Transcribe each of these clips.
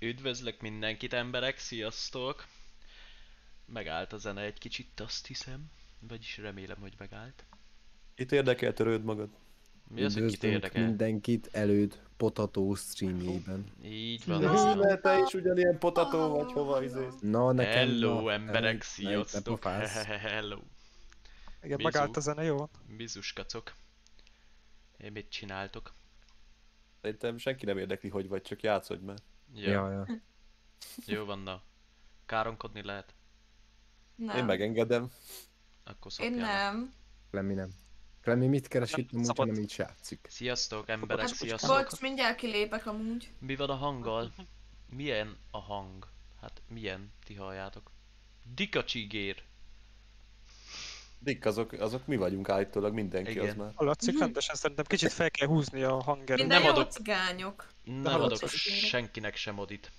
Üdvözlök mindenkit emberek, sziasztok! Megállt a zene egy kicsit, azt hiszem. Vagyis remélem, hogy megállt. Itt érdekel, törőd magad. Mi az, hogy kit érdekel? mindenkit előd potató streamjében. Így van. De az. Mert te is ugyanilyen potató vagy, hova izé. Na, nekem Hello na, emberek, sziasztok! Hello! Igen, megállt a zene, jó? Bizuskacok. Én mit csináltok? Szerintem senki nem érdekli, hogy vagy, csak játszodj már. Jó, Ja, ja. jó van, na. Káronkodni lehet? Nem. Én megengedem. Akkor Én szopjál. nem. Klemmi nem. Klemmi mit keres itt amúgy, szabad. hanem így se játszik. Sziasztok emberek, Bocs, sziasztok! Bocs, mindjárt kilépek amúgy. Mi van a hanggal? Milyen a hang? Hát milyen? Ti halljátok? Dika csigér! Dick, azok, azok mi vagyunk állítólag, mindenki Igen. az már. Hallatszik rendesen, szerintem kicsit fel kell húzni a hangerőt. Minden Nem jó adok- cigányok. Nem adok senkinek sem modit.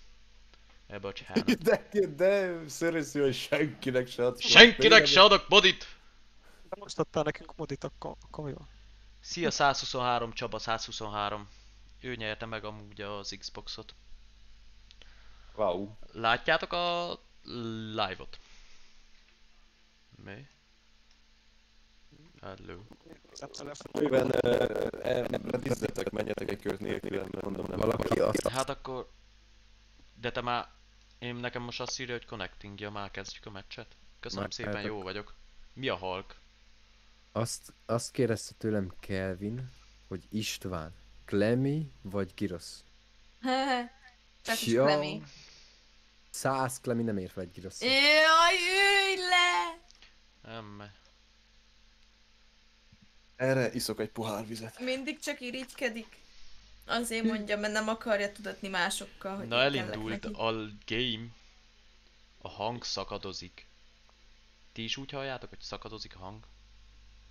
E, bocsánat. De, de szörösszű, hogy senkinek se adsz. Senkinek se adok modit! De most adtál nekünk modit, akkor, akkor mi van? Szia 123 Csaba 123. Ő nyerte meg amúgy az Xboxot. Wow. Látjátok a live-ot? Mi? Hello. Bőven rendizzetek, menjetek egy kört nélkül, mert mondom nem. Valaki azt Hát akkor... De te már... Én nekem most azt írja, hogy connecting, ja már kezdjük a meccset. Köszönöm Már szépen, jó vagyok. Mi a Hulk? Azt, azt kérdezte tőlem Kelvin, hogy István, Klemmi vagy Girosz? Csak is Ja. Klemi. Száz Klemmi nem ér fel egy Girosz. Jaj, ülj le! Emme. Erre iszok egy pohár vizet. Mindig csak irigykedik. Azért mondja, mert nem akarja tudatni másokkal, hogy Na elindult a game. A hang szakadozik. Ti is úgy halljátok, hogy szakadozik a hang?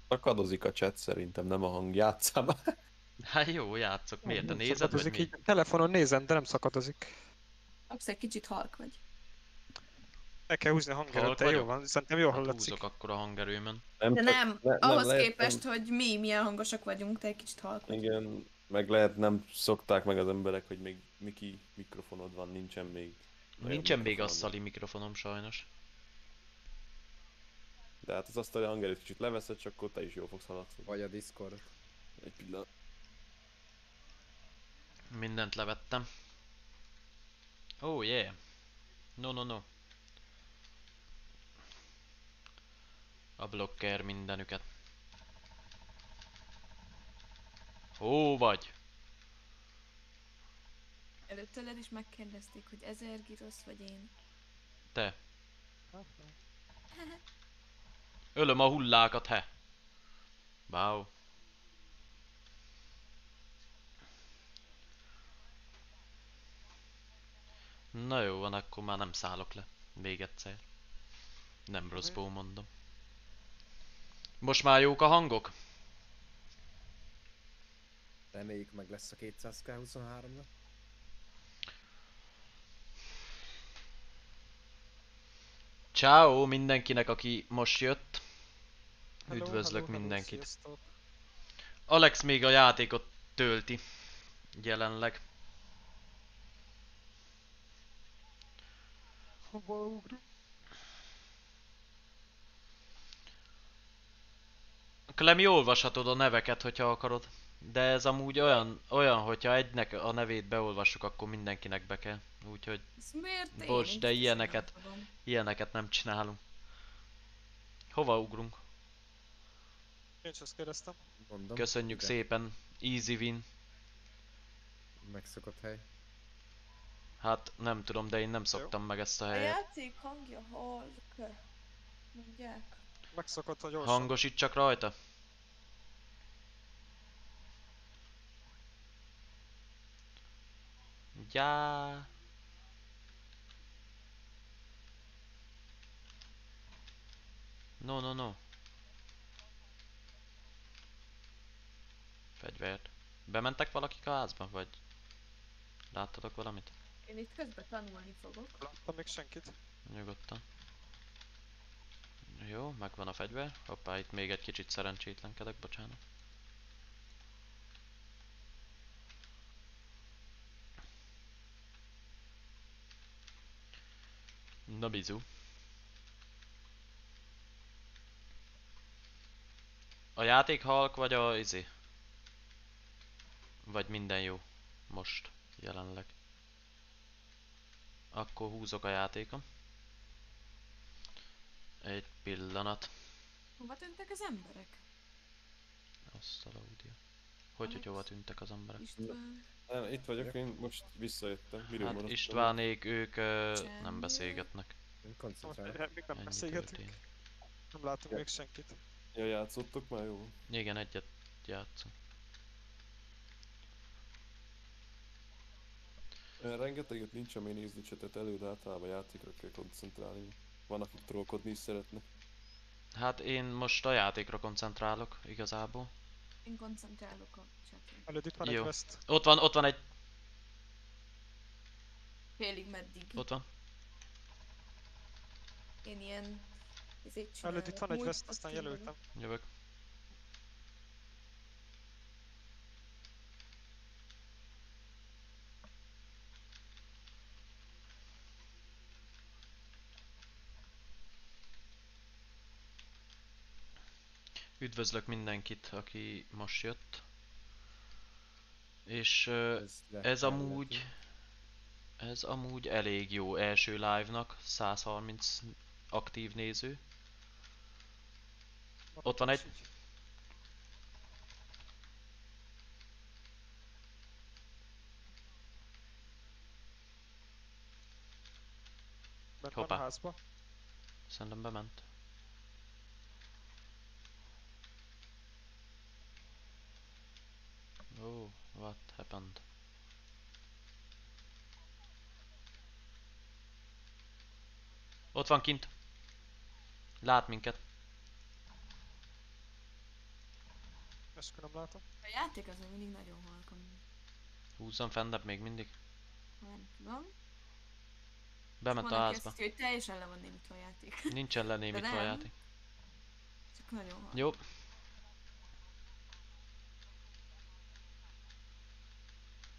Szakadozik a chat szerintem, nem a hang. Játszám. Hát jó, játszok. Miért? Te nézed, vagy mi? így. Telefonon nézem, de nem szakadozik. Apsz, egy kicsit halk vagy. El kell húzni a hangerőt, de jó van. Szerintem jól Hát hallatszik. húzok akkor a hangerőmön. Nem De nem, ne- ahhoz lehet, képest, hogy mi milyen hangosak vagyunk, te egy kicsit halk vagy. Igen, meg lehet nem szokták meg az emberek, hogy még Miki mikrofonod van, nincsen még. Nincsen még asszali mikrofonom sajnos. De hát az asztali hangerőt kicsit leveszed, csak akkor te is jól fogsz hallatszni. Vagy a Discord. Egy pillanat. Mindent levettem. Oh yeah. No no no. A blokker mindenüket. Hó vagy? Előtt tőled is megkérdezték, hogy ezer girosz vagy én. Te. Ölöm a hullákat, he. Wow. Na jó van, akkor már nem szállok le. Még egyszer. Nem rosszból mondom. Most már jók a hangok? Reméljük meg lesz a 200k23-ra. Ciao mindenkinek, aki most jött. Hello, Üdvözlök hello, hello, mindenkit. sziasztok. Alex még a játékot tölti. Jelenleg. Hova ugrunk? Klemi olvashatod a neveket, hogyha akarod. De ez amúgy olyan, olyan hogyha egynek a nevét beolvassuk, akkor mindenkinek be kell. Úgyhogy Ez miért? Bocs, de ilyeneket- nem ilyeneket nem csinálunk. Hova ugrunk? Én is azt kérdeztem. Mondom. Köszönjük ide. szépen. Easy win. Megszokott hely. Hát nem tudom, de én nem szoktam meg ezt a A helyet. játék hangja halk. Mondják. Megszokott, hogy gyorsan. Hangosít csak rajta. Já. No, no, no. Fegyvert. Bementek valakik a házba, vagy láttatok valamit? Én itt közben tanulni fogok. Láttam még senkit. Nyugodtan. Jó, megvan a fegyver. Hoppá, itt még egy kicsit szerencsétlenkedek, bocsánat. Na bizu. A játék halk vagy a izé? Vagy minden jó? Most, jelenleg. Akkor húzok a játékom. Egy pillanat. Hova tűntek az emberek? Azt a laudia. Hogy, hogy hova tűntek az emberek? István. Nem, itt vagyok, én most visszajöttem. Miről Hát maradtam? Istvánék, ők ö, nem beszélgetnek. Én koncentrálok. Még nem beszélgetünk. Nem látunk még senkit. Ja, játszottok már, jó? Igen, egyet játszunk. Rengeteget nincs, ami nézni csetet elő, de általában játékra kell koncentrálni. Van, akik trollkodni is szeretnek. Hát én most a játékra koncentrálok, igazából. Én koncentrálok a chatre. Előtt itt van Jó. egy quest. Ott van, ott van egy... Félig meddig. Ott van. Én ilyen... Előtt itt van egy quest, aztán jelöltem. Jövök. Üdvözlök mindenkit, aki most jött. És Ez, ez amúgy... Ez amúgy elég jó első live-nak, 130 aktív néző. Ott van egy. Hoppá. Szerintem bement. Oh, what happened? Ott van kint. Lát minket. Eskü nem látom. A játék az még mindig nagyon halkan. Húzzam fennebb még mindig. Nem tudom. Bement a házba. írja, hogy teljesen le van némítva a játék. Nincsen lenémítva a játék. Csak nagyon halkan. Jó.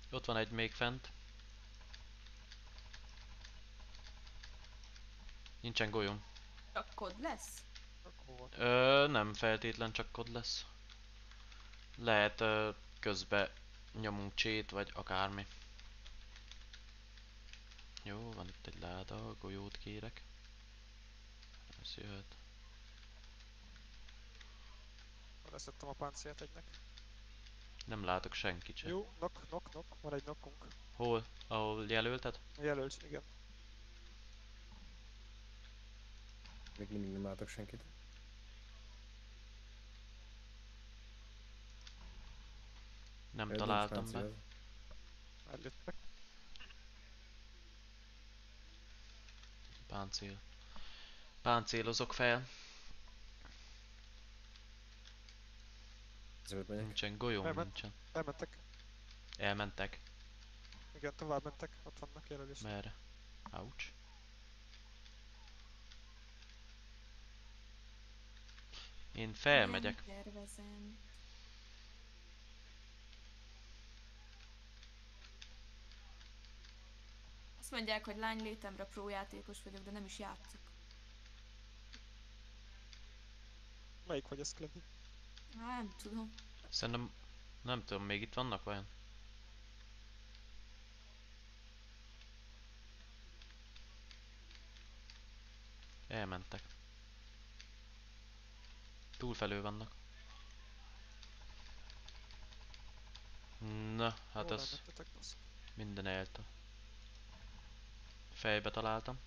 Ott van egy még fent. Nincsen golyóm. Csak kod lesz? Ö, nem feltétlen csak kod lesz. Lehet ö, közbe nyomunk csét, vagy akármi. Jó, van itt egy láda, golyót kérek. Ez jöhet. Leszettem a páncélt egynek. Nem látok senkit sem. Jó, nok, nok, nok. Van egy nokunk. Hol? Ahol jelölted? Jelölts, igen. Még mindig nem látok senkit. Nem Nincs találtam be. páncél. Előttek. Páncél. Páncélozok fel. Zöld megyek. Nincsen golyóm, Elment. nincsen. Elmentek. Elmentek. Igen, tovább mentek. Ott vannak jelölés. Merre? Ouch. Én felmegyek. Nem tervezem. Azt mondják, hogy lány létemre prójátékos vagyok, de nem is játszok. Melyik vagy ez, Klevi? Á, nem tudom. Szerintem, nem tudom, még itt vannak vajon? Elmentek. Túlfelül vannak. Na, hát ez minden elta. Fejbe találtam.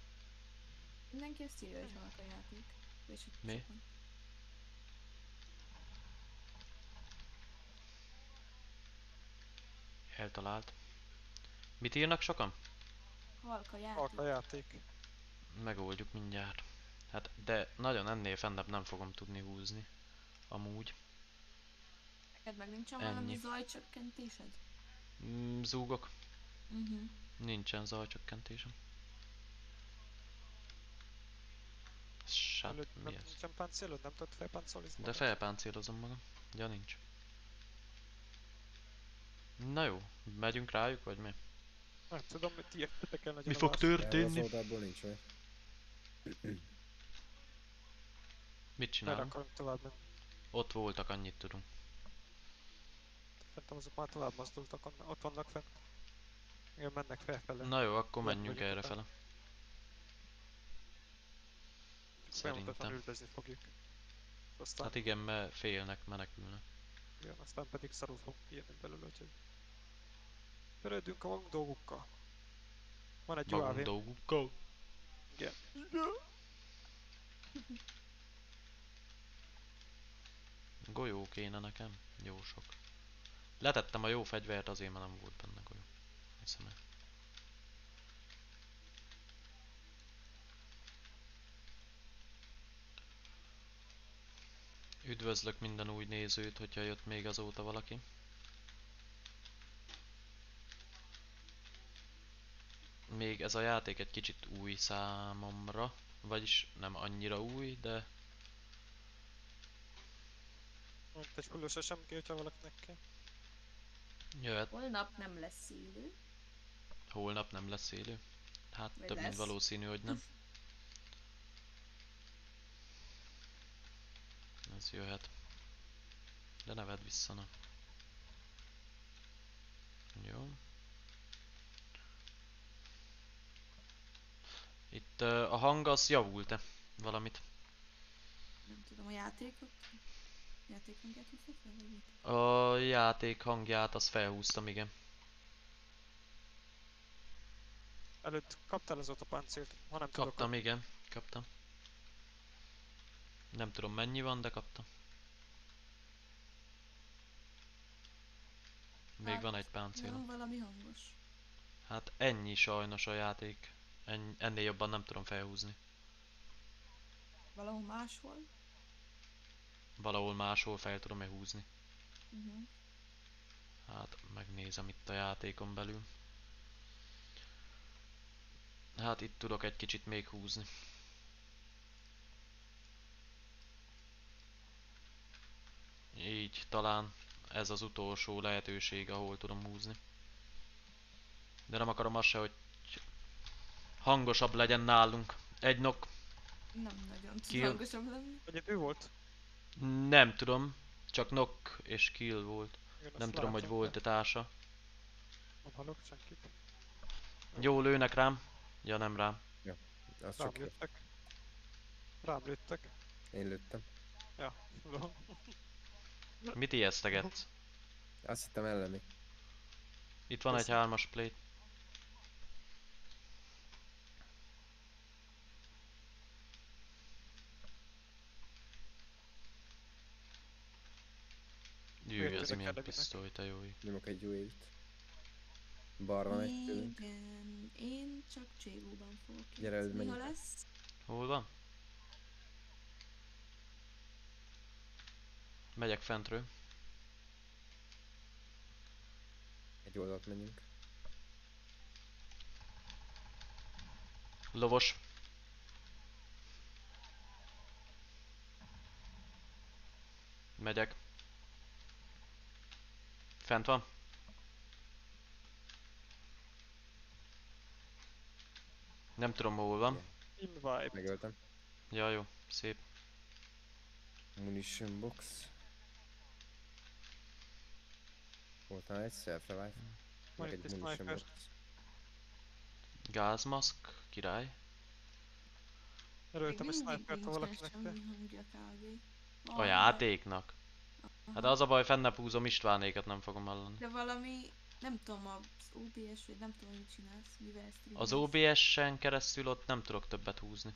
Mindenki ezt írja, hogy halk a játék. És Mi? sokan. Eltalált. Mit írnak sokan? Halk a játék. Halk a játék. Megoldjuk mindjárt. Hát, de nagyon ennél fennebb nem fogom tudni húzni. Amúgy. Neked meg nincsen Ennyi. valami zajcsökkentésed? Mm, zúgok. Uh-huh. Nincsen zajcsökkentésem. Sát, Előtt mi nem ez? nincsen páncélod? Nem tudod felpáncolni? De felpáncélozom magam. Ja, nincs. Na jó, megyünk rájuk, vagy mi? Nem tudom, hogy ti értetek el nagyon Mi fog. Erről az történni? oldalból nincs vagy. Mit Merre csinálunk? akarunk tovább menni? Ott voltak, annyit tudunk. Szerintem azok már tovább mozdultak, onnan, ott vannak fent. Igen, mennek felfele. Na jó, akkor Jobb menjünk vagyok erre utána. fele. Folyamatosan Szerintem. üldözni fogjuk. Aztán, Hát igen, mert félnek, menekülnek. igen, aztán pedig szarul fog kijönni belőle, úgyhogy... Törődünk a magunk dolgukkal. Van egy Magunk UAV. dolgukkal. Igen. Golyó kéne nekem? Jó sok. Letettem a jó fegyvert, azért mert nem volt benne golyó. Hiszem el. Üdvözlök minden új nézőt, hogyha jött még azóta valaki. Még ez a játék egy kicsit új számomra, vagyis nem annyira új, de Mint egy hullós SMG, hogyha valakinek kell. jöhet. Holnap nem lesz élő. Holnap nem lesz élő? Hát Vagy több mint lesz. valószínű, hogy nem. Ez jöhet. De ne vedd vissza, na. Jó. Itt uh, a hang az javult-e? Valamit? Nem tudom, a játékok... Játékhangját húztak fel, vagy mit? A játék hangját azt felhúztam, igen. Előtt kaptál azóta páncélt, ha nem tudok. Kaptam, igen. Kaptam. Nem tudom mennyi van, de kaptam. Még Hát, van egy páncélom. Van valami hangos. Hát ennyi sajnos a játék. Enny- ennél jobban nem tudom felhúzni. Valahol máshol. Valahol máshol fel tudom-e húzni. Uh-huh. Hát megnézem itt a játékon belül. Hát itt tudok egy kicsit még húzni. Így talán ez az utolsó lehetőség, ahol tudom húzni. De nem akarom azt se, hogy hangosabb legyen nálunk. Egy nok. Nem nagyon tud Kill. hangosabb lenni. Vagy ő volt? Nem tudom. Csak knock és kill volt. Igen, Nem azt tudom, hogy volt-e társa. Nem hallok senkit. Jó, lőnek rám. Ja, nem rám. Az Rám csak lőttek. Rám lőttek. Én lőttem. Ja. Mit ijesztegetsz? Azt hittem elleni. Itt van egy Köszönöm. hármas plate. Jű, ez milyen pisztoly, te jó ég. Nyomok egy UAV-t. Balra megy tőlünk. Igen, én csak Cségóban fogok Gyere, ha menjünk. lesz. Hol van? Megyek fentről. Egy oldalt menjünk. Lovos. Megyek. Fent van? Nem tudom hol van. Invite. Megöltem. Ja, jó. Szép. Munition box. Voltál egy self-revive. Van Meg itt egy munition sniper. box. Gázmaszk. Király. Erőltem a snipert, ha valakinek kb. A Van, játéknak. de- Hát az a baj, fennebb húzom Istvánékat nem fogom hallani. De valami, nem tudom, az OBS, vagy nem tudom, mit csinálsz, mivel streamelsz. Az OBS-en keresztül ott nem tudok többet húzni.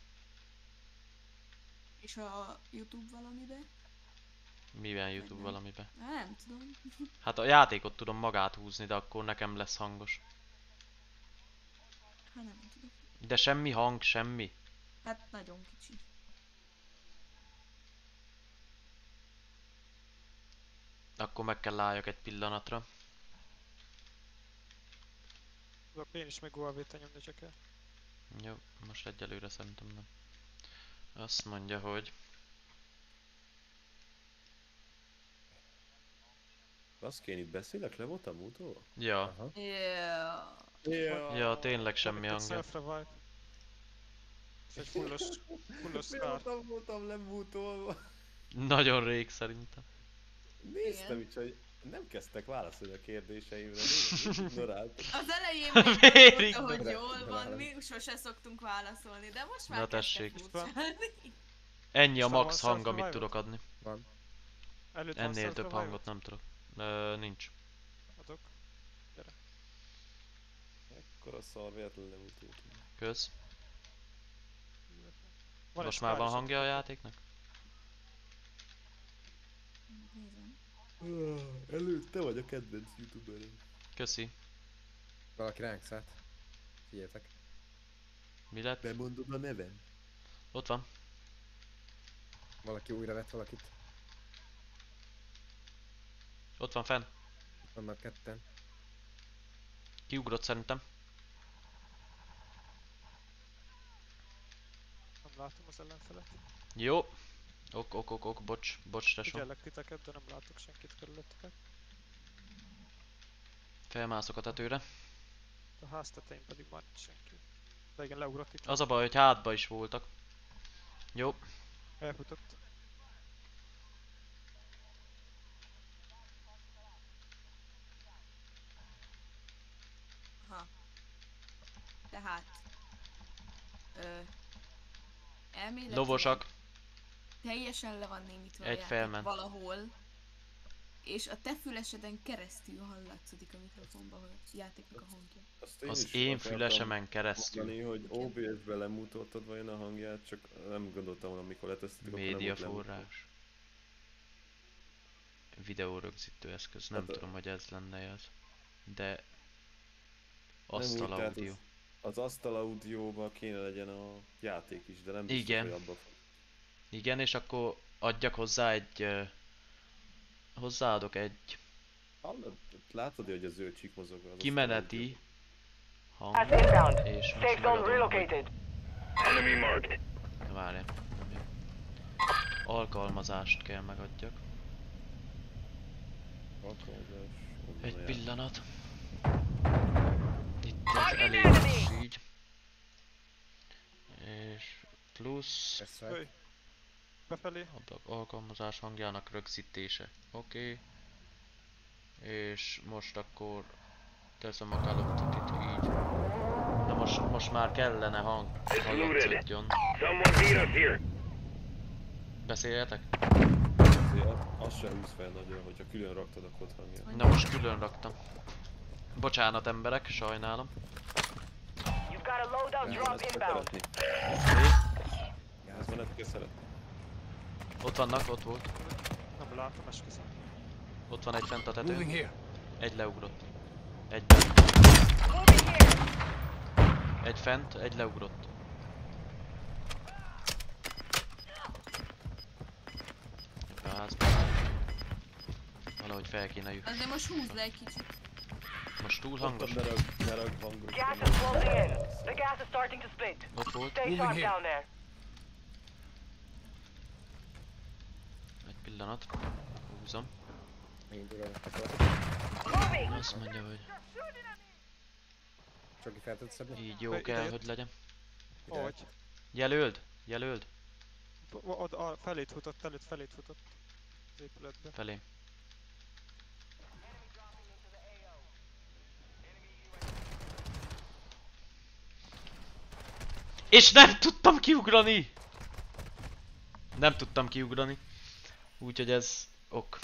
És a YouTube valamibe? Mivel YouTube nem. valamibe. Nem tudom. Hát a játékot tudom magát húzni, de akkor nekem lesz hangos. Hát nem tudom. De semmi hang, semmi. Hát nagyon kicsi. Akkor meg kell álljak egy pillanatra. Tudok én is meg UAV-t nyomni csak el. Jó, most egyelőre szerintem nem. Azt mondja, hogy Azt én itt beszélek, le voltam útól? ja, Aha. Yeah. ja, tényleg semmi hangja. És egy fullos, fullos scar. Mióta voltam lemútolva. Nagyon rég szerintem. Néztem Igen. hogy nem kezdtek válaszolni a kérdéseimre. Ignorált. Az elején Vérig még mondta, hogy jól van, mi sose szoktunk válaszolni, de most már Na tessék. Ennyi a Szóval max hang, amit tudok adni. Van. Előtt Ennél több hangot nem tudok. Ö, nincs. Adok. Ekkora szar, véletlenül lemútoltam. Kösz. Van Most már van hangja a játéknak? Előtt te vagy a kedvenc youtuberem. Köszi. Valaki ránk szállt. Figyeljetek. Mi lett? Bemondod a nevem? Ott van. Valaki újra vett valakit. Ott van fenn. Itt vannak ketten. Kiugrott szerintem. Nem látom az ellenfelet. Jó. Ok, ok, ok, ok, bocs, bocs, tesó. Figyellek titeket, de nem látok senkit körülötteket. Felmászok a tetőre. A ház tetején pedig már nincs senki. De igen, leugrott itt. Az a baj, hogy hátba is voltak. Jó. Elfutott. Aha. Tehát. Ö, elméletileg Lovosak. Teljesen le van némítva a Egy felment. valahol, és a te füleseden keresztül hallatszódik a mikrofonba, hogy a játéknak a hangja. Azt Az is én fülesemen keresztül. Mondani, hogy OBS-be lemútoltad vajon a hangját, csak nem gondoltam volna, amikor nem Média forrás. Videó rögzítő eszköz, nem Hát a- tudom, hogy ez lenne az. De... Nem Asztal úgy, audio. Az, az asztal audióban kéne legyen a játék is, de nem biztos, Igen. hogy abba fog. Igen, és akkor adjak hozzá egy... hozzáadok egy Hallod? Látod, hogy a zöld csík mozog? az kimeneti hang, és most megadom. Enemy marked. Várjál. nem jó. Alkalmazást kell megadjak. Alkalmazás. Egy pillanat. Itt ez Target elég így. És plusz. Befelé. adag alkalmazás hangjának rögzítése. Oké. És most akkor teszem a of Duty-t így. Na most, most már kellene hang, here. Beszéljetek? Azért az- Az se húz fel nagyon, hogyha külön raktad a kod hangját. Na most külön raktam. Bocsánat emberek, sajnálom. You've got a loadout drop inbound. szeretni. Oké. Ez menet kell szeretni. Ott vannak, ott volt. Nem látom, esküszöm. Ott van egy fent a tetőn. Egy leugrott. Egy, Moving here. egy fent, egy leugrott. A házban. Valahogy fel kéne jutni. Azért most húzd le egy kicsit. Most túl hangos. Ne rag, ne rag hangos. Gas is closing in. The gas is starting to split. Ott volt. Stay sharp down there. Egy pillanat. Húzom. Megint. Azt mondja, hogy Csak fel tudod szedni? így jó Ide kell, jött. hogy legyen. Ide. Ahogy. Jelöld! Jelöld! Od, a, felét futott, előtt felét futott. Az épületbe. Felé. És nem tudtam kiugrani! Nem tudtam kiugrani. Úgyhogy ez ok.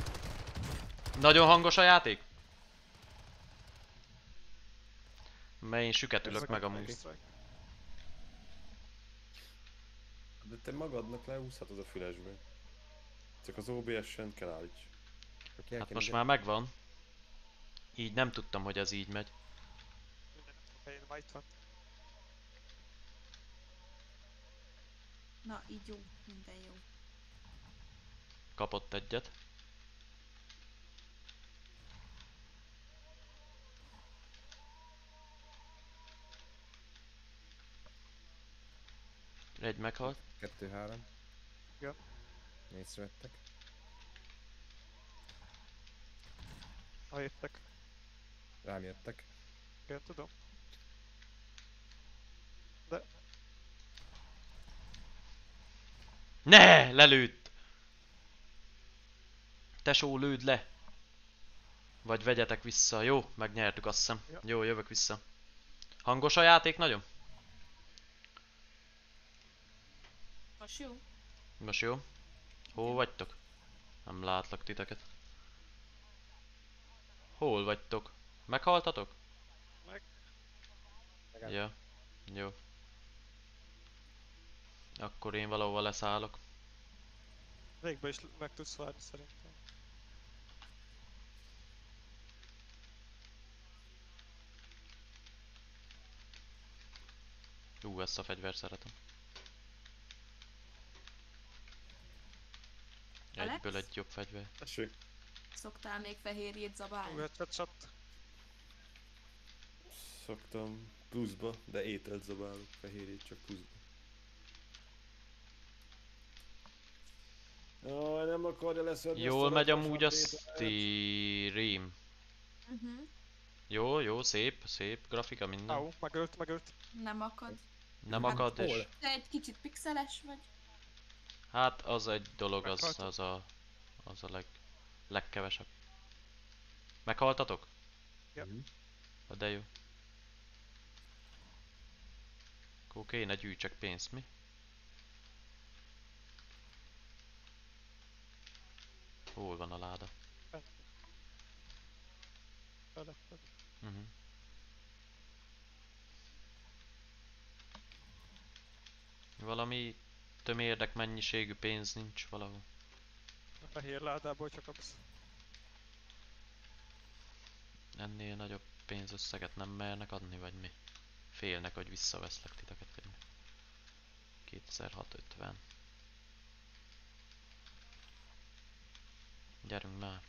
Nagyon hangos a játék? Mert én süketülök meg a Counter múz. Strike. De te magadnak lehúzhatod a fülesbe. Csak az OBS-en kell állíts. Hát most már megvan. Így nem tudtam, hogy ez így megy. Na, így jó, minden jó. Kapott egyet. Egy meghalt. Kettő, három. Igen. Észrevettek. Ha jöttek. Rám jöttek. Igen, tudom. Ne! Lelőtt! Tesó, lőd le! Vagy vegyetek vissza. Jó, megnyertük azt hiszem. Ja. Jó, jövök vissza. Hangos a játék nagyon? Most jó? Most jó? Hol vagytok? Nem látlak titeket. Hol vagytok? Meghaltatok? Meg. Ja. Jó. Akkor én valahova leszállok. Végbe is meg tudsz várni szerintem. Ú, ezt a fegyvert szeretem. Alex? Egyből egy jobb fegyver. Tessék. Szoktál még fehérjét zabálni? Ú, hát csat. Szoktam pluszba, de ételt zabálok, fehérjét csak pluszba. Jaj, nem akarja leszedni Jól megy amúgy a stream. Uh-huh. Jó, jó, szép, szép grafika, minden. Au, megölt, megölt. Nem akad. Nem Hát akad, és... hol? Te egy kicsit pixeles vagy. Hát az egy dolog, az, az a... Az a leg... legkevesebb. Meghaltatok? Ja. Mhm. Ha de jó. Akkor kéne gyűjtsek pénzt, mi? Hol van a láda? Fele, fele. Uh-huh. Valami tömérdek mennyiségű pénz nincs valahol. A fehér ládából csak kapsz. Ennél nagyobb pénzösszeget nem mernek adni, vagy mi? Félnek, hogy visszaveszlek titeket, vagy mi? 2650. Gyerünk már.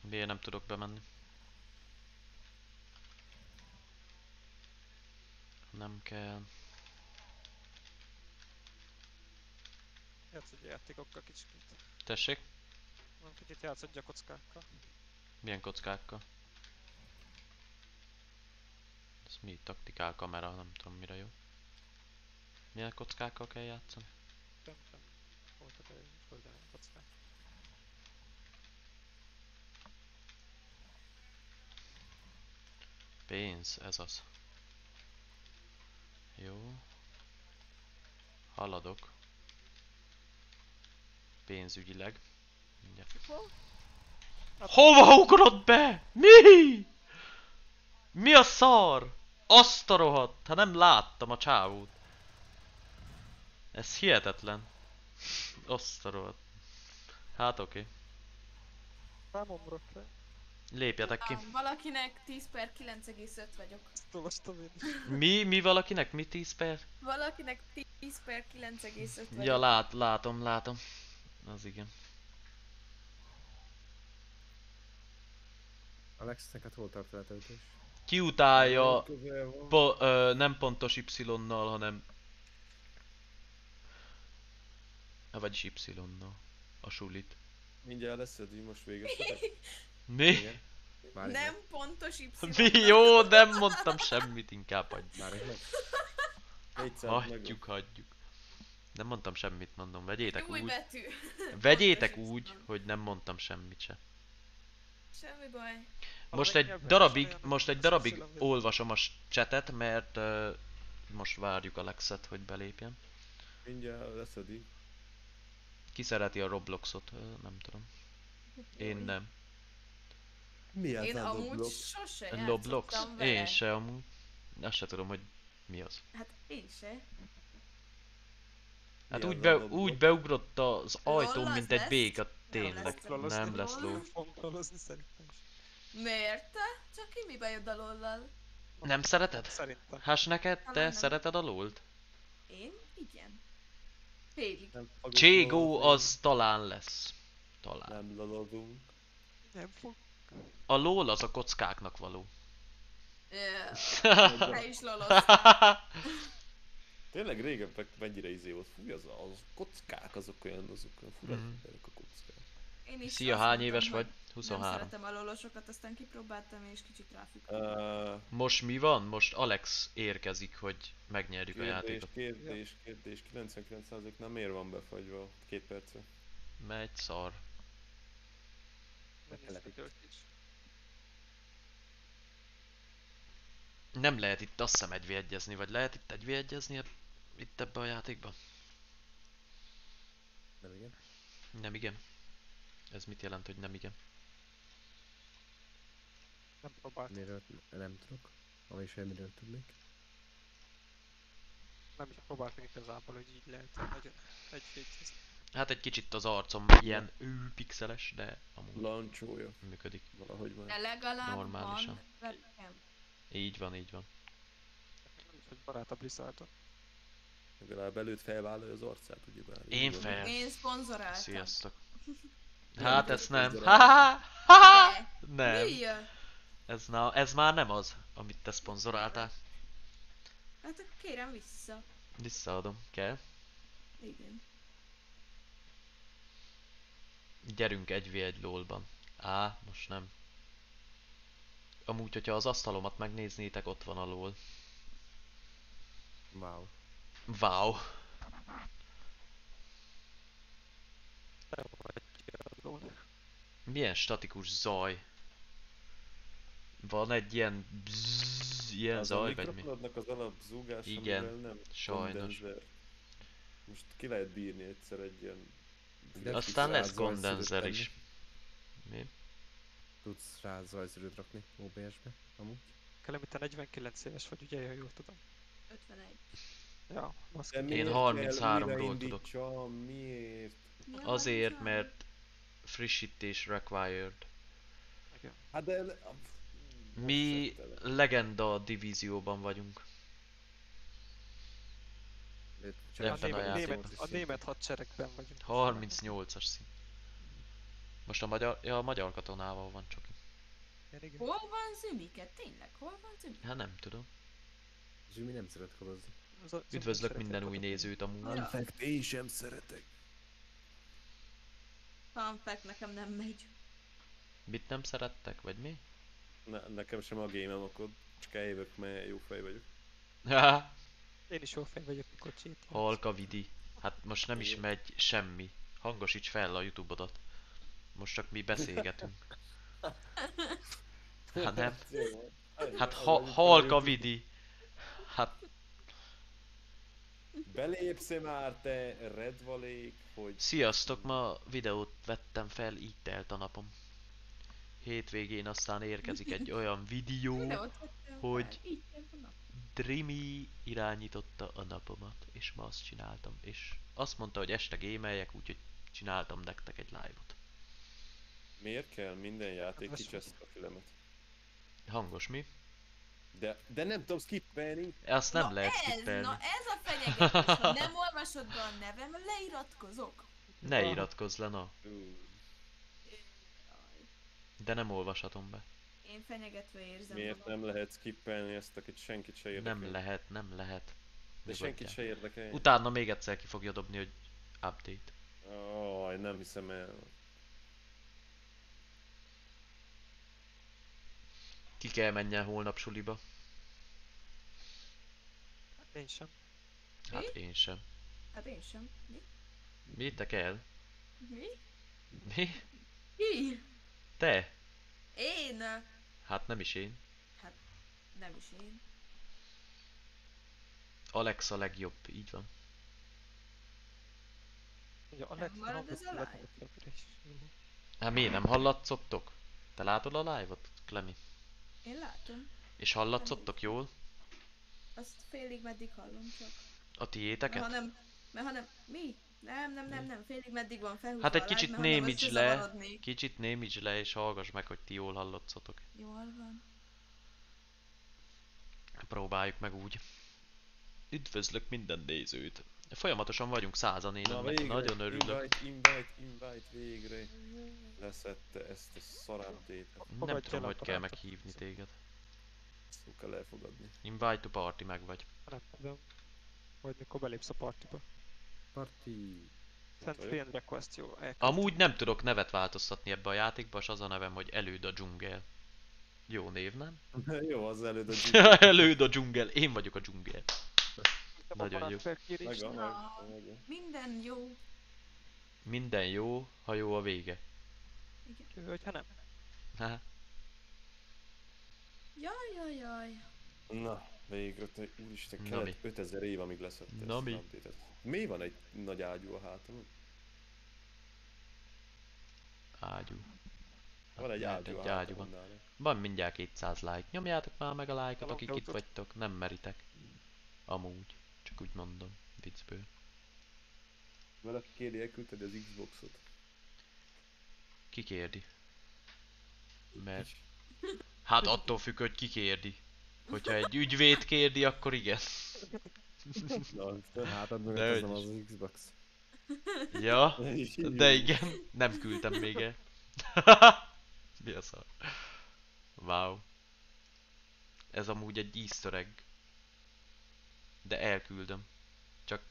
Miért nem tudok bemenni? Nem kell. Játsz egy játékokkal kicsit. Tessék? Nem kicsit játszod a kockákkal. Milyen kockákkal? Ez mi? Taktikál kamera, nem tudom mire jó. Milyen kockákkal kell játszani? Nem, nem. Voltak egy földön kockák. Pénz, ez az. Jó. Haladok. Pénzügyileg. Mindjárt. Hova ugrott be? Mi? Mi a szar? Azt a rohadt! Hát nem láttam a csávót. Ez hihetetlen. Azt a rohadt. Hát oké. Okay. Számom ugrott le. Lépjetek ki. Valakinek 10 per 9,5 vagyok. Ezt olvastam én is. Mi, mi valakinek? Mi 10 per? Valakinek 10 per 9,5 vagyok. Ja, lát, látom, látom. Az igen. Alex, neked hol tart a letöltés? Kiutálja po, ö, nem pontos Y-nal, hanem... Ha, vagyis Y-nal. A sulit. Mindjárt leszedi, most végeztetek. Mi? Igen. Várj Nem meg. pontos Y. Mi? Jó, nem mondtam semmit, inkább hagyjuk. Várj meg. 400 Hagyjuk, hagyjuk. Nem mondtam semmit, mondom. Vegyétek Új úgy. betű. Vegyétek Pontos úgy, Y. hogy nem mondtam semmit se. Semmi baj. Most egy darabig, most egy darabig olvasom a chatet, mert uh, most várjuk Alexet, hogy belépjen. Mindjárt leszedi. Ki szereti a Robloxot? Nem tudom. Én nem. Mi Én általán amúgy doblok? sose Roblox? játszottam vele. Én se amúgy. Azt se tudom, hogy mi az. Hát én se. Hát Mi úgy, az be, a Roblox? úgy beugrott az ajtón, az mint egy lesz? béka, Nem tényleg. lesz lolozni. Nem lesz ló. Lolozni szerintem is. Miért te? Csak ki mi bajod a lollal? Nem szereted? Szerintem. Hás neked, Nem, te nem. szereted a lolt? Én? Igen. Félig. Nem fogunk Cségó lolozni. az talán lesz. Talán. Nem lolozunk. Nem fog. A lol az a kockáknak való. Ö, Te is loloztál. Tényleg régen meg mennyire izé volt. Fúj, az, az kockák azok olyan, azok olyan Mhm. emberek a kockák. Én is Szia, hány mondtam, éves vagy? Nem 23. szeretem a lolosokat, aztán kipróbáltam és kicsit ráfügtem. Uh, Most mi van? Most Alex érkezik, hogy megnyerjük a kérdés, játékot. kérdés, kérdés, 99% nem miért van befagyva két perce? Megy szar. Is. Nem lehet itt azt hiszem egyvédjezni, vagy lehet itt egyvédjezni eb- itt ebbe a játékba? Nem igen. Nem igen. Ez mit jelent, hogy nem igen? Nem próbáltam. Miről nem tudok. Ami semmiről tudnék. Nem is próbáltam igazából, hogy így lehet nagyon egyfétjezni. Hát egy kicsit az arcom ilyen ő pixeles, de amúgy Lancsolja működik. valahogy De már. legalább Normálisan. van webcam. Így van, így van. Nem is, hogy barát a Blizzardon. Legalább előtt felvállalja az arcát, ugyebár. Én Így van. fel. Én szponzoráltam. Sziasztok. Hát ezt nem. Ha-ha-ha! De, Nem. Ez, na, ez már nem az, amit te szponzoráltál. Hát akkor kérem vissza. Visszaadom. Kell? Igen. Gyerünk egy v egy lolban. Á, most nem. Amúgy, hogyha az asztalomat megnéznétek, ott van a lol. Wow. Wow. Milyen statikus zaj. Van egy ilyen bzzz, ilyen Az zaj, vagy mi? az alap zúgás, Igen, nem sajnos. kondenzer. Most ki lehet bírni egyszer egy ilyen... De Aztán lesz kondenzer is. Mi? Tudsz rá zajszűrőt rakni OBS-be, amúgy? Kelem, te 49 éves vagy, ugye, ha jól tudom. 51. Ja, az De Én miért kell 33-ról újraindítsam? Miért? Azért, mert frissítés required. Hát de... Mi legenda divízióban vagyunk. A ebben a német, német, a német hadseregben vagyunk. 38-as szint. Most a magyar, ja, a magyar katonával van csak. Igen. Hol van Zümike? Tényleg, hol van Zümike? Hát nem tudom. Zsimi nem szeret kolozni. A- Üdvözlök minden új nézőt amúgy. Ja. én sem szeretek. Fun fact, nekem nem megy. Mit nem szerettek, vagy mi? Ne, nekem sem a game-em, akkor csak eljövök, mert jó fej vagyok. Ha, Én is jó fej vagyok, mikor cheat Halka vidi. Hát most nem is megy semmi. Hangosíts fel a Youtube-odat. Most csak mi beszélgetünk. Hát nem. Hát ha, halka vidi. Hát Belépsz már te, redvalék, hogy... Sziasztok, ma videót vettem fel, így telt a napom. Hétvégén aztán érkezik egy olyan videó, hogy- Így telt a nap. Drimi irányította a napomat, és ma azt csináltam, és azt mondta, hogy este gémeljek, úgyhogy csináltam nektek egy live-ot. Miért kell minden játék Hát, kicseszt a filmet? Hangos mi? De, de nem tudom skippelni. Ezt nem na lehet ez, skippelni. Na ez a fenyegetés, ha nem olvasod be a nevem, leiratkozok. Ne iratkozz le, na. De nem olvashatom be. Én fenyegetve érzem Miért magam. nem lehet skippelni ezt, akit senkit se érdekel? Nem lehet, nem lehet. De senkit Nyugodjál. se érdekel. Utána még egyszer ki fogja dobni, hogy update. Aj, nem hiszem el. Ki kell menjen holnap suliba? Én sem. Hát én sem. Hát én sem. Mi? Mi? Te kell? Mi? Mi? Ki? Te? Én? Hát nem is én. Nem is én. Alex a legjobb, így van. Ugye a Nem marad ez a live? Hát miért nem hallatszottok? Te látod a live-ot, Klemi? Én látom. És hallatszottok jól? Azt félig meddig hallom csak. A Mert ha tiéteket? nem... Mert ha nem... Mi? Nem, nem, nem, nem. Félig meddig van felhúzva Hát egy kicsit nem némíts le, kicsit némíts le és hallgass meg, hogy ti jól hallatszotok. Jól van. Próbáljuk meg úgy. Üdvözlök minden nézőt. Folyamatosan vagyunk százan, én Na végre, nagyon örülök. Invite, invite, invite, végre. Leszette ezt a szarabdét. Nem Fogadj tudom, hogy kell meghívni téged. Szó kell elfogadni. Invite to party, meg vagy. Nem tudom. Majd mikor belépsz a partiba. Send vagyok. friend request, jó. elküldtem. Amúgy nem tudok nevet változtatni ebbe a játékba, és az a nevem, hogy Előd a dzsungel. Jó név, nem? Jó, az előd a G. Előd a dzsungel, én vagyok a dzsungel. A nagyon jó. Meg, meg. Minden jó. Minden jó, ha jó a vége. Igen. Hogyha nem. Ha, Jaj, jaj, jaj. Na, végre, te, úristen, kellett mi? 5000 év, amíg leszett Na mi? Mi van egy nagy ágyú a hátamon? ágyú. Van egy ágyú a egy ágyú van. Van mindjárt 200 like. Nyomjátok már meg a like-ot, akik itt vagytok. Nem meritek. Amúgy. Csak úgy mondom. Viccből. Valaki kéri, elküldted az Xboxot. Ki kérdi? Mert... Hát attól függ, hogy ki kérdi. Hogyha egy ügyvéd kérdi, akkor igen. Hát az hogy az Xbox. Ja, de igen, nem küldtem még el. Mi a szar? Wow. Ez amúgy egy easter egg. De elküldöm. Csak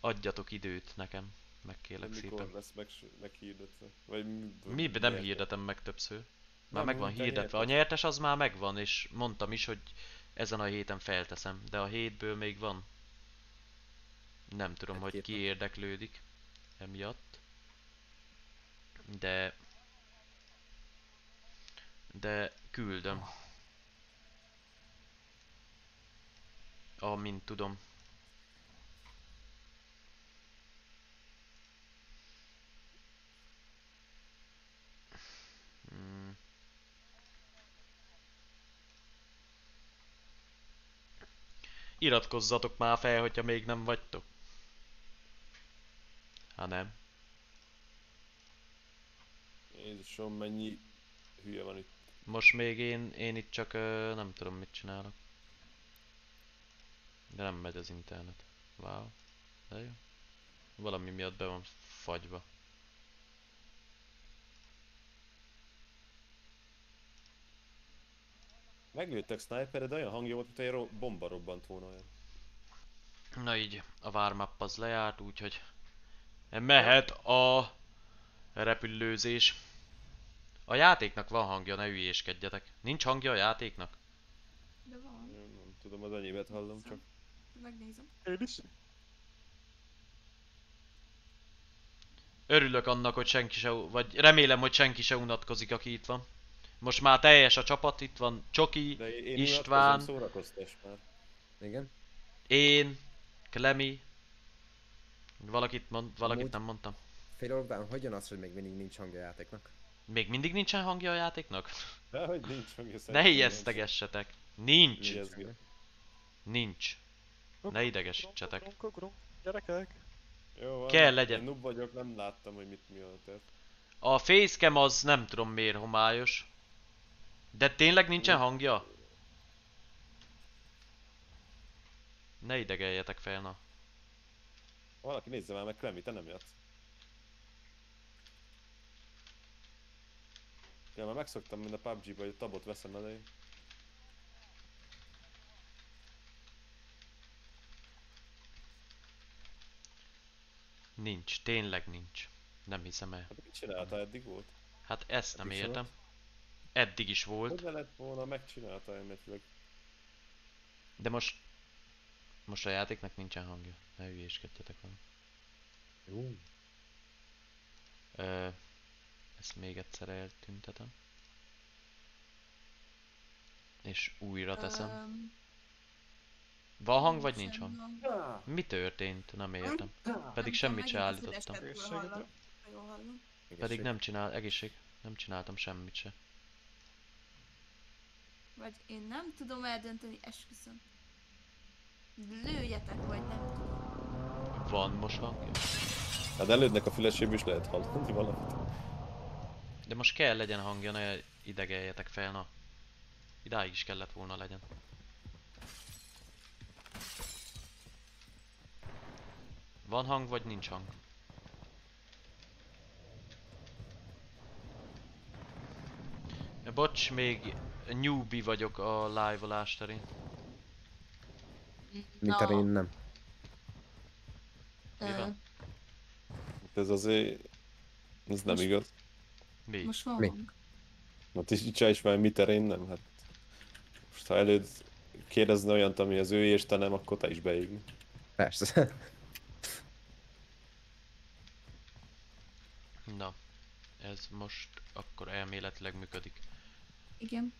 adjatok időt nekem, meg kérlek Mikor szépen. lesz meg, meghirdetve? Vagy mi, Mi nem hirdetem meg többször. Már Nem, meg van te hirdetve. A nyertes. nyertes az már megvan, és mondtam is, hogy ezen a héten felteszem. De a hétből még van. Nem tudom, hogy Egy-két ki érdeklődik emiatt. De... De küldöm. Amint tudom. Iratkozzatok már fel, hogyha még nem vagytok. Ha nem. Jézusom, mennyi hülye van itt. Most még én, én itt csak ö, nem tudom mit csinálok. De nem megy az internet. Wow. De jó. Valami miatt be van fagyva. Meglőttek snipered, de olyan hangja volt, mint egy ro- bomba robbant volna olyan. Na így, a vármap az lejárt, úgyhogy mehet a repülőzés. A játéknak van hangja, ne hülyéskedjetek. Nincs hangja a játéknak? De van. Nem, nem tudom, az enyémet hallom csak. Megnézem. Én is. Örülök annak, hogy senki se, vagy remélem, hogy senki se unatkozik, aki itt van. Most már teljes a csapat, itt van Csoki, De én István. Szórakoztass már. Igen? én, Klemi. Valakit, mond, valakit Amúgy- nem mondtam. Fél után hogyan az, hogy még mindig nincs hangja a játéknak? Még mindig nincsen hangja a játéknak? De hogy nincs hangja Ne ijesztegessetek. Nincs. Ijesztget. Nincs. Ne idegesítsetek. Gyerekek. Jó van. Kell legyen. Én noob vagyok, nem láttam, hogy mit mi a tett. A facecam az nem tudom miért homályos. De tényleg nincsen hangja? Ne idegeljetek fel, na. Valaki nézze már meg, Klemi, te nem játsz. Ja, már megszoktam, mint a PUBG-ba, hogy a tabot veszem elején. Nincs, tényleg nincs. Nem hiszem el. Hát mit csinálta, eddig volt? Hát ezt nem értem. Eddig is volt, Hogy lett volna, megcsinálta elméletileg. de most... Most a játéknak nincsen hangja. Ne hülyéskedjetek van. Jó. Ö, ezt még egyszer eltüntetem. És újra teszem. Öm, Van hang vagy nincs hang? hang. Mi történt? Nem értem. Nem Pedig semmit se állítottam. fülestetből Egészségedre. hallom, ha Jól hallom. Pedig nem csinál, egészség. Nem csináltam semmit se. Vagy én nem tudom eldönteni, esküszöm. Lőjetek, vagy nem tudom. Van most hangja? Hát elődnek a füleséből is lehet hallani valamit. De most kell legyen hangja, ne idegeljetek fel, na. Idáig is kellett volna legyen. Van hang, vagy nincs hang? Bocs, még newbie vagyok a live-olás terén. Mint Na, én nem. Mi van? Ez azért... Ez nem igaz. Mi? Most van Mi? hang. Hát is már mi terén nem, hát... Most ha előd kérdezne olyant, ami az ő és te nem, akkor te is beégni. Persze. Na, ez most akkor elméletileg működik. Igen.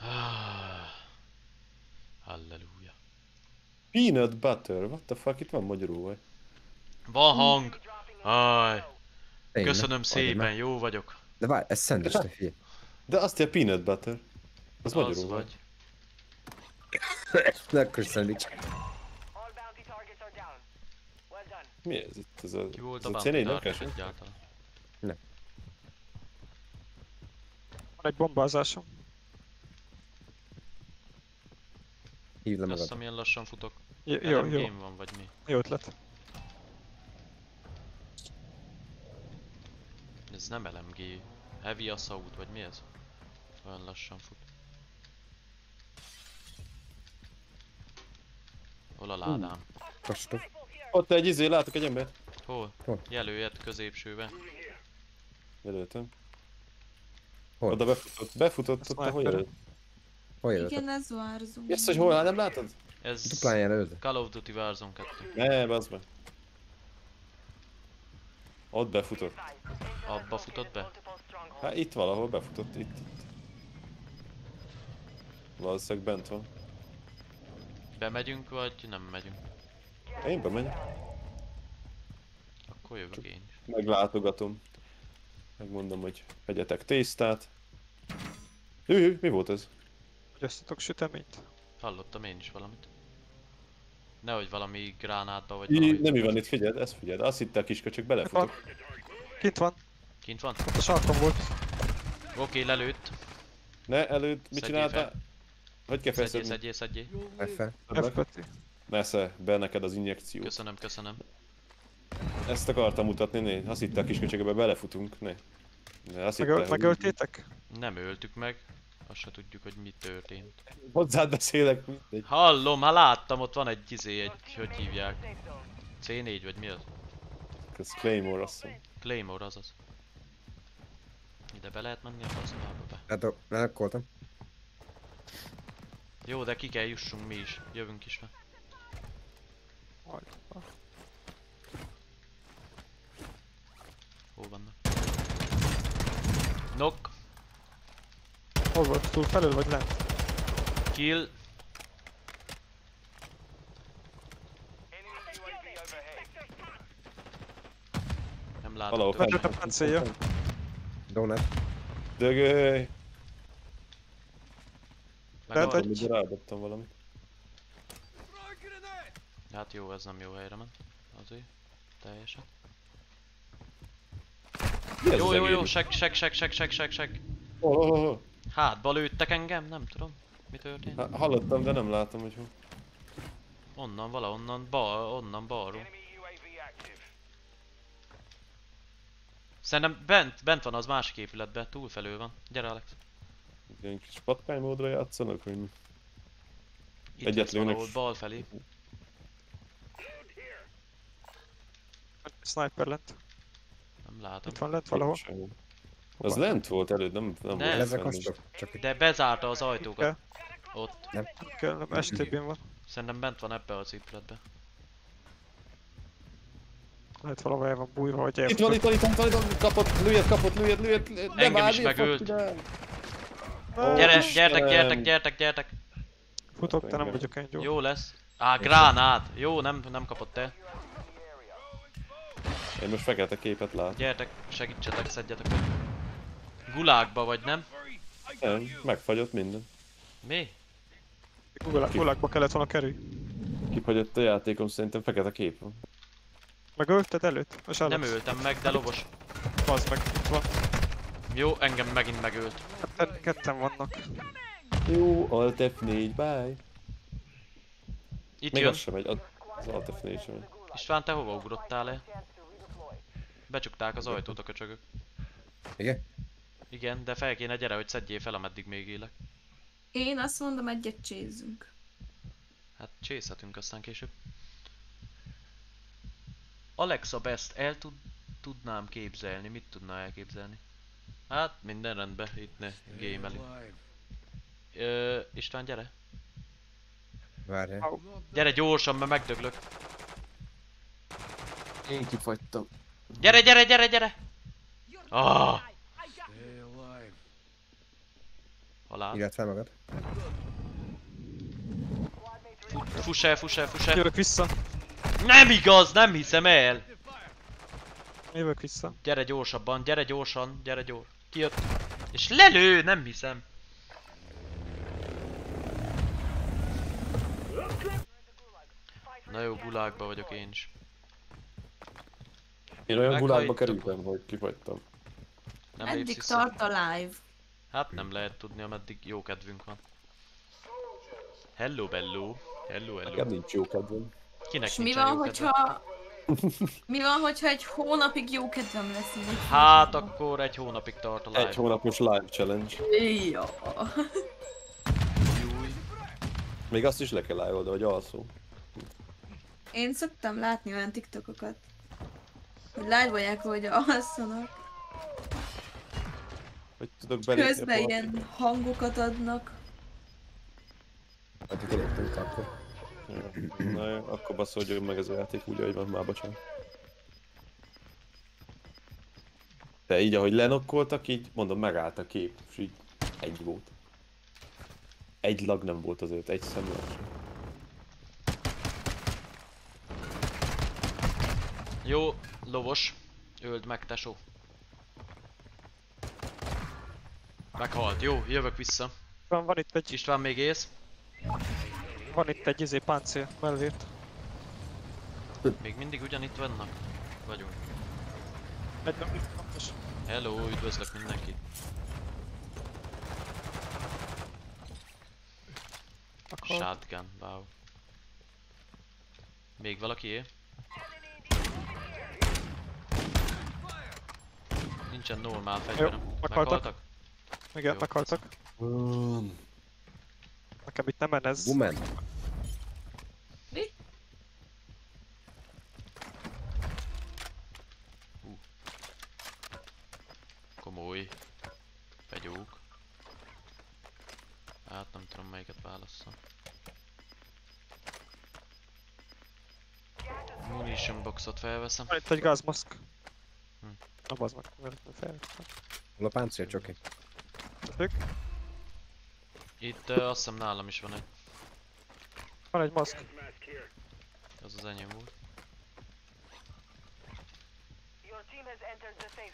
Ah, Halleluja. Peanut butter, what the fuck, itt van magyarul vagy? Van hang! Aj, köszönöm szépen, jó vagyok. De várj, ez szendvics, te figyelj. De azt jelenti peanut butter. Az, Az magyarul vagy. De akkor szendvics. All bounty targets are down. Well done. Mi ez itt? Ez a, Ki volt ez a a bounty C4 nem? Van egy bombázásom. Hívd le Azt magad. amilyen lassan futok. Jó, jó, LMG jó. -m van, vagy mi? Jó ötlet. Ez nem LMG. Heavy Assault, vagy mi ez? Olyan lassan fut. Hol a ládám? Kostok. Ott egy izé, látok egy ember. Hol? Hol? Jelöljed középsőbe. Jelöltem. Hol? Oda befutott, befutott, ott már hol felül. jelölt? Hol jelöltek? Igen, ez Warzone. Ezt, hogy hol, nem látod? Ez Duplán jelölted? Call of Duty Warzone 2. Ne, bazd meg. Ott befutott. Abba futott be? Hát itt valahol befutott, itt. itt. Valószínűleg bent van. Bemegyünk, vagy nem megyünk? Én bemegyek. Akkor jövök én is. Meglátogatom. Megmondom, hogy vegyetek tésztát. Hű, mi volt ez? Fogyasztatok süteményt? Hallottam én is valamit. Nehogy valami gránátba, vagy I, valami... nem mi van itt, figyeld, ezt figyeld. Azt hitte a kisköcsök, belefutok. Kint van. Kint van? Ott a sarkon volt. Oké, lelőtt. Ne, előtt, mit Szedjél csináltál? Hogy kell Szedjél, felszedni? szedjél, szedjél. FPT. Nesze, be neked az injekció. Köszönöm, köszönöm. Ezt akartam mutatni, né? Azt hitte a kisköcsökbe belefutunk, né? Ne, azt hitte, Megöl, hogy megöltétek? Nem öltük meg. Azt se tudjuk, hogy mi történt. Hozzád beszélek, mindegy. Hallom, ha láttam, ott van egy izé, egy, hogy hívják? Safe zone. C4 vagy mi az? Ez Claymore, azt hiszem. Claymore azaz. Ide be lehet menni a faszolába be. Hát, lelkoltam. Jó, de ki kell jussunk mi is. Jövünk is fel. Hol vannak? Knock, Hol volt? Túl felül vagy lent? kill. Enemy UAV overhead. Nem látom. Valahol többet. fent. Fent a páncélja. Donut. Dögöly! Meg Lehet, a... hogy- Ide rádobtam valamit. Hát jó, ez nem jó helyre ment. Azért. Teljesen. Mi ez Jó, az jó, jó, egész? seg, seg, seg, seg, seg, seg, seg. Hol, hol, hol, hol? Hátba lőttek engem, nem tudom. Mi történt? Há- Hallottam, de nem látom, hogy hol. Onnan, valahonnan, bal, onnan balról. Szerintem bent, bent van az másik épületben, túlfelül van. Gyere Alex. Ilyen kis patkánymódra játszanak, hogy mi? Itt Egyet lesz valahol lőnek. bal felé. Sniper lent. Nem látom. Itt van lent valahol. Az lent volt előtt, nem, nem Nem. volt Ezek. Csak itt. De bezárta az ajtókat. Ott. Kell, nem, STB-n van. Szerintem bent van ebbe az épületbe. Lehet valahol el van bújva, van, elfutott. itt van, itt van, itt van, itt van, kapott, lőjed, kapott, lőjed, lőjed, lőjed. Nem Engem is megölt. Gyere, gyertek, gyertek, gyertek, gyertek. Futok, de nem vagyok ennyi jó. Jó lesz. Á, gránát. Jó, nem, nem kapott el. Én most fekete képet látom. Gyertek, segítsetek, szedjetek meg. Gulágba vagy nem? Nem, megfagyott minden. Mi? Gulag- Gulagba kellett volna kerülj. Kifagyott a játékom, szerintem fekete kép van. Megölted előtt? Nem öltem meg, de lovos. Bazd meg, itt van. Jó, engem megint megölt. Ketten, ketten vannak. Jó, Alt F4, bye. Itt Még jön. az sem megy, az Alt F4 sem megy. István, te hova ugrottál el? Becsukták az ajtót a köcsögök. Igen? Igen, de fel kéne gyere, hogy szedjél fel, ameddig még élek. Én azt mondom, egyet csézzünk. Hát csészhetünk aztán később. Alexa Best el tud, tudnám képzelni. Mit tudná elképzelni? Hát minden rendben, itt ne gémeli. Ö, István gyere. Várjál. Gyere gyorsan, mert megdöglök. Én kifagytam. Gyere, gyere, gyere, gyere! Ah! Halál. Írjad fel magad. Fuss el, fuss el, fuss el. Jövök vissza. Nem igaz, nem hiszem el! Jövök vissza. Gyere gyorsabban, gyere gyorsan, gyere gyors. Kijött. És lelő, nem hiszem. Na jó, gulágba vagyok én is. Én olyan gulágba kerültem, hogy kifagytam. Nem Eddig tart a live. Hát nem lehet tudni, ameddig jó kedvünk van. Hello, bello. Hello, Nekem hello. nincs jó kedvem. Kinek És mi van, jó hogyha... Mi van, hogyha egy hónapig jó kedvem lesz így? Hát akkor egy hónapig tart a live. Egy hónapos live challenge. Ja. Júj. Még azt is le kell live hogy alszó. Én szoktam látni olyan tiktokokat, hogy live-olják, hogy alszanak. Hogy tudok belépni Közben ilyen hangokat adnak. Hát itt elértünk akkor. Na jó, akkor baszódjon meg ez a játék úgy, ahogy van, már bocsánat. De így, ahogy lenokkoltak, így mondom, megállt a kép, és így egy volt. Egy lag nem volt azért, egy sem. Jó, lovos. Öld meg, tesó. Meghalt. Jó, jövök vissza. Van, van itt egy, István még ész. van itt egy izé páncél mellét. Még mindig ugyanitt vannak? Vagyunk. Egy Hello, üdvözlök mindenkit. akkor Shotgun, wow. Még valaki él? Nincsen normál fegyverem. meghaltak. Igen, jó. meghaltak. Nekem itt nem menez. Woman. Komoly. Fegyók. Hát nem tudom melyiket válasszam. Munition boxot felveszem. Itt egy gázmaszk. Hm. Na bazd meg, mert fel. Hol a páncél csoki? Ők? Itt uh, azt hiszem nálam is van egy. Van egy maszk. Az az enyém volt.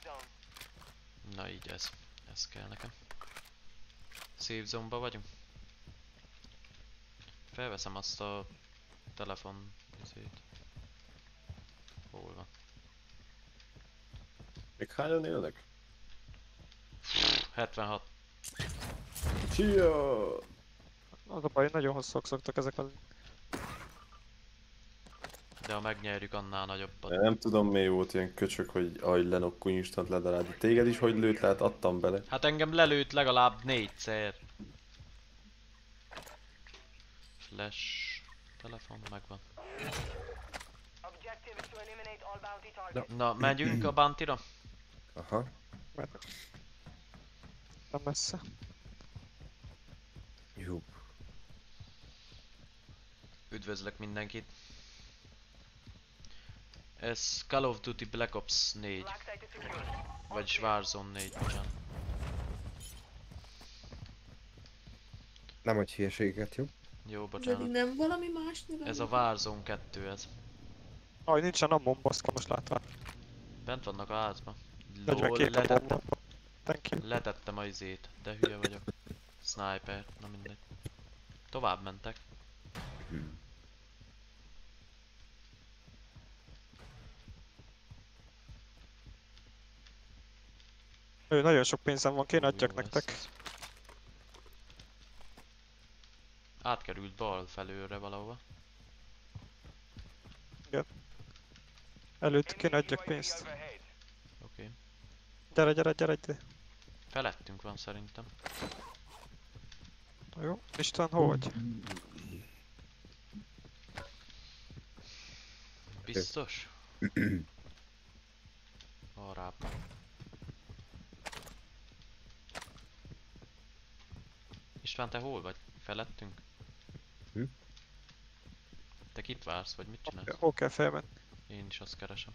Zone. Na így ez. Ez kell nekem. Safe zone-ba vagyunk. Felveszem azt a telefon izét. Hol van? Még hányan élnek? 76. Szia! Az a baj, nagyon hosszúak szoktak ezek a... De ha megnyerjük, annál nagyobbat. Nem tudom mi volt ilyen köcsök, hogy ahogy lenokkul instant ledarált. Téged is hogy lőtt, lehet adtam bele. Hát engem lelőtt legalább négyszer. Flash. Telefon megvan. Targets. Na, megyünk a bountyra? Aha. Nem messze. Jó. Üdvözlök mindenkit. Ez Call of Duty Black Ops 4, Black site is secure. vagyis Warzone 4, bocsánat. Nem hogy hülyeségeket, jó? Jó, bocsánat. nem valami más neve? Ez a Warzone 2 ez. Aj, nincsen ammon maszka, most látom. Bent vannak a házban. Lol, 42 a letettem. Thank you. letettem a izét, de hülye vagyok. Sniper, na mindegy. Tovább mentek. Ő, nagyon sok pénzem van, kéne adjak nektek. Átkerült bal felőre valahova. Előtt kéne adjak pénzt. Oké. Okay. Gyere, gyere, gyere, gyere. Felettünk van szerintem. Na jó. István, hol vagy? Biztos? Arrább. István, te hol vagy? Felettünk? Hm? Te kit vársz, vagy mit csinálsz? Hol kell felmenni? Én is azt keresem.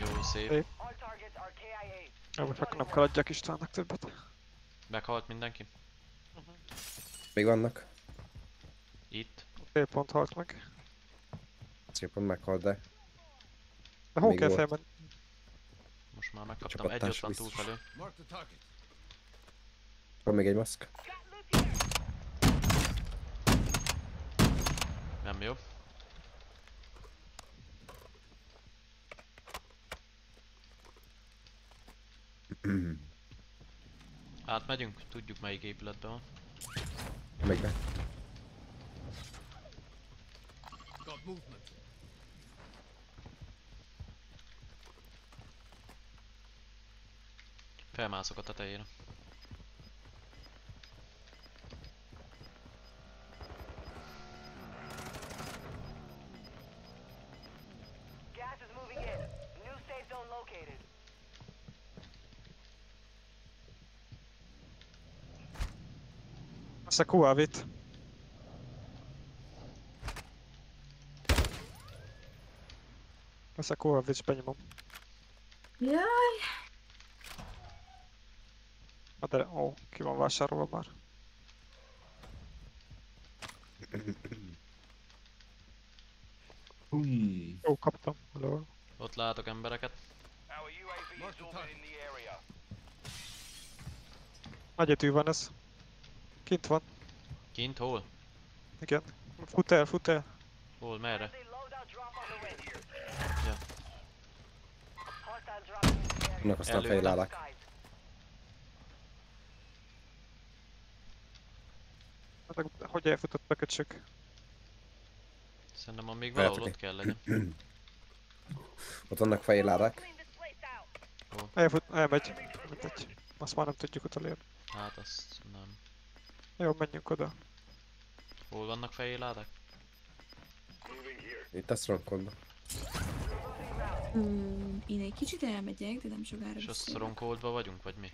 Jó, szép. Most akkor nem kell adjak Istvánnak többet. Meghalt mindenki? Még vannak. Itt? Fél pont halt meg. Szépen meghalt, de De hol kell felmenni? Most már megkaptam. Egy ott van túlfelő. van még egy maszk. Nem jó. Átmegyünk? Tudjuk melyik épületben van. Még be. Felmászok a tetejére. A QAV-t. Ezt a is benyomom. Jaj! Na de, ó, ki van vásárolva már. Hmm. Jó, kaptam. Lol. Ott látok embereket. Nagy etű van ez. Kint van. Kint? Hol? Igen. Fut el, fut el. Hol? Merre? Ja. Vannak aztán fejlálák. Hát, hogy elfutott a köcsök? Szerintem még valahol ott kell legyen. Ott vannak place out. Elfut, elmegy. Mindegy. Azt már nem tudjuk utolérni. Hát azt nem. Jó, menjünk oda. Hol vannak fejéládák? Itt a strongholdban. Hmm, én egy kicsit elmegyek, de nem sokára És a strongholdba vagyunk, vagy mi?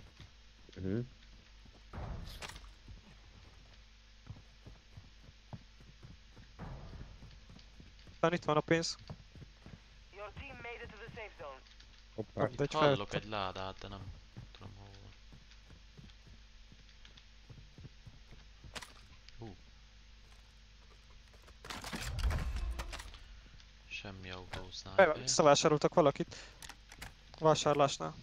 Uh-huh. Aztán itt van a pénz. Your team made it to the safe zone. Hoppá. Hallok egy ládát, de nem tudom hol van. Hú. Semmi autó Be- sniper. Visszavásároltak valakit. Vásárlásnál.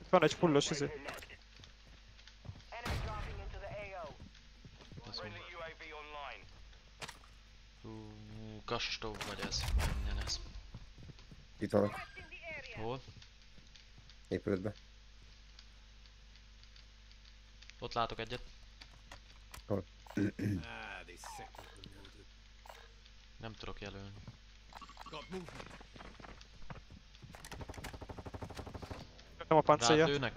Itt van egy fullos izé. Kastó vagy ez. Menjen ez. Itt vannak Hol? épületben. Ott látok egyet. Hol? Nem tudok jelölni. Nem a páncélja. Rád lőnek?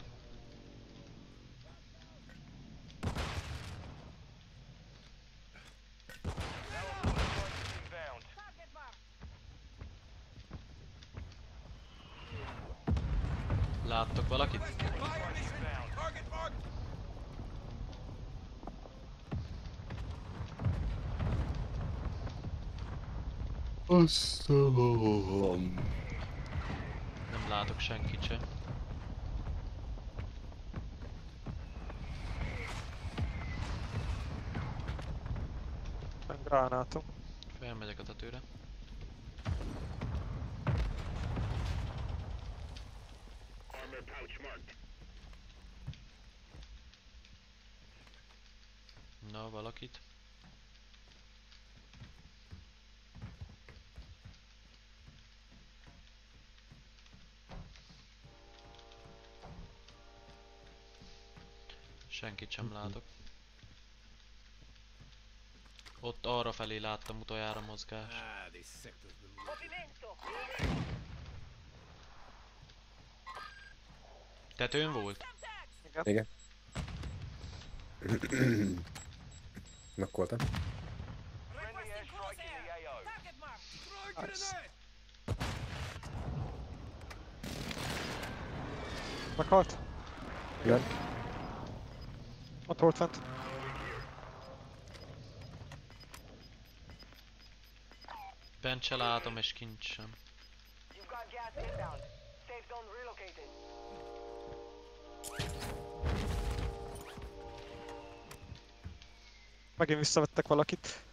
Láttok valakit? Nem látok senkit sem. Nem gránátom. Felmegyek a tetőre. Na, valakit? Senkit sem látok. Ott arra felé láttam utoljára mozgás. Movimento. Tetőn volt? Igen. Igen. Nice. Meghalt? Nem. Ott volt fent. Bent se látom és kint sem. Megint visszavettek valakit.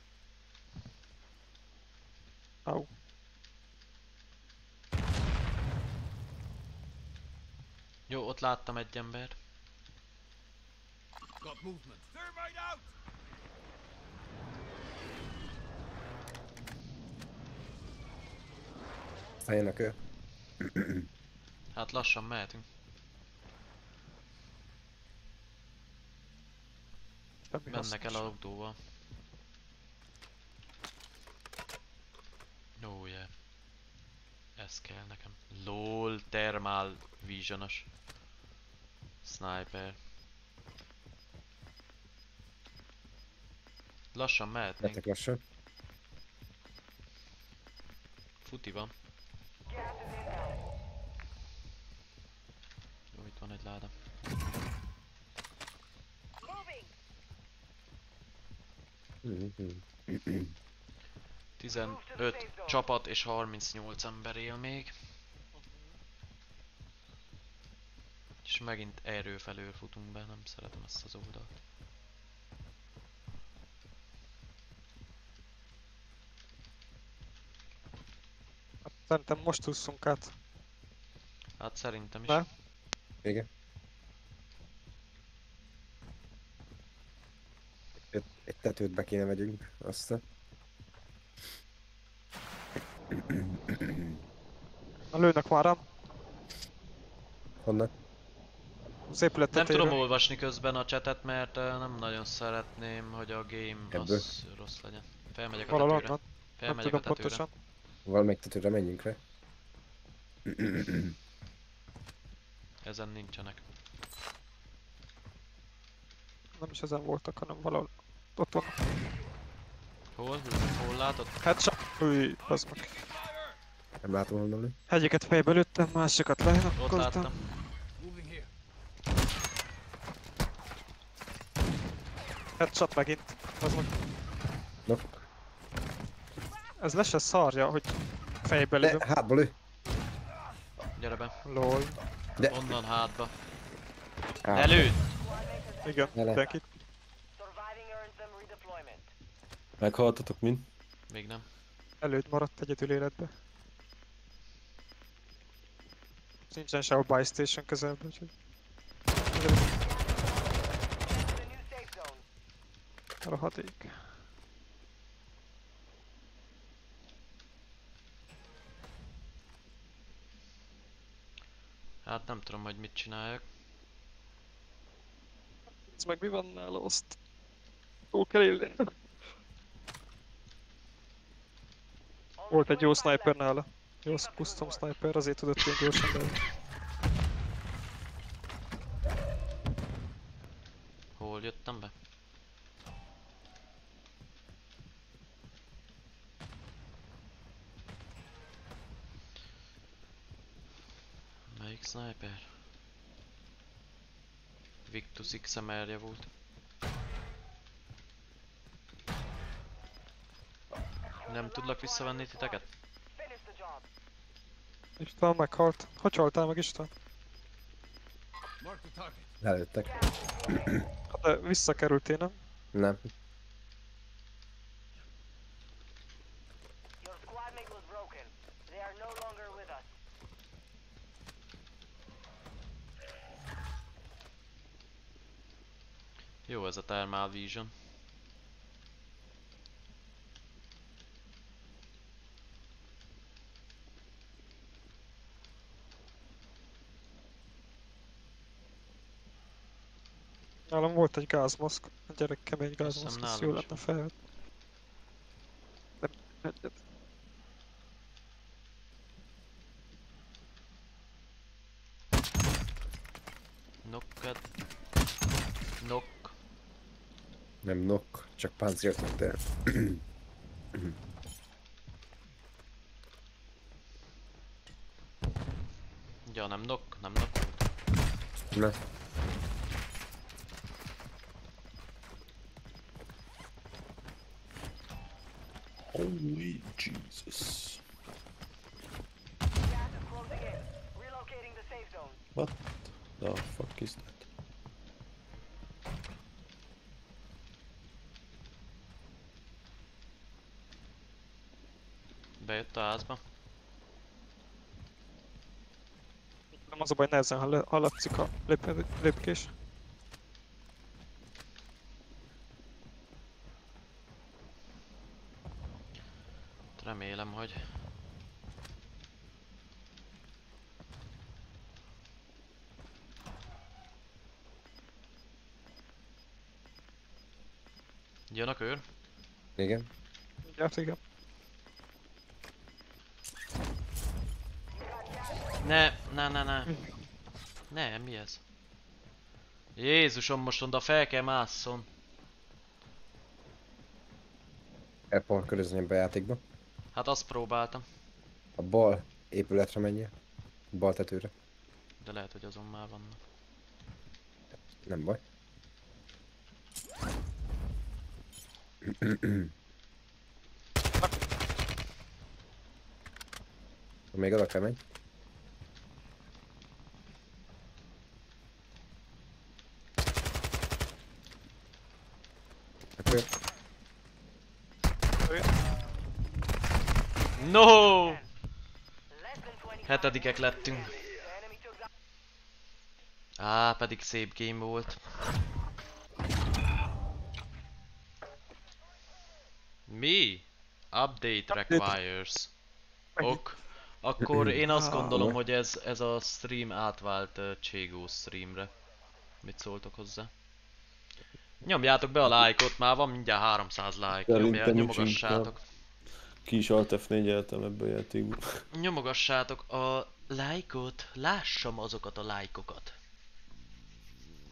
Au. Jó, ott láttam egy embert. Feljönnek ő. Hát lassan mehetünk. Mennek el autóval. Ó, oh, yeah. Ez kell nekem. LOL, thermal visionos. Sniper. Lassan mehetnénk. Lettek lassan. Futi van. Jó, itt van egy láda. 15 csapat és 38 ember él még. És megint erő felől futunk be, nem szeretem ezt az oldalt. Szerintem most ússzunk át. Hát szerintem is. Ne? Igen. Egy, egy tetőt be kéne megyünk, aztán. Na lőnek már rám. Honnan? Az épület Nem tudom olvasni közben a chatet, mert eh, nem nagyon szeretném, hogy a game Ebből? az rossz legyen. Felmegyek a Valahol tetőre. onnan. Nem Felmegyek a tetőre. pontosan. Valamelyik tetőre menjünk le. Ezen nincsenek. Nem is ezen voltak, hanem valahol. Ott van. Hol? Hol látod? Headshot. Új, az meg. Nem látom honnan lő. Egyiket fejbe lőttem, másikat Ott lerakkoztam. láttam. Headshot megint. Az meg. No. Ez le se szarja, hogy fejbe De lövöm. hátba lő. Gyere be. Lol. De- Onnan hátba. Á, Előd! Igen, mindenkit. Surviving earns them redeployment. Meghaltatok mind? Még nem. Előd maradt egyedül életbe. Nincsen se a buy station közelben, úgyhogy... Rohadék. Hát nem tudom, hogy mit csináljak. Ez meg mi van nála, azt... Túl kell élni. Volt egy jó sniper nála. Jó custom sniper, azért tudott ilyen gyorsan beülni. Hol jöttem be? Melyik sniper? Victus XMR-je volt. Nem tudlak visszavenni titeket? István meghalt. Hogy haltál meg István? Lelőttek. Hát de visszakerültél, nem? Nem. Jó ez a Thermal Vision. Nálam volt egy gázmaszk. A gyerek kemény gázmaszk, ezt nálam jó is lenne fel. Nem, egyet. Nokked. Nok. Nem nok, csak páncélt el. Ja, nem nok, nem nok volt. Na, Holy Jesus. Gas is closing in. Relocating the safe zone. What the fuck is that? Bejött a házba. Nem az a baj, nehezen hall- hallatszik a lép- lépkés. Remélem, hogy... Jön a kör? igen. Mindjárt igen. Ne, ne, ne, ne. Ne, mi ez? Jézusom, most oda fel kell másszon. Elparkörözni ebbe a játékba. Hát azt próbáltam. A bal épületre menjél. Bal tetőre. De lehet, hogy azon már vannak. Nem baj. Még oda kell menj. Akkor No! Less than 20 Hetedikek lettünk. Á, pedig szép game volt. Mi? Update requires. Ok. Akkor én azt gondolom, hogy ez, ez a stream átvált uh, Cségó streamre. Mit szóltok hozzá? Nyomjátok be a lájkot, már van mindjárt 300 like. Nyomjá, Szerintem is nyomogassátok. Ki is alt f 4 ebbe a játékban. Nyomogassátok a lájkot, lássam azokat a lájkokat.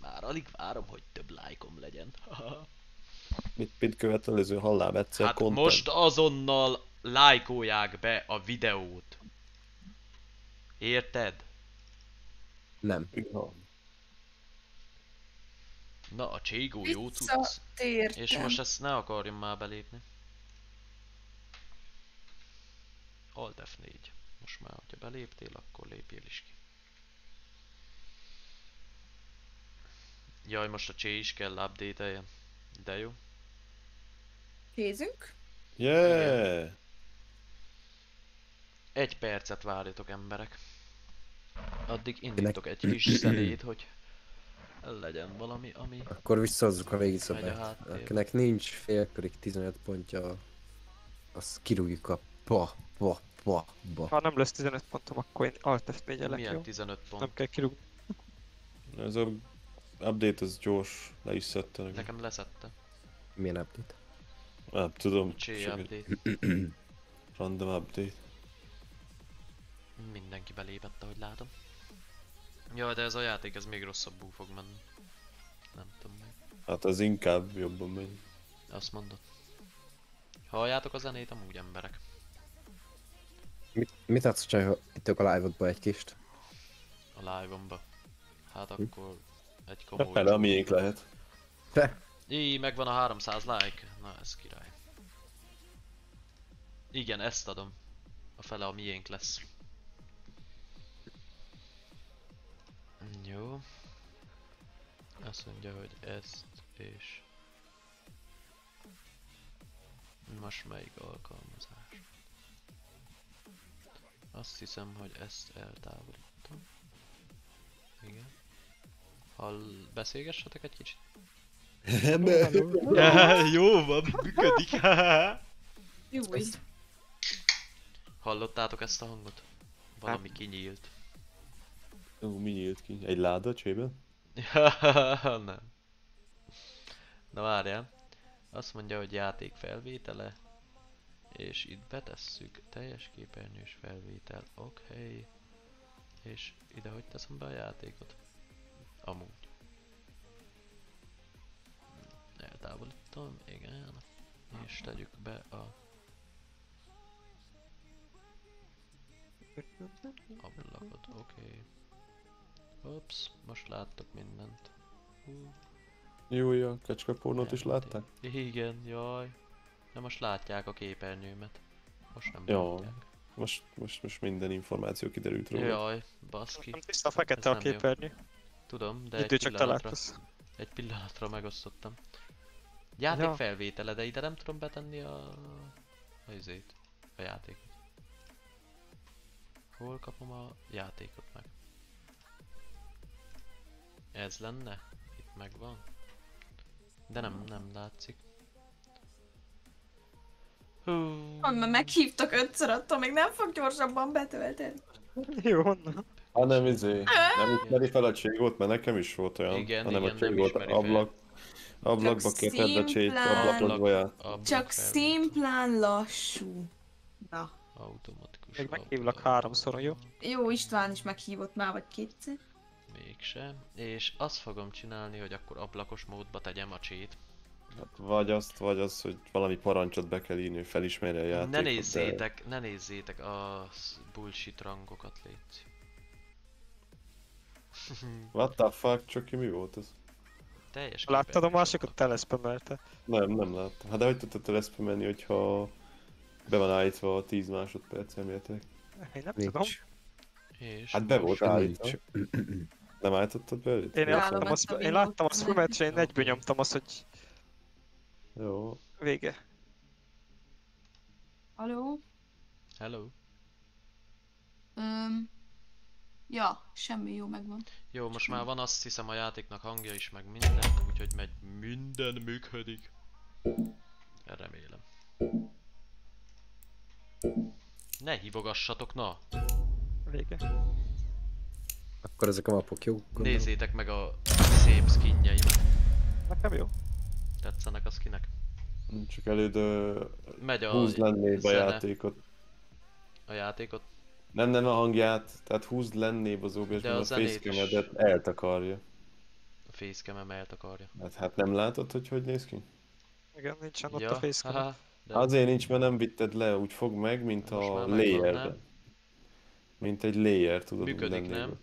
Már alig várom, hogy több lájkom legyen. Mit, mit követelező hallám egyszer hát content. most azonnal lájkolják be a videót. Érted? nem. Ja. Na, a Cségó jó tudsz. És most ezt ne akarjon már belépni. Alt F4. Most már, hogyha beléptél, akkor lépjél is ki. Jaj, most a Csé is kell update De jó. Kézünk? Yeah! Egy percet várjatok emberek. Addig indítok egy kis zenét, hogy legyen valami, ami... Akkor visszahozzuk a régi Megy a szabályt. háttér. Akinek nincs félkörig 15 pontja, azt kirúgjuk a pa, pa, pa, ba. Ha nem lesz 15 pontom, akkor én Alt f 4 Milyen jó? 15 pont? Nem kell kirúgni. Ez a update az gyors, le is szedte nekem. Nekem leszette. Milyen update? Nem tudom, egy update. random update. Mindenki belépett, ahogy látom. Jaj, de ez a játék, ez még rosszabbul fog menni. Nem tudom még. Hát az inkább jobban megy. Azt mondod. Halljátok a zenét amúgy emberek? Mit, mit adsz, ha itt a live-odba egy kist? A live-omba. Hát Hm. akkor egy komoly... fele a miénk lehet. Te! Így, megvan a 300 like. Na, ez király. Igen, ezt adom. A fele a miénk lesz. Jó. Azt mondja, hogy ezt és... Most melyik alkalmazás? Azt hiszem, hogy ezt eltávolítom. Igen. Hall... Beszélgessetek egy kicsit? Jó van, működik. Jó, Hallottátok ezt a hangot? Valami kinyílt. Ó, mi nyílt ki? Egy láda csében? Nem. Na várjál. Azt mondja, hogy játék felvétele. És itt betesszük teljes képernyős felvétel. Oké. Okay. És ide hogy teszem be a játékot? Amúgy. Eltávolítom, igen. És tegyük be a ablakot, oké. Okay. Ups, most láttok mindent. Hú. Jó, a kecskapornót is látták? Igen, jaj. De most látják a képernyőmet. Most nem Jó. látják. Most, most, most minden információ kiderült róla. Jaj, baszki. Nem tiszta fekete Ez a nem jó. képernyő. Tudom, de egy Idő csak pillanatra, látasz. egy pillanatra megosztottam. Játék Ja. felvétele, de ide nem tudom betenni a... a izét, a játékot. Hol kapom a játékot meg? Ez lenne? Itt megvan? De nem, nem látszik. Onnan meghívtak ötször, attól még nem fog gyorsabban betölteni. Jó, honnan? Hanem izé, nem ismeri fel a cségot, mert nekem is volt olyan. Igen, hanem igen, a cségot ablak, ablakba Csak kérted a csét, ablakba ablak Csak szimplán lassú. Na. Automatikus Még meghívlak háromszor, jó? Jó, István is meghívott már, vagy kétszer. Mégsem. És azt fogom csinálni, hogy akkor ablakos módba tegyem a csét. Hát vagy azt, vagy az, hogy valami parancsot be kell írni, hogy felismerje a játékot. ne de- nézzétek, ne nézzétek a bullshit rangokat, légy. What the fuck, csak mi volt ez? Teljes Láttad a másikat, ablak. te leszpemelte. Nem, nem láttam. Hát de hogy tudtad te lesz menni, hogyha be van állítva a 10 másodperc elméletileg? Én nem tudom. Nincs. És Hát be volt állítva. nincs. Nem állítottad be? Én, láttam, ezt azt, a én láttam a videót. streamet, és én egyből nyomtam azt, hogy Jó. vége. Haló? Hello. Öm... Ja, semmi jó megvan. Jó, most már van azt hiszem a játéknak hangja is, meg minden, úgyhogy megy minden működik. Remélem. Ne hívogassatok, na! Vége. Akkor ezek a mapok jók? gondolom? Nézzétek meg a szép skinjeimet. Nekem jó. Tetszenek a skinek. Csak előd ö, Megy a húzd lennébb a játékot. a játékot. Nem, nem a hangját, tehát húzd lennébb az OBS, mert a a zenét is. facecam-edet eltakarja. A facecam emelt akarja. Hát, hát nem látod, hogy hogy néz ki? Igen, nincsen ott a facecam. de Azért nincs, mert nem vitted le, úgy fog meg, mint Most a már megvan, layer nem? Mint egy layer, tudod, Működik, nem?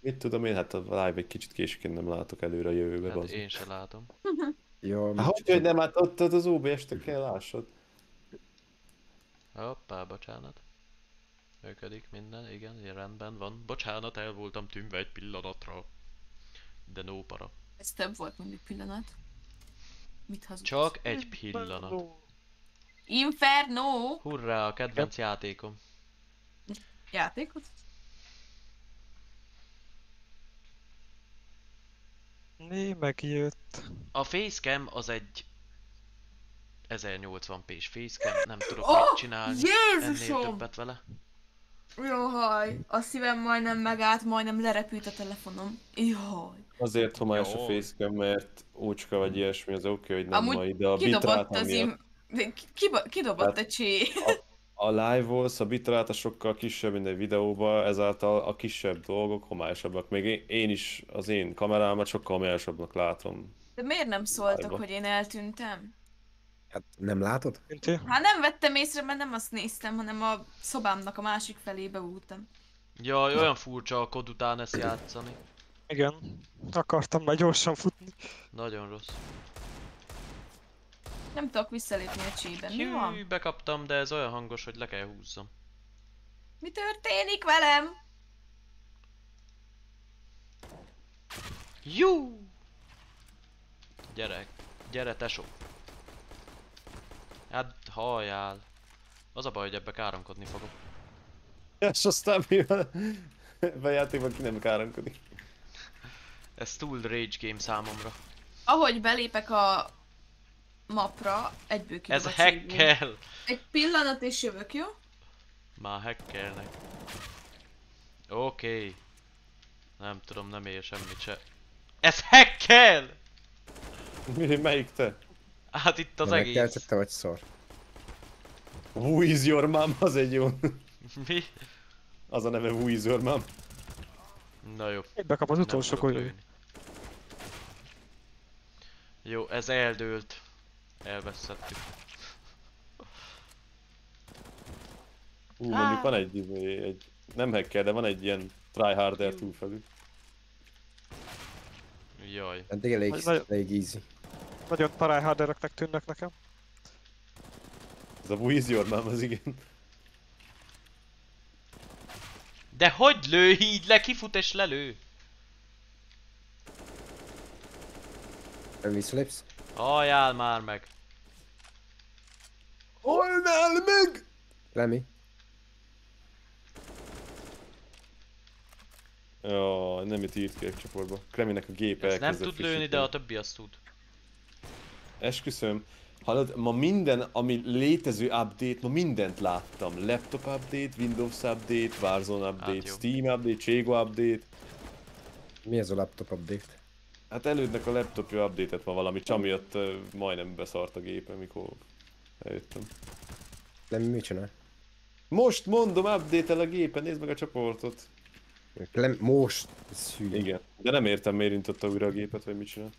Mit tudom én, hát a live egy kicsit későként nem látok előre a jövőbe. hát bazd. én se látom. Ja, Hát hogy, hogy nem, hát ott, ott az OBS-t kell lássad. Hoppá, bocsánat. Működik minden, igen, igen, rendben van. Bocsánat, el voltam tűnve egy pillanatra. De no para. Ez több volt, mint egy pillanat. Mit hazudsz? Csak egy pillanat. Inferno! Hurrá, a kedvenc játékom. Játékot? Né, megjött. A facecam az egy 1080p-s facecam, nem tudok Oh, mit csinálni. Ennél Jézusom! többet vele. Jó haj, a szívem majdnem megállt, majdnem lerepült a telefonom. Jaj. Azért homályos a facecam, mert ócska vagy ilyesmi, az oké, hogy nem Amúgy mai, de a Kidobott bitrate az im... Kidobott Hát- a csé. A live a bitrate sokkal kisebb, mint egy videóban, ezáltal a kisebb dolgok homályosabbak. Még én, is az én kamerámat sokkal homályosabbnak látom. De miért nem szóltak, hogy én eltűntem? Hát nem látod? Hát nem vettem észre, mert nem azt néztem, hanem a szobámnak a másik felébe útam. Jaj, olyan furcsa a kod után ezt játszani. Igen. Akartam már gyorsan futni. Nagyon rossz. Nem tudok visszalépni a csében. Mi Hű, van? bekaptam, de ez olyan hangos, hogy le kell húzzam. Mi történik velem? Jú! Gyere, gyere tesó. Hát halljál. Az a baj, hogy ebbe káromkodni fogok. És aztán mi van? A játékban ki nem káromkodik. Ez túl rage game számomra. Ahogy belépek a mapra, egyből kidob Ez hackkel! Egy pillanat és jövök, jó? Már hackelnek. Oké. Okay. Nem tudom, nem ér semmit se. Ez hackkel! Mi, melyik te? Hát itt az Nem meg kell, egész. csak te vagy szar. Who is your mom? Az egy jó. Mi? Az a neve Who is your mom. Na jó. Egybe kap az utolsó golyó. Jó, ez eldőlt. Elveszettük. Ú, mondjuk van egy, izé, egy nem hacker, de van egy ilyen tryharder túlfelül. Jaj. Eddig elég, Vagy nagyon- elég easy. Nagyon tryhardereknek tűnnek nekem. Ez a Wiz Your Mom, az igen. De hogy lő így le, kifut és lelő? Nem visszalépsz? Halljál már meg. Halnál meg! Lemi? Ja, nem itt írt ki egy csoportba. Kreminek a gépe Ez nem tud lőni, de a többi azt tud. Esküszöm. Hallod, ma minden, ami létező update, ma mindent láttam. Laptop update, Windows update, Warzone update, Hát jó. Steam update, Chego update. Mi ez a laptop update? Hát elődnek a laptopja update ma valami, amiatt uh, majdnem beszart a gépe, mikor eljöttem. Lemi mit csinál? Most mondom, update a gépen, nézd meg a csoportot. Lemi, most? Ez hülye. Igen, de nem értem miért rintotta újra a gépet, vagy mit csinál.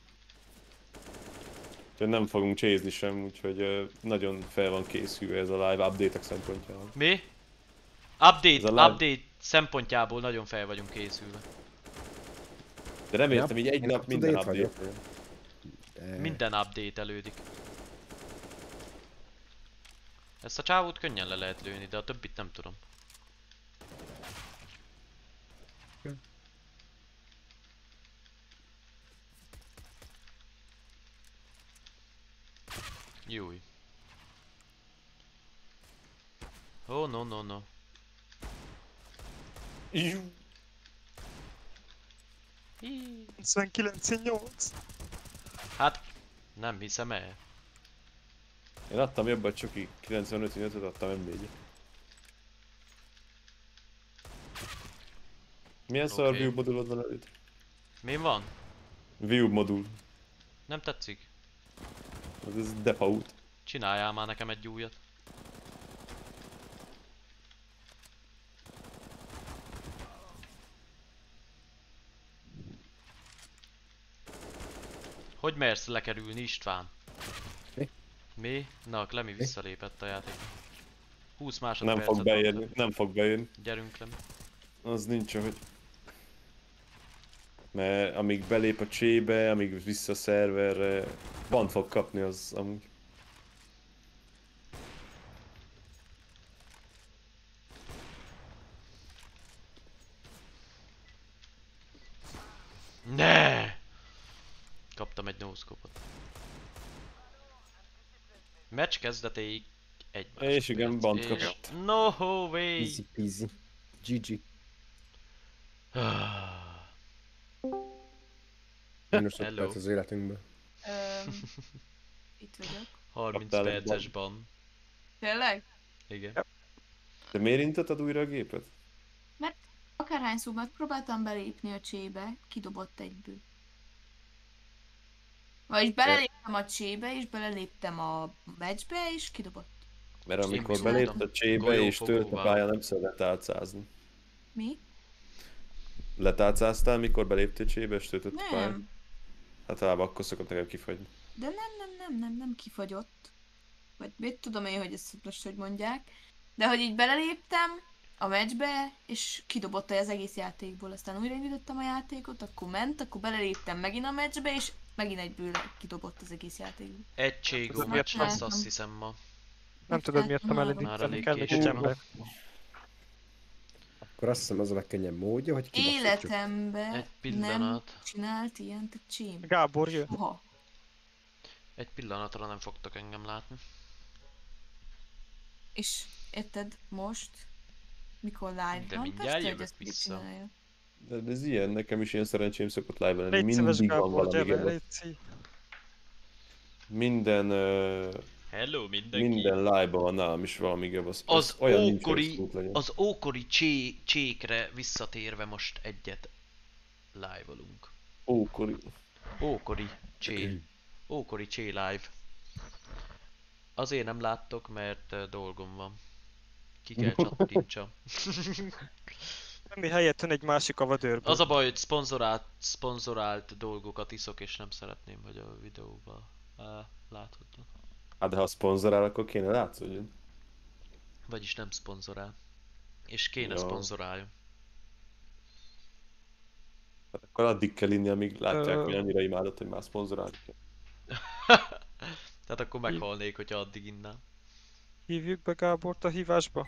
Úgyhogy nem fogunk csézni sem, úgyhogy uh, nagyon fel van készülve ez a live update-ek szempontjából. Mi? Update, live- update szempontjából nagyon fel vagyunk készülve. De nem Ja, értem, így egy nap minden update. vagyok. De... Minden update elődik. Ezt a csávót könnyen le lehet lőni, de a többit nem tudom. Júj. Oh, no, no, no. Ijú. Hí. 99-8. Hát, nem hiszem el. Én adtam jobbat csoki, 95 5 adtam m 4 Milyen szar Oké. view modulod van előtt? Mi van? View modul. Nem tetszik? Ez, ez default. Csináljál már nekem egy újat. Hogy mersz lekerülni István? Mi? Mi? Na, Klemi visszalépett a játékba. 20 Nem másodpercet fog beérni, nem fog beérni. Gyerünk Klemi. Az nincs, hogy... Mert amíg belép a csébe, amíg vissza a szerverre, van fog kapni az amúgy. Ne! Kaptam egy noszkopot. Meccs kezdetéig egy És igen, bant és... kapott. No way! Easy peasy. GG. Minus 5 Hello. perc az életünkből. Öm, itt vagyok. 30 Kaptál egy perces ban. Tényleg? Igen. De miért intottad újra a gépet? Akárhányszor megpróbáltam belépni a csébe, kidobott egyből. Vagyis beleléptem a csébe, és beleléptem a meccsbe, és kidobott. Mert amikor belépsz a csébe és tölt a pálya, nem szabad letálcázni. Mi? Letálcáztál, mikor beléptél csébe és töltött a pálya? Nem. Hát általában akkor szokott nekem kifagyni. De nem, nem, nem, nem, nem kifagyott. Vagy mit tudom én, hogy ezt most hogy mondják. De hogy így beleléptem a meccsbe, és kidobott az egész játékból. Aztán újraindítottam a játékot, akkor ment, akkor beleléptem megint a meccsbe, és megint egyből kidobott az egész játékból. Egy cségó meccs miért lesz nem. azt hiszem ma. Nem tudod miért nem elindítani, kell egy. Akkor azt hiszem az a legkönnyebb módja, hogy kibaszhatjuk. Életemben Egy nem pillanat. csinált ilyent a csím. Gábor jön. Soha. Egy pillanatra nem fogtok engem látni. És érted, most, mikor live De van, mindjárt persze, hogy ezt vissza. csinálja. De ez ilyen, nekem is ilyen szerencsém szokott live lenni. Mindig van Gábor, valami légy Minden, uh, Hello mindenki! minden live-ban van nálam is valami geba. Az, Az olyan nincs, ókori, legyen. az ókori csé, csékre visszatérve most egyet live-olunk. Ókori. Ókori csé. Ókori csé live. Azért nem láttok, mert dolgom van. Ki kell csattintsam. Mi helyett jön egy másik avadőrből. Az a baj, hogy szponzorált, szponzorált dolgokat iszok, és nem szeretném, hogy a videóban uh, láthatod. Hát de ha szponzorál, akkor kéne látszódjon. Vagyis nem szponzorál. És kéne Ja. szponzoráljon. Hát akkor addig kell inni, amíg látják, hogy annyira imádott, hogy már szponzorálni kell. Tehát akkor meghalnék, hogyha addig innám. Hívjuk be Gábort a hívásba.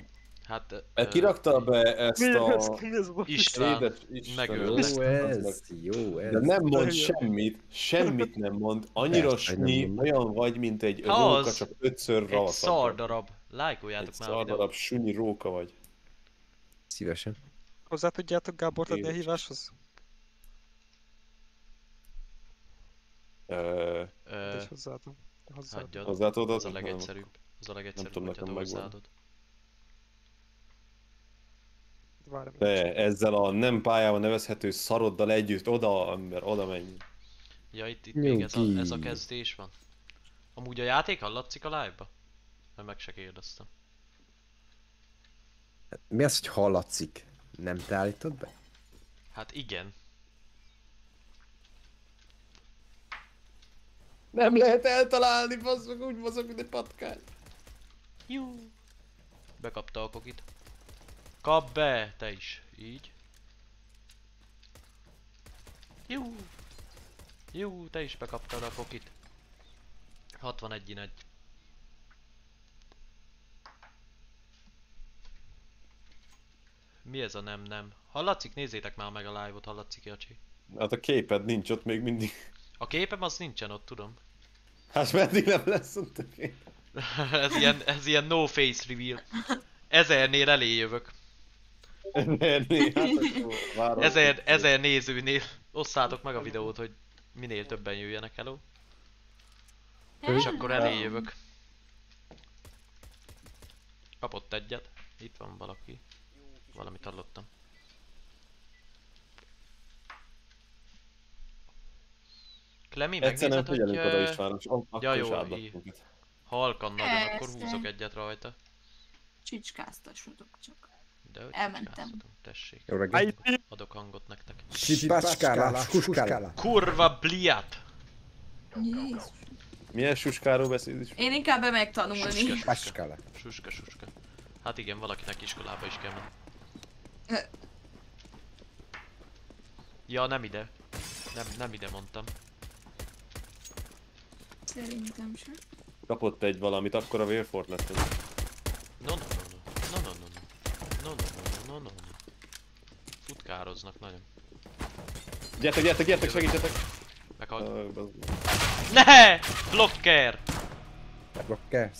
Hát... Kirakta be ezt Mi ez? a... Mi ez volt? István, Édes megöl. Jó ez, jó ez. De nem mond semmit, semmit nem mond, annyira mond. olyan vagy, mint egy róka, csak ötször Egy ravaszabb. szar darab. Lájkoljátok Egy már a szar videót. darab sunyi róka vagy. Szívesen. Hozzá tudjátok Gábort adni a híváshoz? Ö, Ö, hozzáadom. Hozzáadom. Hagyjad. hozzá tudod Az a legegyszerűbb. Az a legegyszerűbb, tudom, hogyha hozzáadod. Várj, De ezzel a nem pályában nevezhető szaroddal együtt oda, ember, oda menj. Ja, itt, itt még ez a, ez a kezdés van. Amúgy a játék hallatszik a live-ba? Mert meg se kérdeztem. Mi az, hogy hallatszik? Nem te állítod be? Hát igen. Nem lehet eltalálni, basszok, úgy mozog, mint egy patkány. Jú. Bekapta a kokit. Kap be, te is. Így. Jú. Jú, te is bekaptad a kokit. 61 1 Mi ez a nem nem? Hallatszik? Nézzétek már meg a live-ot, hallatszik Jacsi. Hát a képed nincs ott még mindig. A képem az nincsen ott, tudom. Hát meddig nem lesz ott a kép? ez, ilyen, ez ilyen no face reveal. Ezernél elé jövök. Ne, ne, hát akkor várom. Ezer, ezer nézőnél osszátok meg a videót, hogy minél többen jöjjenek elő. És akkor elé jövök. Kapott egyet. Itt van valaki. Valamit hallottam. Klemi, Egyszer nem megnézed, hogy figyelünk oda ö, István, és ak- akkor Ja, jó, halkan nagyon, akkor húzok egyet rajta. Csicskáztassatok csak. De hogy Elmentem. Tessék, Jó reggelt. Adok hangot nektek. Sipácskála, kuskála. Kurva bliat! Jézus. Milyen suskáról beszélsz is? Én inkább bemegyek tanulni. Suska, suska. Suska, suska. Hát igen, valakinek iskolába is kell menni. Ja, nem ide. Nem, nem ide mondtam. Szerintem sem. Kapott egy valamit, akkor a vérfort no, no. No, no, no, no. No, no, no, no, no, no. Futkároznak nagyon. Gyertek, gyertek, gyertek, segítsetek! Meghalt. Ne! Blocker! Blokkersz.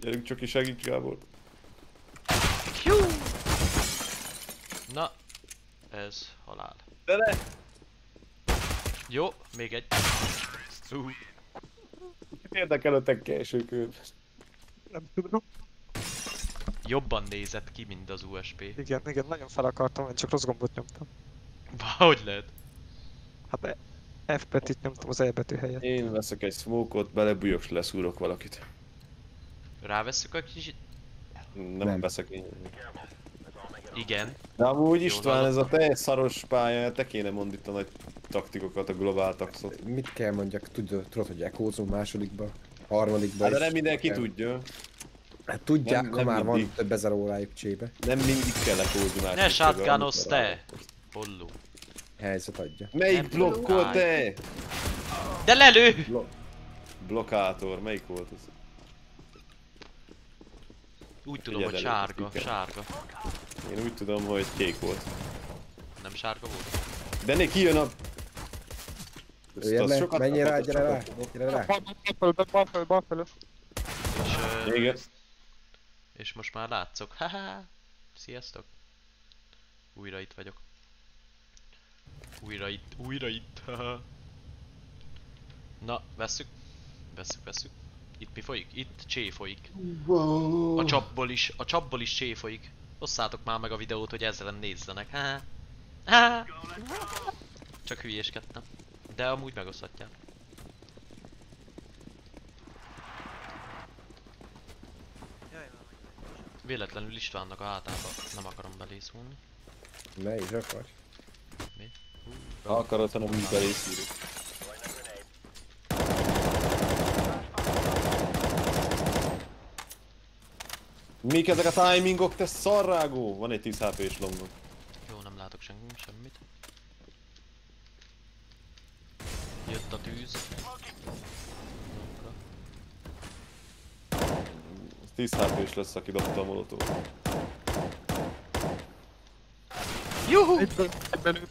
Gyerünk csak is segíts Gábor. Hjú! Na, ez halál. De ne! Jó, még egy. Uh, Érdekelőtek későkő. Nem tudom. Jobban nézett ki, mint az USP. Igen, igen, nagyon fel akartam, én csak rossz gombot nyomtam. Hogy lehet? Hát e- F betűt nyomtam az E betű helyett. Én veszek egy smoke-ot, belebújok, és leszúrok valakit. Rávesszük a kicsit? Nem, Nem. veszek én. Igen. De amúgy Jól István, ez a hallottam. te szaros pálya, te kéne mondd itt a nagy taktikokat, a globál taxot. Mit kell mondjak? Tudod, tudod hogy ekózunk másodikba, harmadikba Hát de nem mindenki tudja. Hát tudják, Nem- ha nem már mindig. van több ezer órájuk csébe. Nem mindig kell lekózni már. Ne shotgunoz te! Holló. Helyzet adja. Melyik blokkol te? De lelő! Blo- Blokkátor, melyik volt az? Úgy tudom, Figyeld hogy sárga, sárga. Én úgy tudom, hogy kék volt. Nem sárga volt? De ne kijön a... Jöjjön le, menjél rá, gyere rá, gyere rá. Bal felől, bal. És, Igen. És most már látszok. Haha! Sziasztok! Újra itt vagyok. Újra itt, újra itt. haha. Na, vesszük. Vesszük, vesszük. Itt mi folyik? Itt csé folyik. A csapból is, a csapból is csé folyik. Osszátok már meg a videót, hogy ezzel nézzenek. Ha. Ha. Csak hülyéskedtem. De amúgy megoszthatják. Véletlenül Istvánnak a hátába nem akarom belészulni. Ne is akarsz. Ha akarod, hanem úgy belészűrjük. Mik ezek a timingok, te szarrágó? Van egy 10 HP-s longok. Jó, nem látok senki, semmit. Jött a tűz. 10 HP-s lesz, aki dobta a molotó. Juhu! Egyben, egyben ő.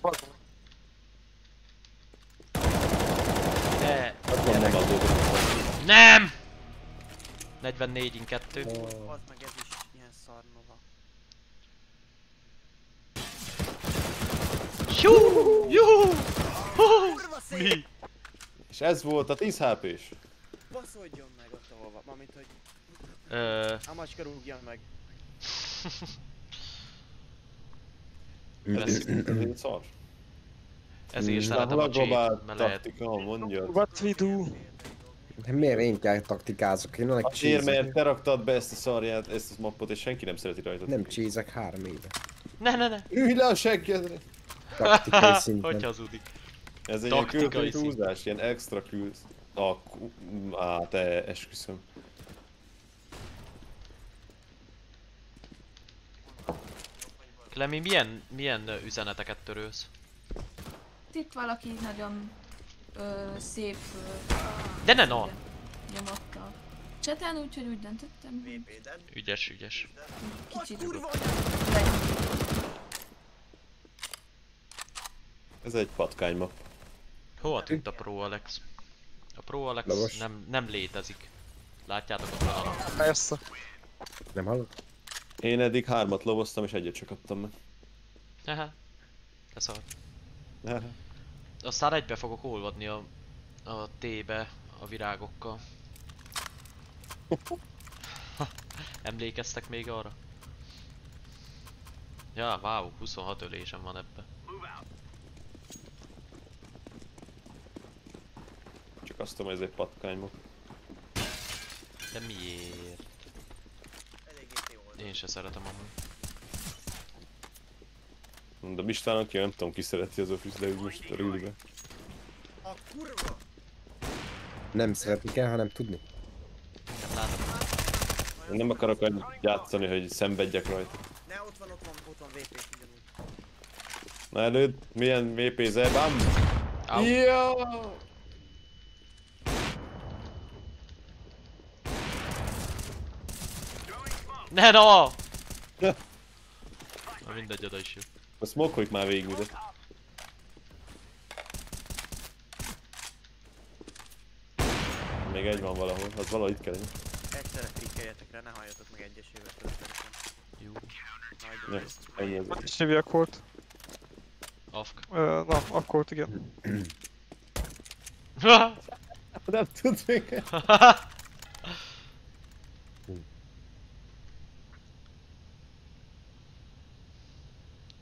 De... Hát van, nem adódott. Nem! 44 in 2. Az meg ez is ilyen szarnova. Juhu! Juhu! Kurva? És ez volt a 10 HP-s. Baszódjon meg ott ahova. Mármint, hogy Ö, a macska rúgjon meg. Ez, szar. Mm, szeretem a globál mert taktika, mondja. What we do? Miért én kell taktikázok? Én annak Azért, mert cheesek. te raktad be ezt a szarját, ezt a mappot, és senki nem szereti rajta. Nem cheesek három éve. Ne, ne, ne! Ülj le a seggedre! Taktikai Hogy szinten. hazudik? Ez egy ilyen külföldi túlzás, ilyen extra kül... A, á, te esküszöm. Klemi, milyen, milyen üzeneteket törölsz? Itt valaki nagyon ö, szép ö, De ne no! nyomott a cseten, úgyhogy úgy döntöttem. Ügyes, ügyes. kicsit. Ez egy patkány map. Hova tűnt a Pro Alex? A Pro Alex nem, nem létezik. Látjátok a... Persze. Nem hallod? Én eddig hármat lovoztam, és egyet csak adtam meg. Haha. Te szar. Aztán egybe fogok olvadni a, a T-be a virágokkal. Emlékeztek még arra? Ja, wow, 26 ölésem van ebbe. Csak azt tudom, hogy ez egy patkány map. De miért? Jó. Én se szeretem amúgy. Mondom Istvánnak, ki nem tudom ki szereti az Office, de ő most a rülibe. A kurva! Nem szeretni kell, hanem tudni. Nem látom. Én nem akarok annyit játszani, hogy szenvedjek rajta. Ne, ott van, ott van, ott van VP ugyanúgy. Na előtt, milyen VP bam! Au. Ne no! Na mindegy, oda is jött. A smokoljuk már végig mindet. Még egy van valahol, az valahogy itt kell lenni. Egyszerre klikkeljetek rá, ne halljatok meg egyesével történetem. Jó. Ne, ennyi ez. Hát is hívja Colt. Afk. Ö, na, akkor igen. Nem tud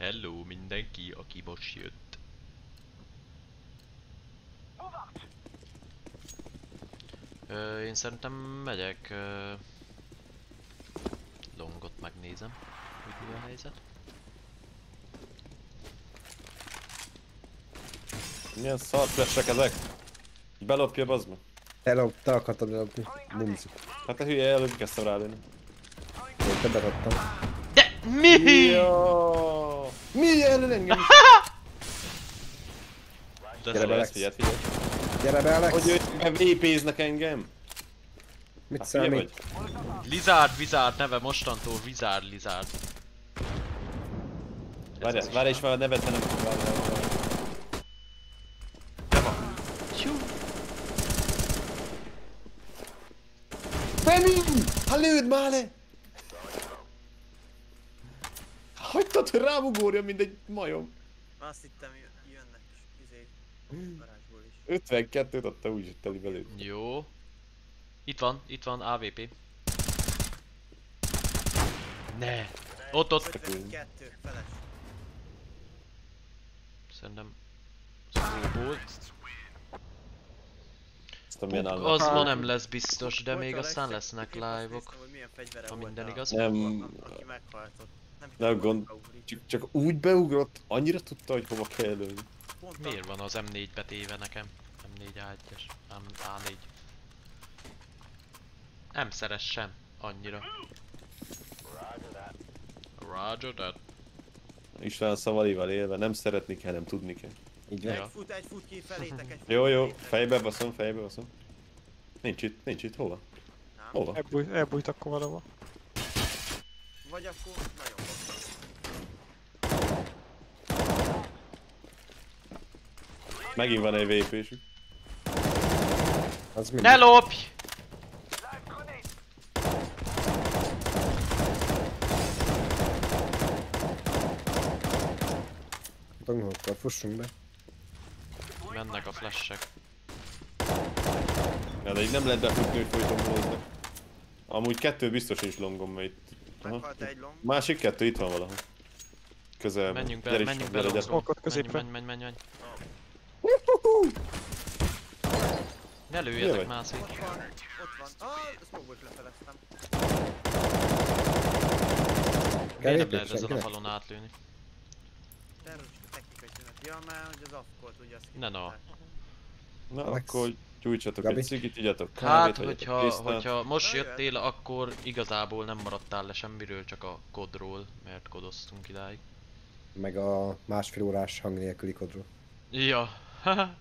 Hello mindenki, aki most jött. Ö, én szerintem megyek... Ö, longot megnézem, hogy mi a helyzet. Milyen szar flashek ezek? Belopja, bazd meg. Te, lop, te akartad lopni. Bumzik. Hát te hülye előbb kezdtem rálőni. Én többet adtam. Mi? Mi ellen engem? Gyere be, Alex. figyelj, figyelj. Gyere be, Alex! Hogy ők VP-znek engem? Mit Hát számít? Lizard Wizard neve mostantól Wizard Lizard. Várj, várj is már a nevet. Tyú. Femi! Ha lőd már le! Hagytad, hogy rám ugorjon, mint egy majom. Azt hittem, jö- jönnek is, izé, garázsból is. 52-t adta úgy, hogy teli belőle. Jó. Itt van, itt van AVP. Ne. Ott, ott. 52, feles. Szerintem szóból. Állat. Az ma nem lesz biztos, de még aztán lesznek live-ok. fegyvere Ha minden igaz. Nem. aki meghalt ott. Nem, Nem gond-. Csak, csak úgy beugrott, annyira tudta, hogy hova kell lőni. Miért van az M4 betéve nekem? M4 A1-es, A4. Nem szeres sem, annyira. Roger that. István szavaival élve, nem szeretni kell, nem tudni kell. Így van. Egy fut, egy fut ki felétek, egy fut Jó, jó, fejbe baszom, fejbe baszom. Nincs itt, nincs itt, hova? Nem. Hova? Elbújt, elbújt akkor valahol. Vagy akkor nagyon rossz. Megint van egy vépésük. Az mindig. Ne lopj! Dongokkal fussunk be. Mennek a flashek. Ja, de így nem lehet befutni, hogy folyton. Amúgy kettő biztos nincs longom, mert itt... Meghalt egy long. Másik kettő itt van valahol. Közelben. Menjünk be, Gyere menjünk be. Smoke-ot Menj, középre. menj, menj, menj, menj. Ne lőjetek szét. Ott van, ott van. Ah, lefeleztem. Miért nem lehet ezen a falon átlőni? Terrorista technikai tünet. Ja, már hogy az afkolt ugye azt Ne, no. Na, akkor gyújtsatok Gabi. egy cigit, igyatok Hát, kávét, vegyetek hogyha, hogyha most jöttél, akkor igazából nem maradtál le semmiről, csak a kodról, mert kodoztunk idáig. Meg a másfél órás hang nélküli kodról. Ja,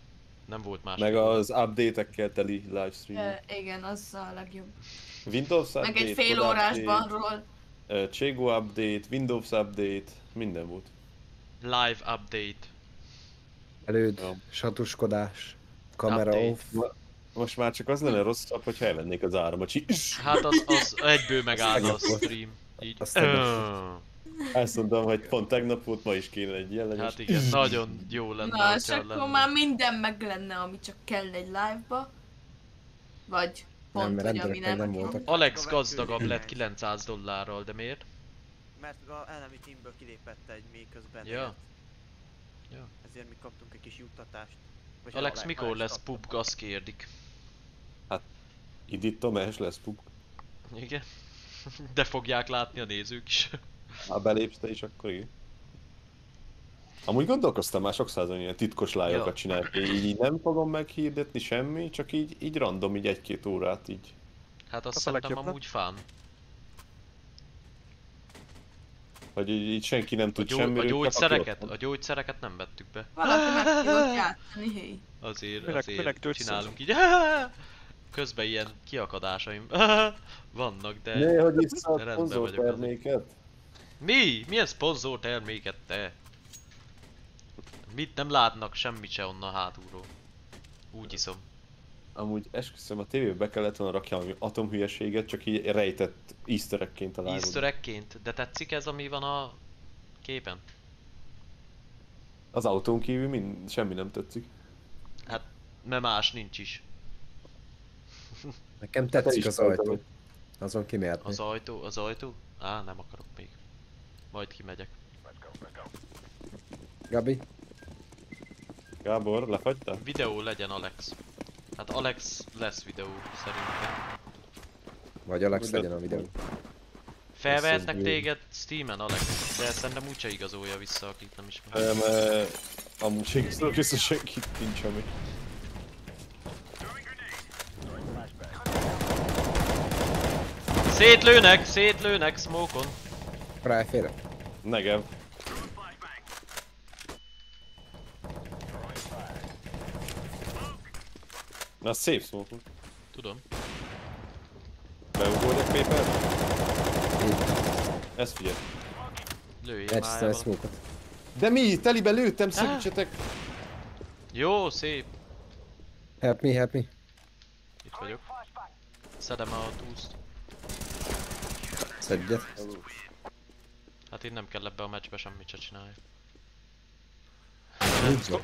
nem volt más. Meg az update-ekkel teli livestream. Ö, igen, az a legjobb. Windows update, Meg egy fél órás update, banról. Chego update, Windows update, minden volt. Live update. Előd, Ja. satuskodás, kamera Update. off. Most már csak az lenne rosszabb, hogyha elvennék az áramot. Csi- Hát az, az egyből megáll a stream. Így. Az tegnap Öh. Azt mondom, hogy pont tegnap volt, ma is kéne egy ilyen legyen. Hát igen, nagyon jó lenne, Na, és akkor lenne. már minden meg lenne, ami csak kell egy live-ba. Vagy pont, Nem, mert hogy ami nem. nem voltak. Alex gazdagabb lett 900 dollárral, de miért? Mert a elemi teamből kilépett egy még közben. Ja. Ja. Ezért mi kaptunk egy kis juttatást. Vagy Alex Alex- mikor lesz pub, azt kérdik. Idit Tomás lesz puk. Igen. De fogják látni a nézők is. Ha belépsz te is, akkor igen. Amúgy gondolkoztam már sok százan ilyen titkos lájokat Ja. csinálni. Így, így nem fogom meghirdetni semmi, csak így, így random, így egy-két órát így. Hát azt Az a szerintem amúgy fán. Hogy így, így senki nem A, tud gyó- semmiről. a gyógyszereket, a gyógyszereket nem vettük be. Valaki meg tudott játszani, hé. Azért, Minek- azért minek csinálunk így. Közben ilyen kiakadásaim vannak, de... Ne, hogy iszol rendben szponzor vagyok azért. terméket. Mi? Milyen szponzor terméket te? Mit nem látnak semmit se onnan hátulról. Úgy iszom. Amúgy esküszöm, a tévébe be kellett volna rakjam valami atomhülyeséget, csak így rejtett easter egg-ként a live Easter egg-ként. De tetszik ez, ami van a képen? Az autón kívül mind, semmi nem tetszik. Hát, mert más nincs is. Nekem Te tetszik az ajtó. Azon kimehetnék. Az ajtó, az ajtó? Á, nem akarok még. Majd kimegyek. Gabi, Gábor, lefagytál? Videó legyen Alex. Hát Alex lesz videó szerintem. vagy Alex Úgy legyen a videó. Felvehetnek téged Steamen, Alex, de szerintem úgyse igazolja vissza, akit nem ismer. Nem, eh, amúgy sem szólok vissza senkit, nincs ami. Szétlőnek, szétlőnek, smoke-on. Ráj félre. Negev. Na szép smoke volt. Tudom. Beugorjak paper? Ezt figyelj. Lőjél szem el smoke De mi? Telibe lőttem, segítsetek! Jó, szép. Help me, help me. Itt vagyok. Szedem a túszt. Szedjet. Hát én nem kell ebbe a meccsbe semmit se csinálni.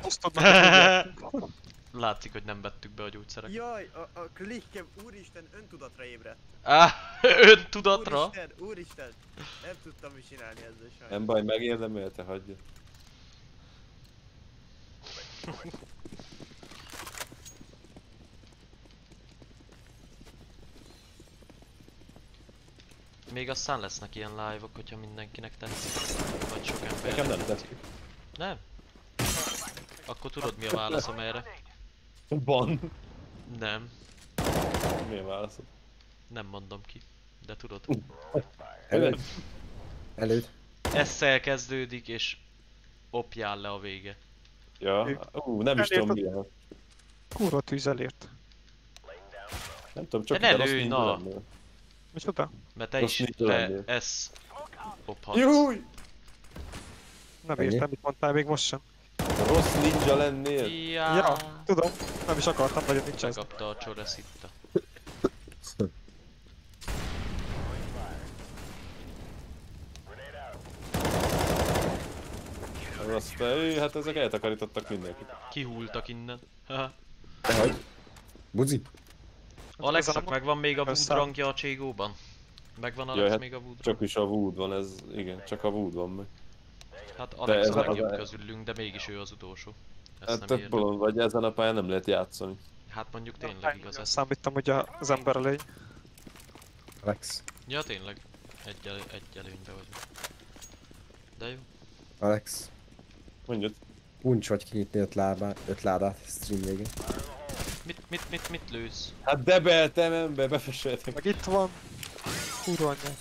Osztod meg. Látszik, hogy nem vettük be a gyógyszereket. Jaj, a, a klikkem, úristen, öntudatra ébredt. Á, ön tudatra? Úristen, úristen. Nem tudtam mit csinálni ezzel sajnos. Nem baj, megérdemelte, hagyja. Még aztán lesznek ilyen live-ok, hogyha mindenkinek tetszik. Vagy sok ember. Nekem nem tetszik. Nem? Akkor tudod mi a válaszom erre? Van. Nem, Mi a válaszod? nem mondom ki. De tudod. Előd. Előd. Esszel kezdődik és opjál le a vége. Ja, ú, nem is tudom milyen. Kurva tűz elért. Nem tudom, csak ne lőj, na. Micsoda? Mert te is le lennél. S ophatsz. Júj! Nem értem, mit mondtál még most sem. Rossz ninja lennél? Ja, Ja, tudom. Nem is akartam, nagyon nincs ez. Megkapta a csoreszita. Rossz fej, hát ezek eltakarítottak mindenkit. Kihultak innen. Dehogy. Buzi. Alexnak megvan még a Wood rangja a Cségóban? Megvan Alex Jaj, hát még a Wood Csak is a Wood van, ez igen, csak a Wood van meg. Hát Alex a legjobb közülünk, de mégis ő az utolsó. Hát értem. bolond vagy, ezen a pályán nem lehet játszani. Hát mondjuk tényleg igaz ez. Számítam, hogy a- az ember elej. Alex. Ja tényleg. Egy, elő, egy előnybe vagyunk. De jó. Alex. Mondjad. Uncs vagy kinyitni öt, lábá, öt ládát stream végén. Mit, mit, mit, mit lősz? Hát debeltem ember, befeseltek. Meg itt van. Kurva anyja.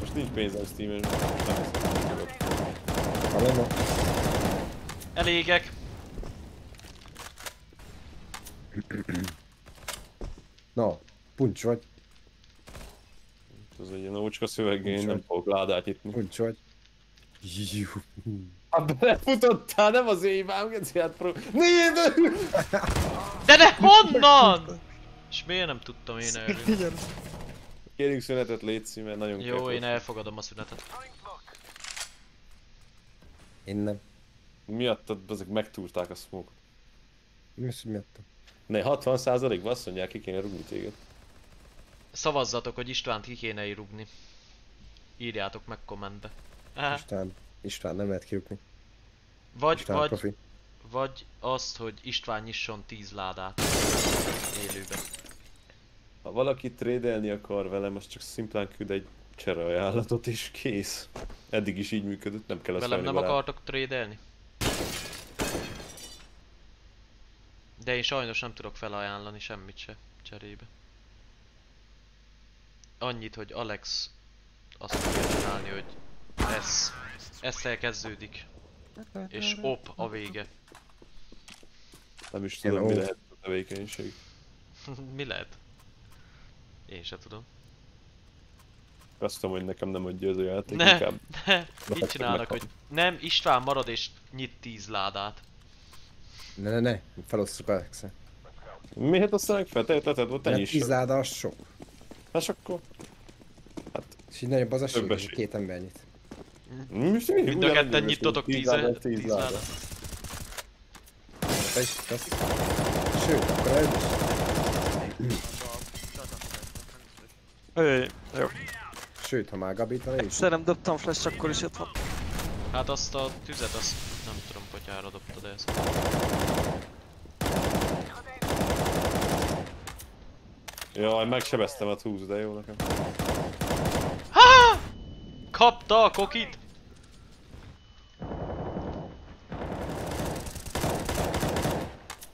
Most nincs pénzem Steam-en. Elégek! Na, puncs vagy. Ez egy ilyen ócska szöveg, én nem fogok ládát nyitni. Puncs vagy. Jú. Hát belefutottál, nem az évám, geci, hát pró... Nézd! De ne honnan? És miért nem tudtam én erről? Kérjük szünetet, létszi, mert nagyon Jó, kell én elfogadom a szünetet. Én nem. Miattad ezek megtúrták a smoke Mi az, hogy miattam? Ne, 60 százalék, azt mondják, ki kéne rúgni téged. Szavazzatok, hogy Istvánt ki kéne rúgni. Írjátok meg kommentbe. István, István nem lehet kirúgni. Vagy, István vagy, profi. vagy azt, hogy István nyisson 10 ládát élőben. Ha valaki trédelni akar velem, az csak szimplán küld egy csere ajánlatot és kész. Eddig is így működött, nem kell azt Velem nem barát. akartok trédelni? De én sajnos nem tudok felajánlani semmit se cserébe. Annyit, hogy Alex azt fogja csinálni, hogy ez, ezzel kezdődik, és op a vége. Nem is tudom, mi lehet a tevékenység. Mi lehet? Én se tudom. Azt tudom, hogy nekem nem adja ez a játék, Ne, inkább ne, így csinálnak, hogy nem, István marad és nyit 10 ládát. Ne, ne, ne. Felosztjuk alex -e. Miért osztanak fel? Te ötleted volt, Mert nyis. tíz láda az sok. Hát akkor... És így nagyobb az hogy esély. két ember nyit. Most mi? Mind a ketten nyitotok 10 láda, 10 10 láda. ládát. Te is tesz. Sőt, akkor előbb is. Öj, jó. Sőt, ha már Gabit van, ő is. Egyszer nem dobtam flash, akkor is jött van. Hát azt a tüzet, azt nem tudom, potyára dobtad -e ezt. Jaj, megsebeztem a 20, de jó nekem. Kapta a kokit!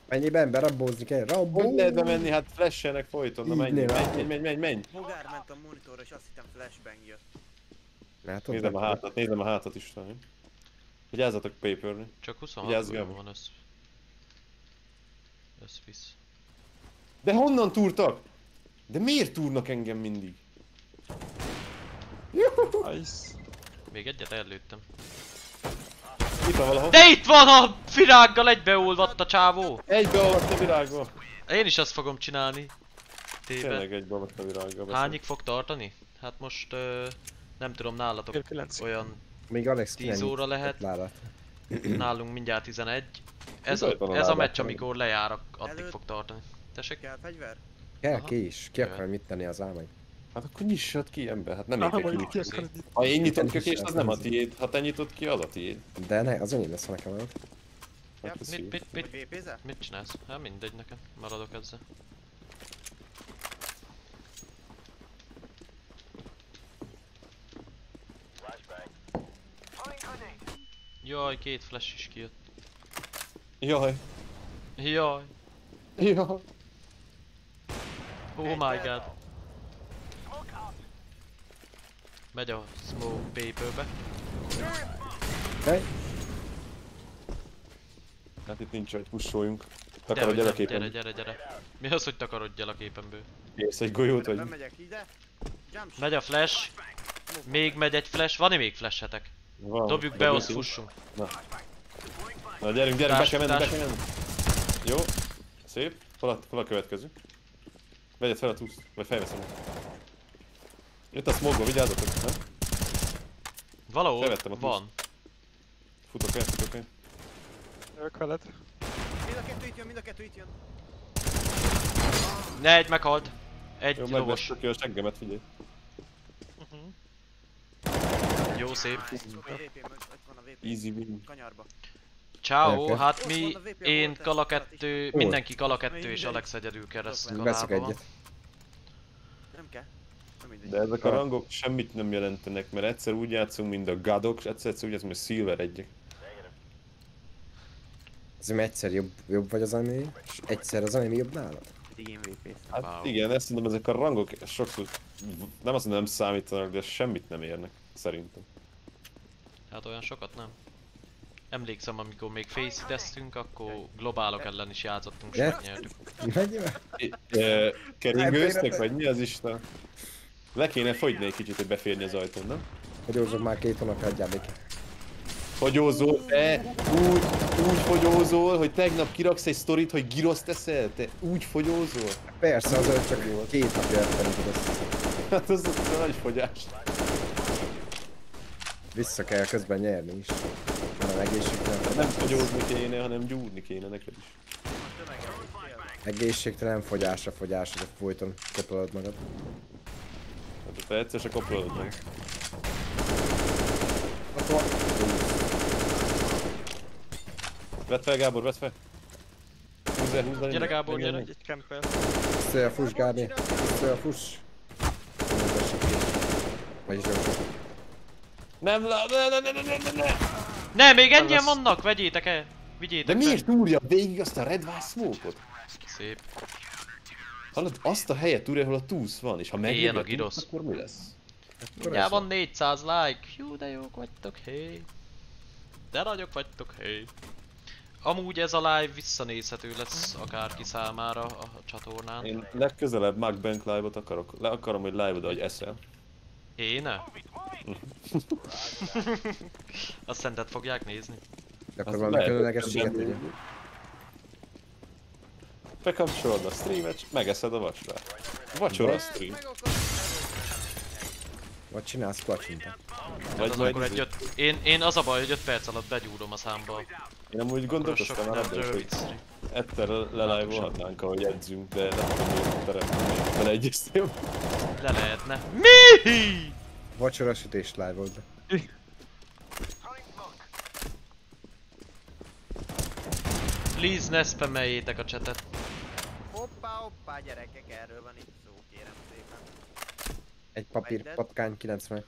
Mennyibe ember rabbózni kell? Rabbó! Hogy lehet bemenni? Hát flashelnek folyton, na menj, menj, menj, menj, menj, menj. Bogár ment a monitorra és azt hittem flashbang jött. Látod? Nézem a hátat, nézem a hátat is, talán. Vigyázzatok paperni. Csak Vigyázz, 26 Gabi. van össz. Összvisz. De honnan túrtak? De miért túrnak engem mindig? Nice. Még egyet előttem. Itt van valahol. De itt van a virággal egybeolvadt a csávó! Egybe olvadt a virágba. Én is azt fogom csinálni. Téve. Tényleg egybe olvadt a virágba. Hányig fog tartani? Hát most ö, nem tudom, nálatok Fél kilenc. olyan Még Alex 10 kilenc óra lehet. nálunk mindjárt 11. Ez a, ez a meccs, amikor lejár, addig Előtt- fog tartani. Tessék? Kell fegyver? Kell Aha. ki is, ki akar mit tenni az álmai. Hát akkor nyissad ki ember, hát nem Aha, én kell ki Ha én nyitom ki a kést, az nem a tiéd, ha te nyitod ki, az a tiéd. De ne, az enyém lesz, ha nekem van. Hát, mit, mit, mit, mit csinálsz? Hát mindegy nekem, maradok ezzel. Jaj, két flash is kijött. Jaj. Jaj. Jaj. Oh my god. Megy a smoke paperbe. Hely, Hát itt nincs, hogy pussoljunk. Takarodj el a gyere, gyere, képen. gyere, gyere. Mi az, hogy takarodj el a képemből? Kész egy golyót, vagy... Bemegyek ide. Jump shot. Megy a flash. Még megy egy flash. Van-e még flashetek? Van. Dobjuk be, azt fussunk. Na gyerünk, gyerünk, be kell menni, be kell menni. Jó. Szép. Hol a, hol a következő? Vegyed fel a túszt, vagy felveszem. Jött a smoke vigyázzatok, nem? Valahol Felvettem a van. Futok el, futok el. Jövök veled. Mind a kettő itt jön, mind a kettő itt jön. Ne, egy meghalt. Egy Jó, lovos. ki a seggemet, figyelj. Jó, szép. Ott van a VP. Easy win. Kanyarba. Ciao, hát mi, én Kala 2, Hol? mindenki Kala 2 és. Alex egyedül kereszt veszek egyet. Nem kell. De ezek a rangok semmit nem jelentenek, mert egyszer úgy játszunk, mint a gadok, és egyszer, egyszer úgy játszunk, mint Silver egyek. Azért mert egyszer jobb, jobb vagy az enemy, és egyszer az enemy jobb nálad. Hát Wow. igen, ezt mondom, ezek a rangok sokszor nem azt mondom, nem számítanak, de semmit nem érnek, szerintem. Hát olyan sokat nem. Emlékszem, amikor még face akkor globálok ellen is játszottunk, és megnyertük. E, keringőztek, vagy mi az Isten? Le kéne fogyni egy kicsit, hogy beférni az ajtón, nem? Hogy hozzak már két hónap adjál békén. Fogyózol, te úgy, úgy fogyózol, hogy tegnap kiraksz egy sztorit, hogy girosz teszel, te úgy fogyózol. Persze, az csak két napja elfelejt azt. Hát az, az a nagy fogyás. Vissza kell közben nyerni is. Egészségtelen. Nem fogyózni kéne, hanem gyúrni kéne neked is. Egészségtelen fogyásra fogyásra, de folyton kopolod magad. Hát te egyszer se kopolod meg. Vedd fel Gábor, vedd fel! Húzz el, húzz el! Gyere, Gábor, gyere. Egy campel. Vissza a fuss, Gábi. Vissza a fuss. Vagyis sok. Nem, ne, ne, ne, ne, ne, ne, ne! Ne, még ennyien lesz. vannak, vegyétek el! Vigyétek De miért túrja végig azt a Red Wall smoke-ot? Szép. Hallod, azt a helyet túrja, ahol a túsz van, és ha megjön a túsz, akkor mi lesz? Mindjárt van 400 like. Hú, de jók vagytok, hé. De nagyok vagytok, hé. Amúgy ez a live visszanézhető lesz akárki számára a csatornán. Én legközelebb Mukbank live-ot akarok. Le akarom, hogy live-od, ahogy eszel. Én? Azt szerinted fogják nézni? De akkor valami különlegességet legyen. Bekapcsolod a streamet, megeszed a vacsorát. Vacsora stream. Vagy csinálsz placsintát. Hát Vagy egy öt... én, én az a baj, hogy 5 perc alatt begyúrom a számba. Én amúgy gondolkoztam már abban hogy egyszer lelive-olhatnánk, ahogy edzünk, de nem tudom, hogy teremteni beleegyeztél. Le lehetne. Mi? Vacsora sütés live volt be. Please ne spameljétek a csetet. Hoppá, hoppá, gyerekek, erről van itt szó, kérem szépen. Egy papír, patkány 90. Azt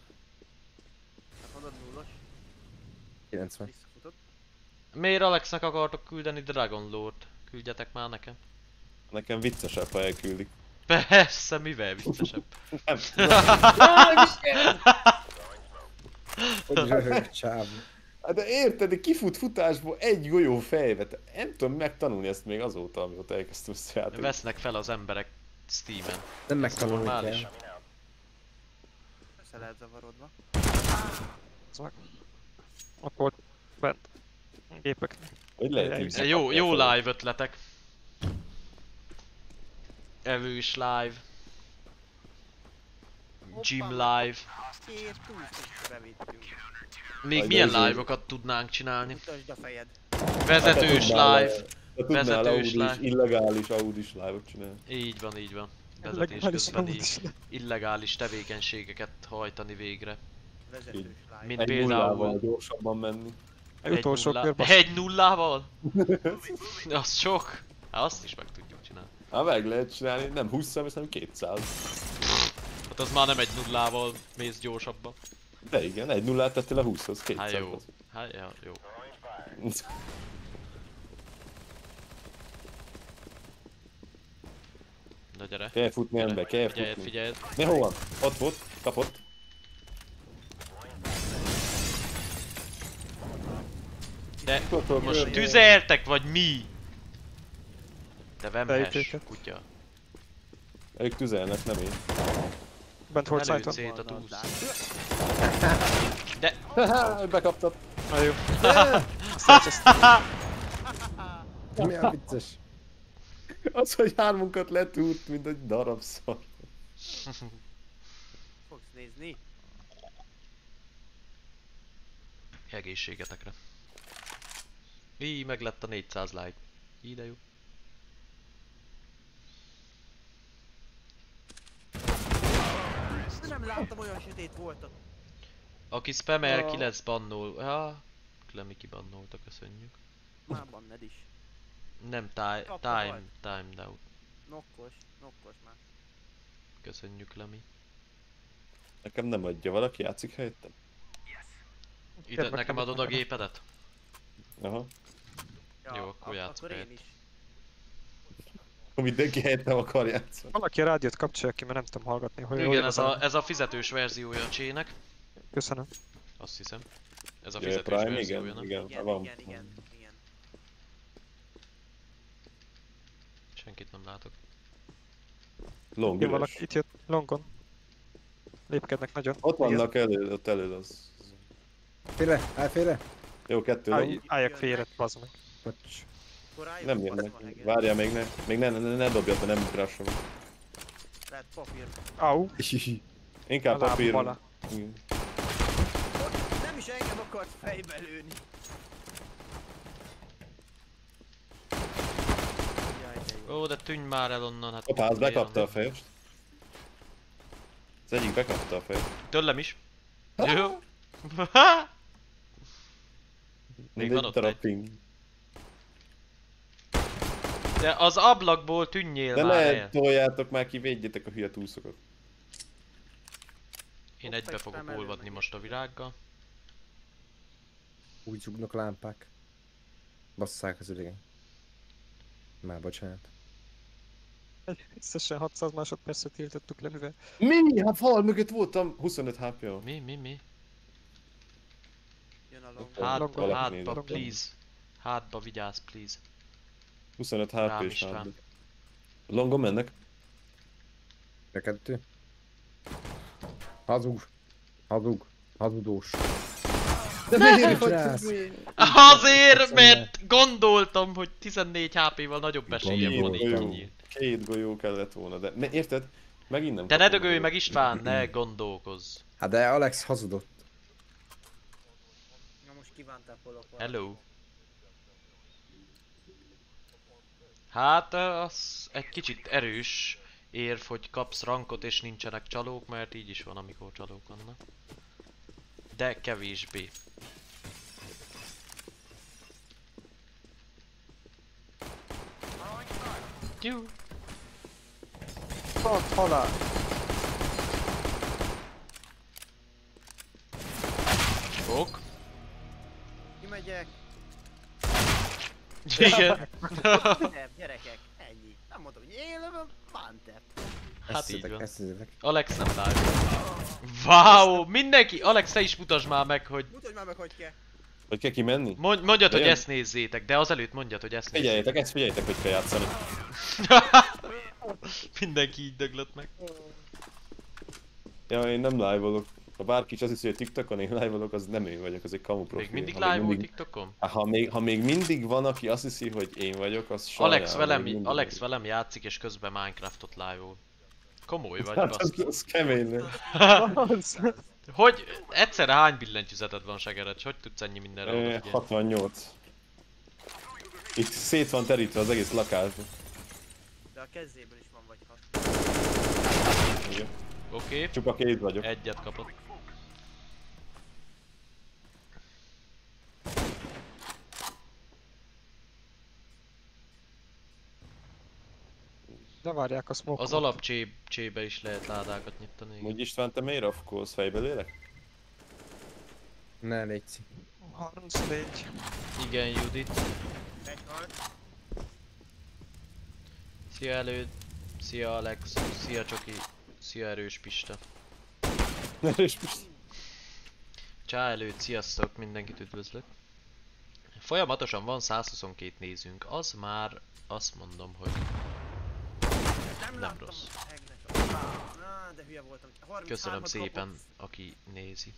mondod nullos, 90. visszafutott. Miért Alexnek akartok küldeni Dragon Lord? Küldjetek már nekem. Nekem viccesebb, ha elküldik. Persze, mivel viccesebb. Nem, röhög csáv. Hát de érted, de kifut futásból egy golyó fejbe. Te Nem tudom megtanulni ezt még azóta, amióta elkezdtem ezt játékot. Vesznek fel az emberek Steam-en. Nem megtanulni kell. Össze lehet zavarodva. Meg. Ott volt bent. Gépek. Hogy lehet Jó, így jó, live ötletek. Evős live. Gym live. Is. Még milyen live-okat tudnánk csinálni? Vezetős live. Vezetős live. illegális Audis live-ot csinálni. Így van, így van. Vezetés közbeni amúgy. illegális tevékenységeket hajtani végre. Mint Egy például gyorsabban menni. Egy utolsó nullá- körben. Egy nullával? Az sok. Hát azt is meg tudjuk csinálni. Hát meg lehet csinálni, nem 20 szem, hanem 200. Hát az már nem egy nullával mész gyorsabban. De igen, egy nullát tettél a 20-hoz, 200 Hát jó. az. Hát ja, jó. Na gyere. Kell futni Gyere. ember, kell futni. figyeld. Ne hol van? Ott volt, kapott. De Tudok, most tüzeltek, vagy mi? Te vemhes, kutya. Ők tüzelnek, nem én. Bent volt szájton. szét a túsz. oddá. Bekaptad. Na jó. A vicces? Az, hogy hármunkat letúrt, mint egy darab szar. Fogsz nézni? Egészségetekre. Így meg lett a 400 like. Így de jó. Nem láttam olyan sötét volt ott. Aki spamel, Ja. ki lesz bannol. Ja, Klemi kibannolta, köszönjük. Már banned is. Nem, time, time, time out. Nokkos, nokkos már. Köszönjük, Lemi. Nekem nem adja, valaki játszik helyettem? Ide, Kérlek, nekem adod a gépedet? Aha. Jó, akkor ak- játszok Akkor én helyett. is. Mindenki helyettem akar játszani. Valaki a rádiót kapcsolja ki, mert nem tudom hallgatni, hogy Igen, ez a, ez a fizetős verziója a csének. Köszönöm. Azt hiszem. Ez a fizetős Prime, verziója, igen, nem? igen, Igen, van. igen, igen, igen. Senkit nem látok. Long üres. valaki, itt jött Longon. Lépkednek nagyon. Ott vannak elő, ott elő az. Félre, állj félre. Jó, kettő Állj, álljak félre, bazd meg. Bocs. Nem jönnek. Várjál még ne. Még ne, ne, ne, ne dobjad, mert nem crushom. Lehet papír. Au, Inkább a papír. Nem is engem akart fejbe lőni. De. Ó, de tűnj már el onnan, hát... Hoppá, az bekapta a fejest. Az egyik bekapta a fejest. Tőlem is. Jó. Még van ott egy. De az ablakból tűnjél De már ne el. toljátok már ki, védjétek a hülye túszokat. Én Ott egybe egy fogok olvadni most a virággal. Úgy zugnak lámpák. Basszák az idegen. Már bocsánat. Összesen 600 másodpercet tiltottuk le, mivel Mi? Hát fal mögött voltam 25 hp -on. Mi, mi, mi? Jön a long. Hátba, hátba, please. Hátba vigyázz, please. 25 Rám hp s István. hátba. Longon mennek. De kettő. Hazug. Hazug. Hazudós. De miért Azért, mert gondoltam, hogy 14 HP-val nagyobb esélyem van így. Két golyó kellett volna, de me- érted? Megint nem Te ne dögölj meg István, ne gondolkozz. Hát de Alex hazudott. Na most kívántál polok Hello. Hát az egy kicsit erős érv, hogy kapsz rankot és nincsenek csalók, mert így is van, amikor csalók vannak. De kevésbé. Jó. Pont halál. Ok. Kimegyek. Igen. Nem, gyerekek, ennyi. Nem mondtam, hogy én lövöm, Panther. Hát így van. Alex nem live. Wow, mindenki, Alex te is mutasd már meg, hogy Mutasd már meg, hogy kell. Hogy kell kimenni? Mond, mondjad, De hogy ezt nézzétek, de azelőtt mondjad, hogy ezt nézzétek. Figyeljétek, ezt figyeljétek, hogy kell játszani. Mindenki így döglött meg. Ja, én nem live-olok. Ha bárki is azt hiszi, hogy TikTokon én live-olok, az nem én vagyok, az egy kamu profil. Még mindig Ha live mindig- TikTokon? Hát, Ha még, ha még mindig van, aki azt hiszi, hogy én vagyok, az sajnál. Alex velem, mindig Alex vagyok. velem játszik és közben Minecraftot live-ol. Komoly vagy, Hát az, az kemény. Hogy egyszerre hány billentyűzeted van segered? Hogy tudsz ennyi mindenre Ö, odafigyelni? 68. Itt szét van terítve az egész lakás. De a kezében is van vagy hat. Oké, Csupa két vagyok. egyet kapott. Ne várják a smoke Az alap csé, csébe is lehet ládákat nyitani. igen. Hogy István, te miért rafkolsz fejbe lélek? Ne légy 34. Igen, Judit. Szia előd. Szia Alex. Szia Csoki. Szia Erős Pista. És most Csá előd, sziasztok, mindenkit üdvözlök. Folyamatosan van 122 nézünk, az már azt mondom, hogy Nem, rossz. a Agnek a- Na, de hülye voltam. 33-at köszönöm kapott. szépen, aki nézi.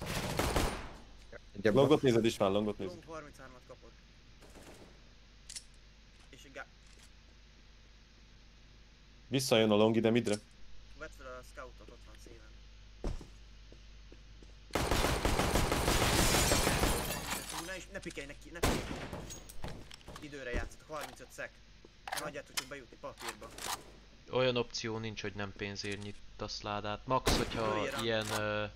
Egy longot nézed is már, longot nézed. Long 33-at kapott. És gá... Visszajön a long ide midre. Vedd fel a scoutot, ott van szélen. Ú, Ne, is, ne pikelj neki, ne pikelj. Időre játszott, 35 szek. Ne hagyjátok csak bejutni papírba. Olyan opció nincs, hogy nem pénzért nyitasz ládát. Max, hogyha ilyen... Uh,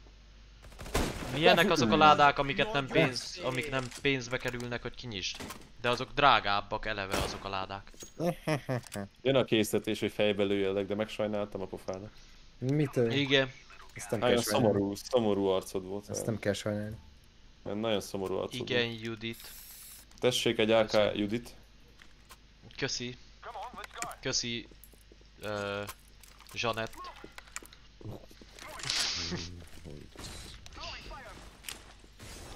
milyenek azok a ládák, amiket nem pénz, amik nem pénzbe kerülnek, hogy kinyisd. De azok drágábbak eleve azok a ládák. Jön a készítés, hogy fejbe lőjelek, de megsajnáltam a pofának. Mitől? Igen, Ezt nem Nagyon szomorú, szomorú arcod volt. Ezt nem kell sajnálni. Nagyon szomorú arcod igen volt. Judit. Tessék egy AK Judit. Köszi. Köszi. Uh, Zsanett.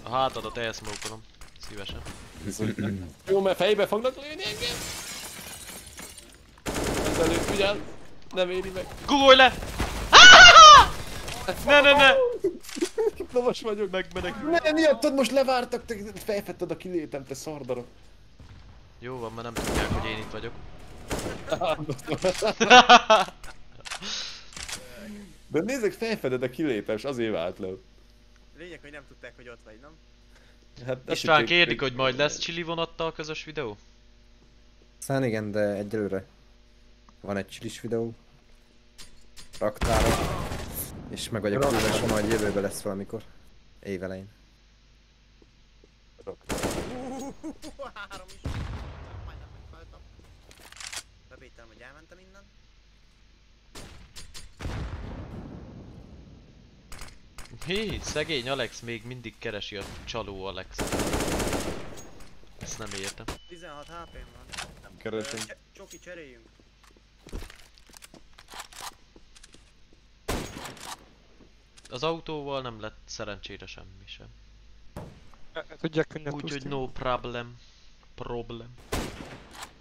A hátadat elszmókolom. Szívesen. Jó, mert fejbe fognak lőni engem. Ezelőtt figyel, nem éri meg. Guggolj le! Ne, ne, ne! Lovas vagyok. Megmenekül. Ne, miattad most levártak, te felfedted a kilétem, te szardarab. Jó van, mert nem tudják, hogy én itt vagyok. De nézzek, felfeded a kilétem, és azért vált le. Lényeg, hogy nem tudták, hogy ott vagy, nem? Hát István kérdik, hogy majd lesz chili vonattal közös videó? Aztán igen, de egyelőre van egy csilis videó. Raktára. És meg vagyok hogy majd jövőben lesz valamikor. Évelején. Uuuuh, három is. Majdnem meghaltam. Bevételem, hogy elmentem innen. Hé, szegény Alex még mindig keresi a csaló Alex. Ezt nem értem. 16 HP-m van. Nem keresem. Ö, cse- Csoki, cseréljünk. Az autóval nem lett szerencsére semmi sem. E- e, Tudják könnyen Úgyhogy no problem. Problem.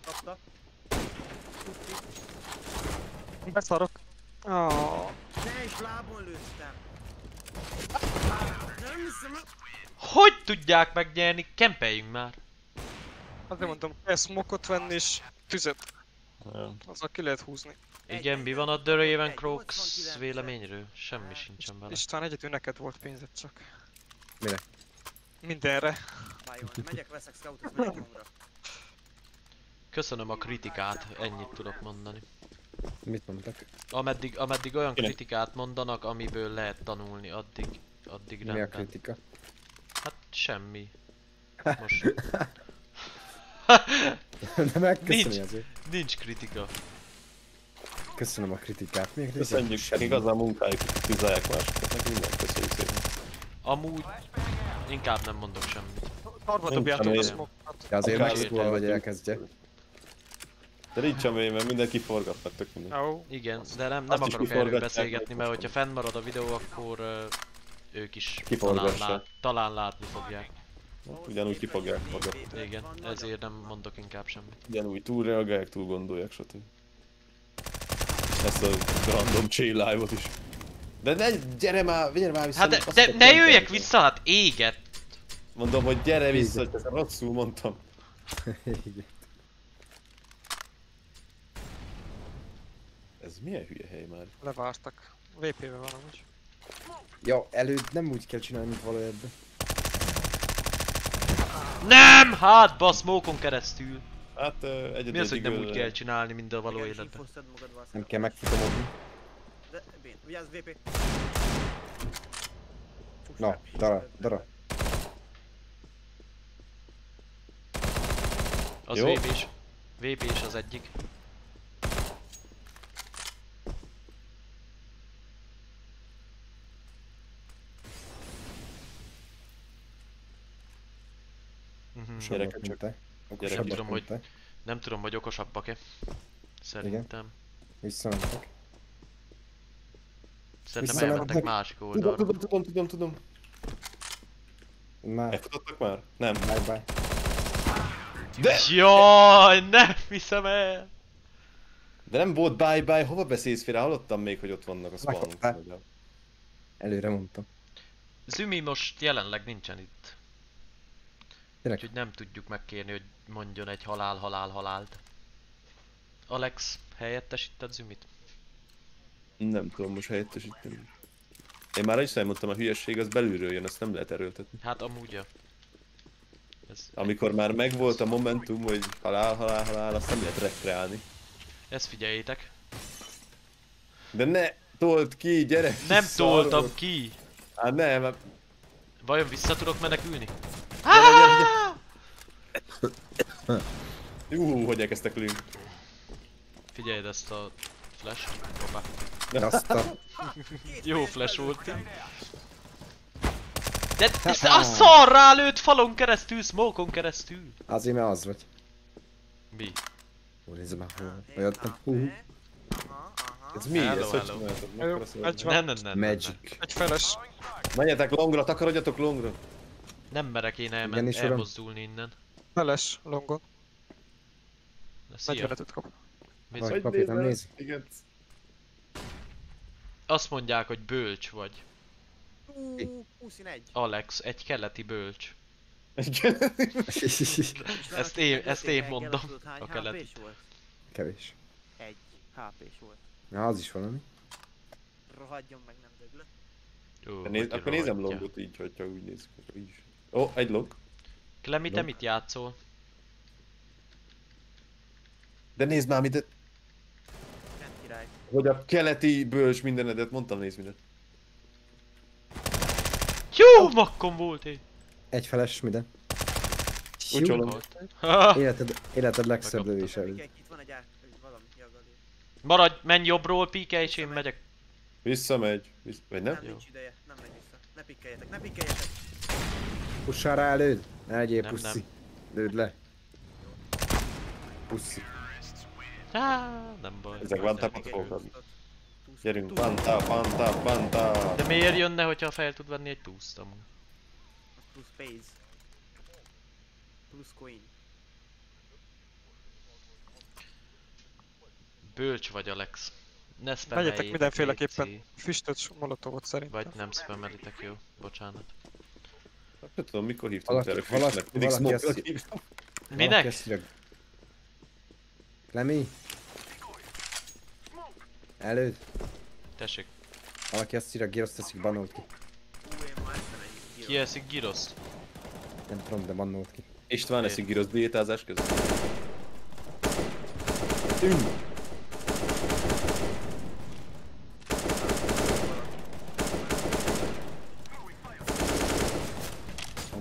Kapta. Beszarok. Ah, Ne is lábon lőttem. Hogy tudják megnyerni? Kempeljünk már. azért mondom, kell smokot venni és tüzet. Nem. Azzal ki lehet húzni. Igen, mi van a The Raven Crocs véleményről? Semmi sincsen vele. István egyedül neked volt pénzed csak. Mire? Mindenre. Megyek, veszek scoutot. Köszönöm a kritikát, ennyit tudok mondani. Mit mondtak? Ameddig, ameddig olyan Kinek? kritikát mondanak, amiből lehet tanulni, addig, addig Mi a rendben. kritika? Hát semmi. Most De Nincs. azért. nincs kritika. Köszönöm a kritikát. Mi a kritika? Köszönjük, nekik az a munkájuk, hogy kritizálják másokat, nekik mindent köszönjük szépen. Amúgy inkább nem mondok semmit. Nincs dobjátok a smokokat. Azért Akár meg szóval, hogy elkezdje. De nincs semmi, mert mindenki forgat, mert tök mindegy. Ó, Igen, de nem, nem Azt akarok erről beszélgetni, mert hogyha fennmarad a videó, akkor uh, ők is talán, lát, talán látni fogják. Ugyanúgy ki fogják forgatni. Igen, ezért nem mondok inkább semmit. Ugyanúgy túlreagálják, túl gondolják, stb. Ezt a random chill live-ot is. De ne, gyere már, gyere már vissza. Hát de, de ne jöjjek vissza, hát éget! Mondom, hogy gyere vissza, rosszul mondtam. Igen. Ez milyen hülye hely már? levártak. VP-be van amúgy. Ja, előtt nem úgy kell csinálni, mint valójában. Nem! Hát, basz, mókon keresztül. Hát uh, egyedül Mi az, hogy nem úgy kell csinálni, mint a való életben? Nem kell megfutamodni. De, Bén, vigyázz VP. Na, dara, dara. Az Jó. VB-s. VB-s az egyik. Gyerekek mint csak- te. Okosabbak, tudom, mint hogy-. Nem tudom, hogy okosabbak-e. Szerintem. Visszamentek. Szerintem elmentek másik Tudom, oldalra. tudom, tudom, tudom, tudom. Már, Megfutottak már? Nem. bye bye. Jaj, ne viszem el! De nem volt bye-bye, hova beszélsz félre? Hallottam még, hogy ott vannak a spawnok. Előre mondtam. Zümi most jelenleg nincsen itt. Tényleg? Úgyhogy nem tudjuk megkérni, hogy mondjon egy halál, halál, halált. Alex, helyettesíted Zümit? Nem tudom most helyettesíteni. Én már is elmondtam, a hülyeség az belülről jön, azt nem lehet erőltetni. Hát amúgy ja. Ez, Amikor már megvolt a momentum, hogy halál, halál, halál, azt nem lehet rekreálni. ezt figyeljétek. De ne tolt ki, gyerek! Nem toltam ki! Hát nem, Vajon vissza tudok menekülni? Jú, hogy elkezdtek lőni. Figyeld ezt a flash. Hoppá. Azt a... Jó flash volt. De ez a szar rálőtt falon keresztül, smoke-on keresztül. Azért, mert az vagy. Mi? Hú, nézd már, hol. Olyat nem. Ez mi? Hello, Ez hogy hello. csináltad? Van. Nem, nem, nem. nem, Magic. Egy feles. Menjetek longra, takarodjatok longra! Nem merek én elmen, Igenis, uram. elmozdulni innen. Feles, longon. Na, Szia. 45-öt kap. Mi Vagy zaj? papírt nem nézi? Igen. Azt mondják, hogy bölcs vagy. Ú, 21. Alex, egy keleti bölcs. Igen. Ezt én- ezt én mondom, a keleti. Kevés. Egy HP-s volt. Na, az is valami. Rohadjon meg, nem döglött. Ó, néz, akkor nézem longot így, hogyha úgy néz ki. Így. Ó, oh, egy log. Klemi, te mit játszol? De nézd már, mit... Király. Hogy a keleti bölcs mindenedet, mondtam nézd mindent. Jó, makkon volt én. Egy feles, minden. Úgy Jó. csalom. Ha! Életed, életed legszebb valami jagadé. Maradj, menj jobbról, píke, és én megyek. Visszamegy. Visz... Vagy nem? Nem, nincs ideje, nem megy vissza. Ne pikkeljetek, ne pikkeljetek! Pussál rá, lőd! Ne legyél Nem, puszi. nem. Lőd le. Puszi. Á, nem baj. Ezek van túsztot. Túsztot, Gyerünk, túsztot. panta, panta, panta. De miért jönne, hogyha fel tud venni egy túszt amúgy? Plusz pénz. Plusz coin. Bölcs vagy Alex. Ne spameljétek, mindenféleképpen füstöt, molotovot szerintem. Vagy nem spamelitek, jó? Bocsánat. Nem tudom, mikor hívtam Valaki- erre valaki-. Mindig smoke-nak ezt- hívtam. Minek? Lemi? Előd? Tessék, Valaki ezt írja, Gyrosz teszik, banolt ki. Ki eszik giroszt? Nem tudom, de banolt ki. István eszik girosz diétázás közben. Üm.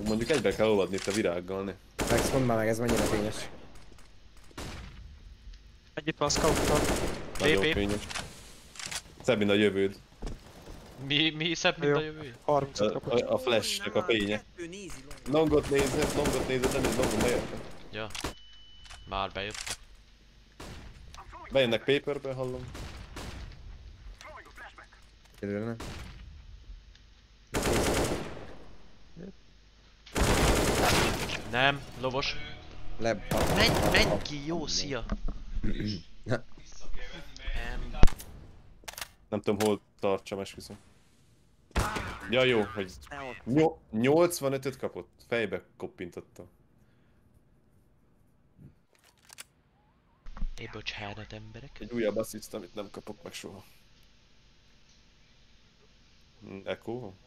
Mondjuk egybe kell olvadni itt a virággal, ne? Max, mondd már meg, ez mennyire fényes. Egy itt van scouttal. Nagyon PP. fényes. Szebb, mint a jövőd. Mi, mi szebb, mint Jó. a jövő? 30 A, a, a flashnek a fénye. Longot nézed, longot nézed, nem nézd longot, bejöttem. Ja. Már bejöttek. Bejönnek paperbe, hallom. Előre nem. Nem, lovos. Le... Menj, menj ki, jó, szia. Nem tudom, hol tartsam, esküszöm. Ja, jó, hogy Ne ott. Nyol- 85-öt kapott. Fejbe koppintottam. É, bocsánat, emberek. Egy újabb assziszt, amit nem kapok meg soha. Hm, van?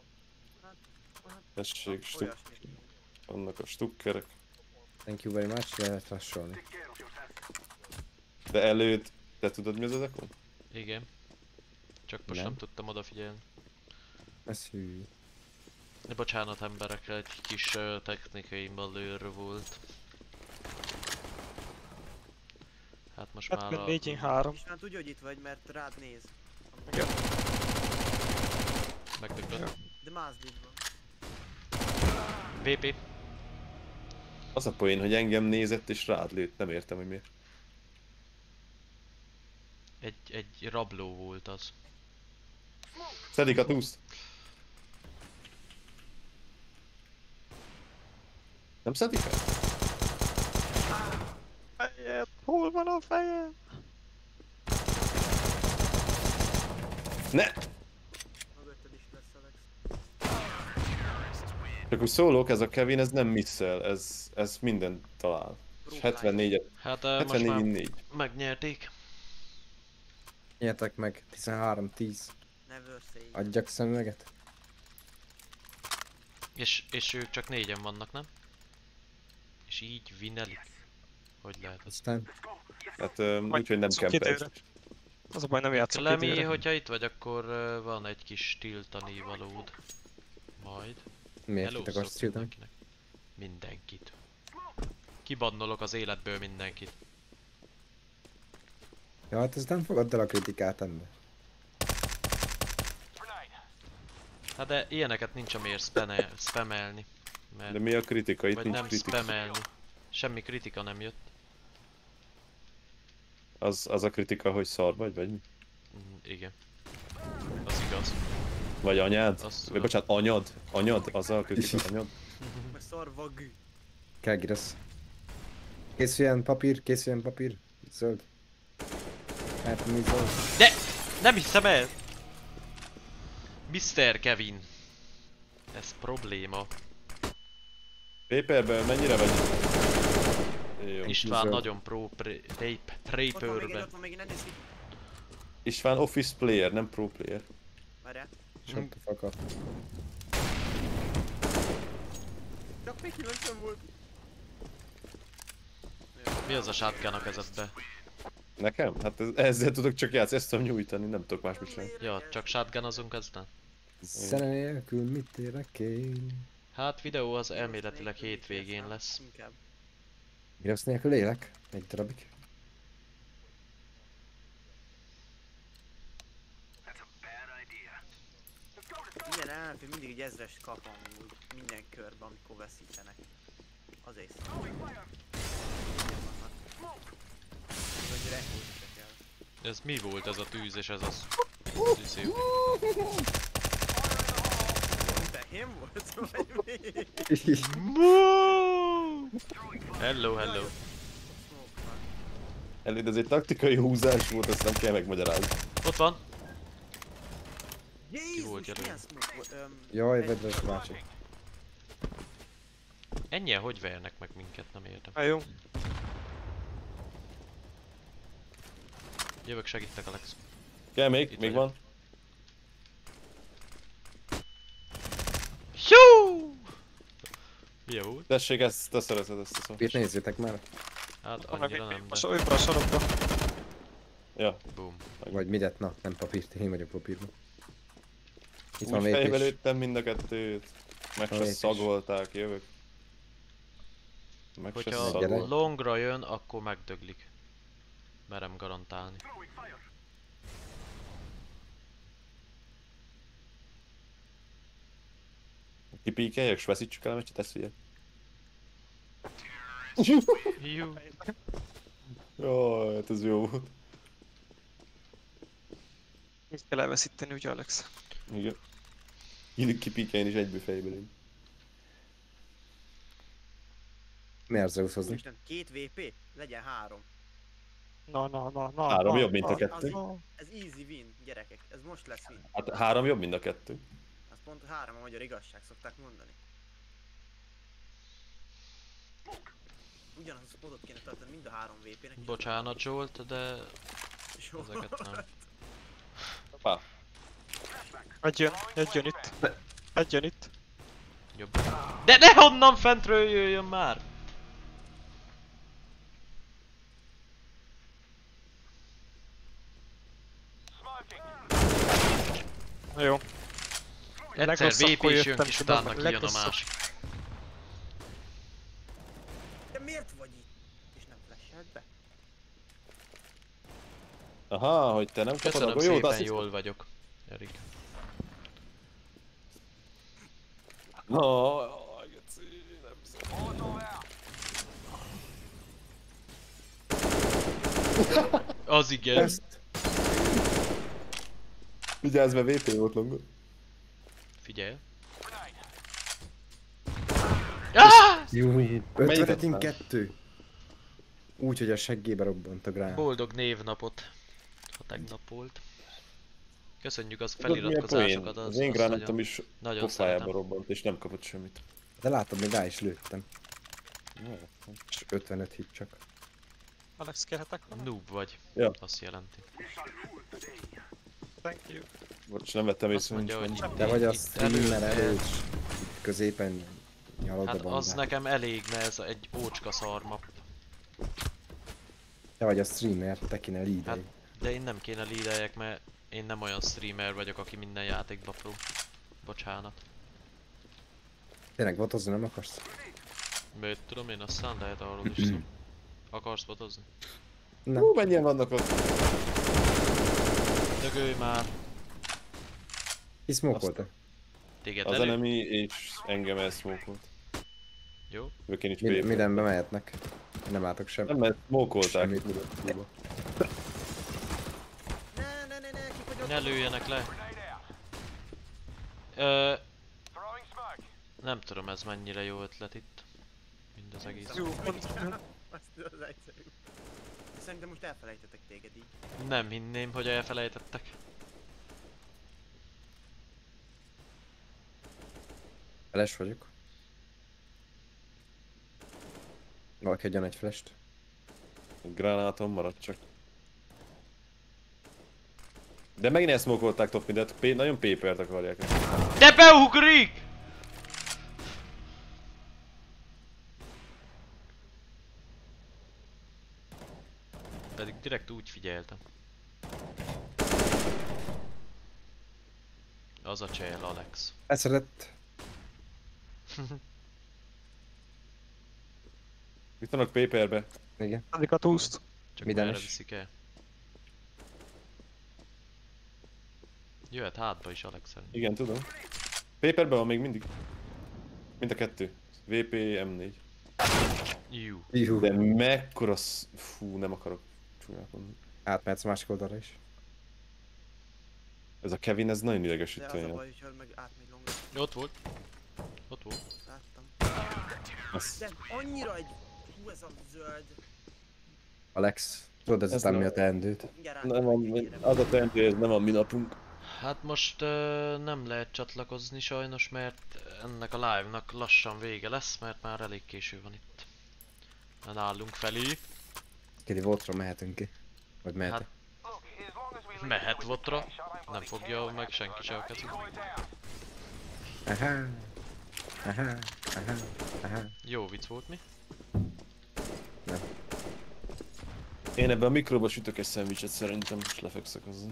Tessék, stuk. Vannak a stukkerek. Thank you very much, le lehet lassolni. De előtt, te tudod mi az az Echo? Igen. Csak most nem, Nem. tudtam odafigyelni. Ez hű. De bocsánat emberekre, egy kis uh, technikai balőr volt. Hát most már 74 a... in 3. István tudja, hogy itt vagy, mert rád néz. Megdöglött. De mázdid van. VP. Az a poén, hogy engem nézett és rád lőtt, nem értem, hogy miért. Egy, egy rabló volt az. Szedik a túszt. Nem szedik el? Fejed! Hol van a fejed? Ne! Mögötted is lesz Alex. Csak úgy szólok, ez a Kevin, ez nem misszel, ez, ez mindent talál. És 74 Hát most 74 már 4. megnyerték. Nyertek meg 13-10. Never say. Adjak szemüveget? És, és ők csak négyen vannak, nem? És így vinelik. Hogy lehet ez? Aztán Hát um, úgyhogy nem időre. Az a baj, nem játszok Lemi, hogyha itt vagy, akkor uh, van egy kis tiltani valód. Majd. Miért itt akarsz tiltani? mindenkinek. Mindenkit. Kibannolok az életből mindenkit. Ja, hát ez nem fogadd el a kritikát ember. Hát de ilyeneket nincs amiért spane- spamelni. Mert De mi a kritika? Itt vagy nincs nem kritika. spamelni. Semmi kritika nem jött. Az, az a kritika, hogy szar vagy, vagy mi? Mm, igen. Az igaz. Vagy anyád? Vagy bocsánat, anyad? Anyad? Az a kritika, anyad? Meg szarvag. Kegiresz. Készüljen papír, készüljen papír. Zöld. Hát mi zöld? De! Nem hiszem el! Mr. Kevin. Ez probléma. Paperben mennyire vagy? Jó. István zöld. nagyon pro ki. István office player, nem pro player. Várjál. Shut the fuck up. Csak még kilencen volt. Mi az a shotgun a kezedbe? Nekem? Hát ez, ezzel tudok csak játszani, ezt tudom nyújtani, nem tudok másmit csinálni. Ja, csak shotgunozunk ezzel? Zene nélkül mit érek én? Hát videó az elméletileg hétvégén lesz. Inkább. Girasz nélkül élek? Egy darabig. Minden ellenfél mindig egy ezrest kap amúgy. Minden körben, amikor veszítenek. Azért. Vagy kell. Ez mi volt ez a tűz és ez az... Tűző. Te én volt vagy mi? Hello, hello. Elég, ez egy taktikai húzás volt, azt nem kell megmagyarázni. Ott van. Jézus, milyen smoke Jaj, egy- vedres másik. Ennyien hogy vernek meg minket, nem értem. Hát jó. Jövök, segítek Alex. Kell még? Itt még vagyok. van? Hjú! Milyen volt? Tessék, ezt, te szereted ezt a szót. Itt nézzétek már. Hát annyira nem, most de... olykor a sarokba. Ja, Boom. Vagy midet? Na, nem papírt, én vagyok papírban. Itt úgy van fejbe vépés. lőttem mind a kettőt. Meg se szagolták, jövök. Meg se Hogyha longra jön, akkor megdöglik. Merem garantálni. Kipíkeljek, és veszítsük el a meccset, ezt figyelj. Jaj, hát ez jó volt. Így kell elveszíteni, ugye Alex? Igen. Illik kipíkelni és egyből fejbe lőni. Miért Zeus hozni? Úristen, két VP? Legyen három. Na, na, na, na. Három na, jobb, mint a kettő. na. Ez easy win, gyerekek. Ez most lesz win. Hát három jobb, mind a kettő. Azt pont három a magyar igazság szokták mondani. Ugyanaz a spot kéne tartani mind a három VP-nek. Bocsánat Zsolt, de az jó ezeket nem. Hoppá. Egy jön, egy jön itt. Egy jön itt. Jobb. De ne honnan fentről jöjjön már! Na jó. Egyszer VP is jön jöttem, ki, tudom, utána kijön a másik. De miért vagy itt? És nem flashelt be? Aha, hogy te nem kapod a Köszönöm golyót, szépen, azt jól vagyok. Erik. Jaj, geci, nem hiszem. Az igen. Ezt... Vigyázz, mert VP volt longot. Figyelj. Ah! Jó, 55 kettő. Úgy, hogy a seggébe robbant a gránát. Boldog névnapot. Ha tegnap volt. Köszönjük az feliratkozásokat, az, Az én az gránátom nagyon, is nagyon pofájába robbant, és nem kapott semmit. De látod, még rá is lőttem. És 55 hit csak. Alex, kérhetek valamit? Noob vagy, Ja. azt jelenti. Thank you. Bocs, nem vettem észre, mondja, hogy. De vagy a Itt streamer elő- előtt középen nyalod Hát a az nekem elég, mert ez egy ócska szarma. Te vagy a streamer, te kéne lead Hát, de én nem kéne lídeljek, mert én nem olyan streamer vagyok, aki minden játékba pro. Bocsánat. Tényleg botozni nem akarsz? Mert tudom én, aztán lehet arról is szó. Akarsz botozni? Nem. Hú, mennyien vannak ott? Dögölj már! Ki smokolta? Téged Az lelő? enemy és engem elsmokolt. Jó? Ők én is paper. mindenbe mehetnek. Nem látok semmit. Nem, mert smokolták. Semmit. Ne, ne, ne, lőjenek le! Ö, nem tudom ez mennyire jó ötlet itt. Mind az egész. Jó. Azt az egyszerű. Szerintem most elfelejtetek téged így. Nem hinném, hogy elfelejtettek. Flash vagyok. Valaki adjon egy flash-t. Gránátom maradt csak. De megint elsmokolták top midet, P- nagyon papert akarják. De beugrik! Pedig direkt úgy figyeltem. Az a csél, Alex. Leszedett. Itt vannak paperbe. Igen. Addig a túszt. Csak Minden merre is. viszik el? Jöhet hátba is Alex szerint. Igen, tudom. Paperben van még mindig. Mind a kettő. VP, M4. Jú. Juhu. De mekkora sz... Fú, nem akarok csúnyát mondani. Átmehetsz a másik oldalra is. Ez a Kevin, ez nagyon De idegesítő az a baj, hogyha meg átmegy longra. Ott volt. Ott volt. Láttam. Az- De annyira egy... Hú, ez a zöld. Alex, tudod ez Ez aztán mi nem- a teendőt? Mindjárt Nem kérem. az a teendő, ez nem a mi napunk. Hát most ö, nem lehet csatlakozni sajnos, mert ennek a live-nak lassan vége lesz, mert már elég késő van itt. Már Nálunk felé. Kéri Voltról mehetünk ki. Vagy mehetek. Mehet Votra. Nem fogja meg senki se a kezét. Aha. Aha. Aha. Aha. Jó vicc volt mi? Én ebben a mikróba sütök egy szendvicset szerintem, és lefekszek azzal.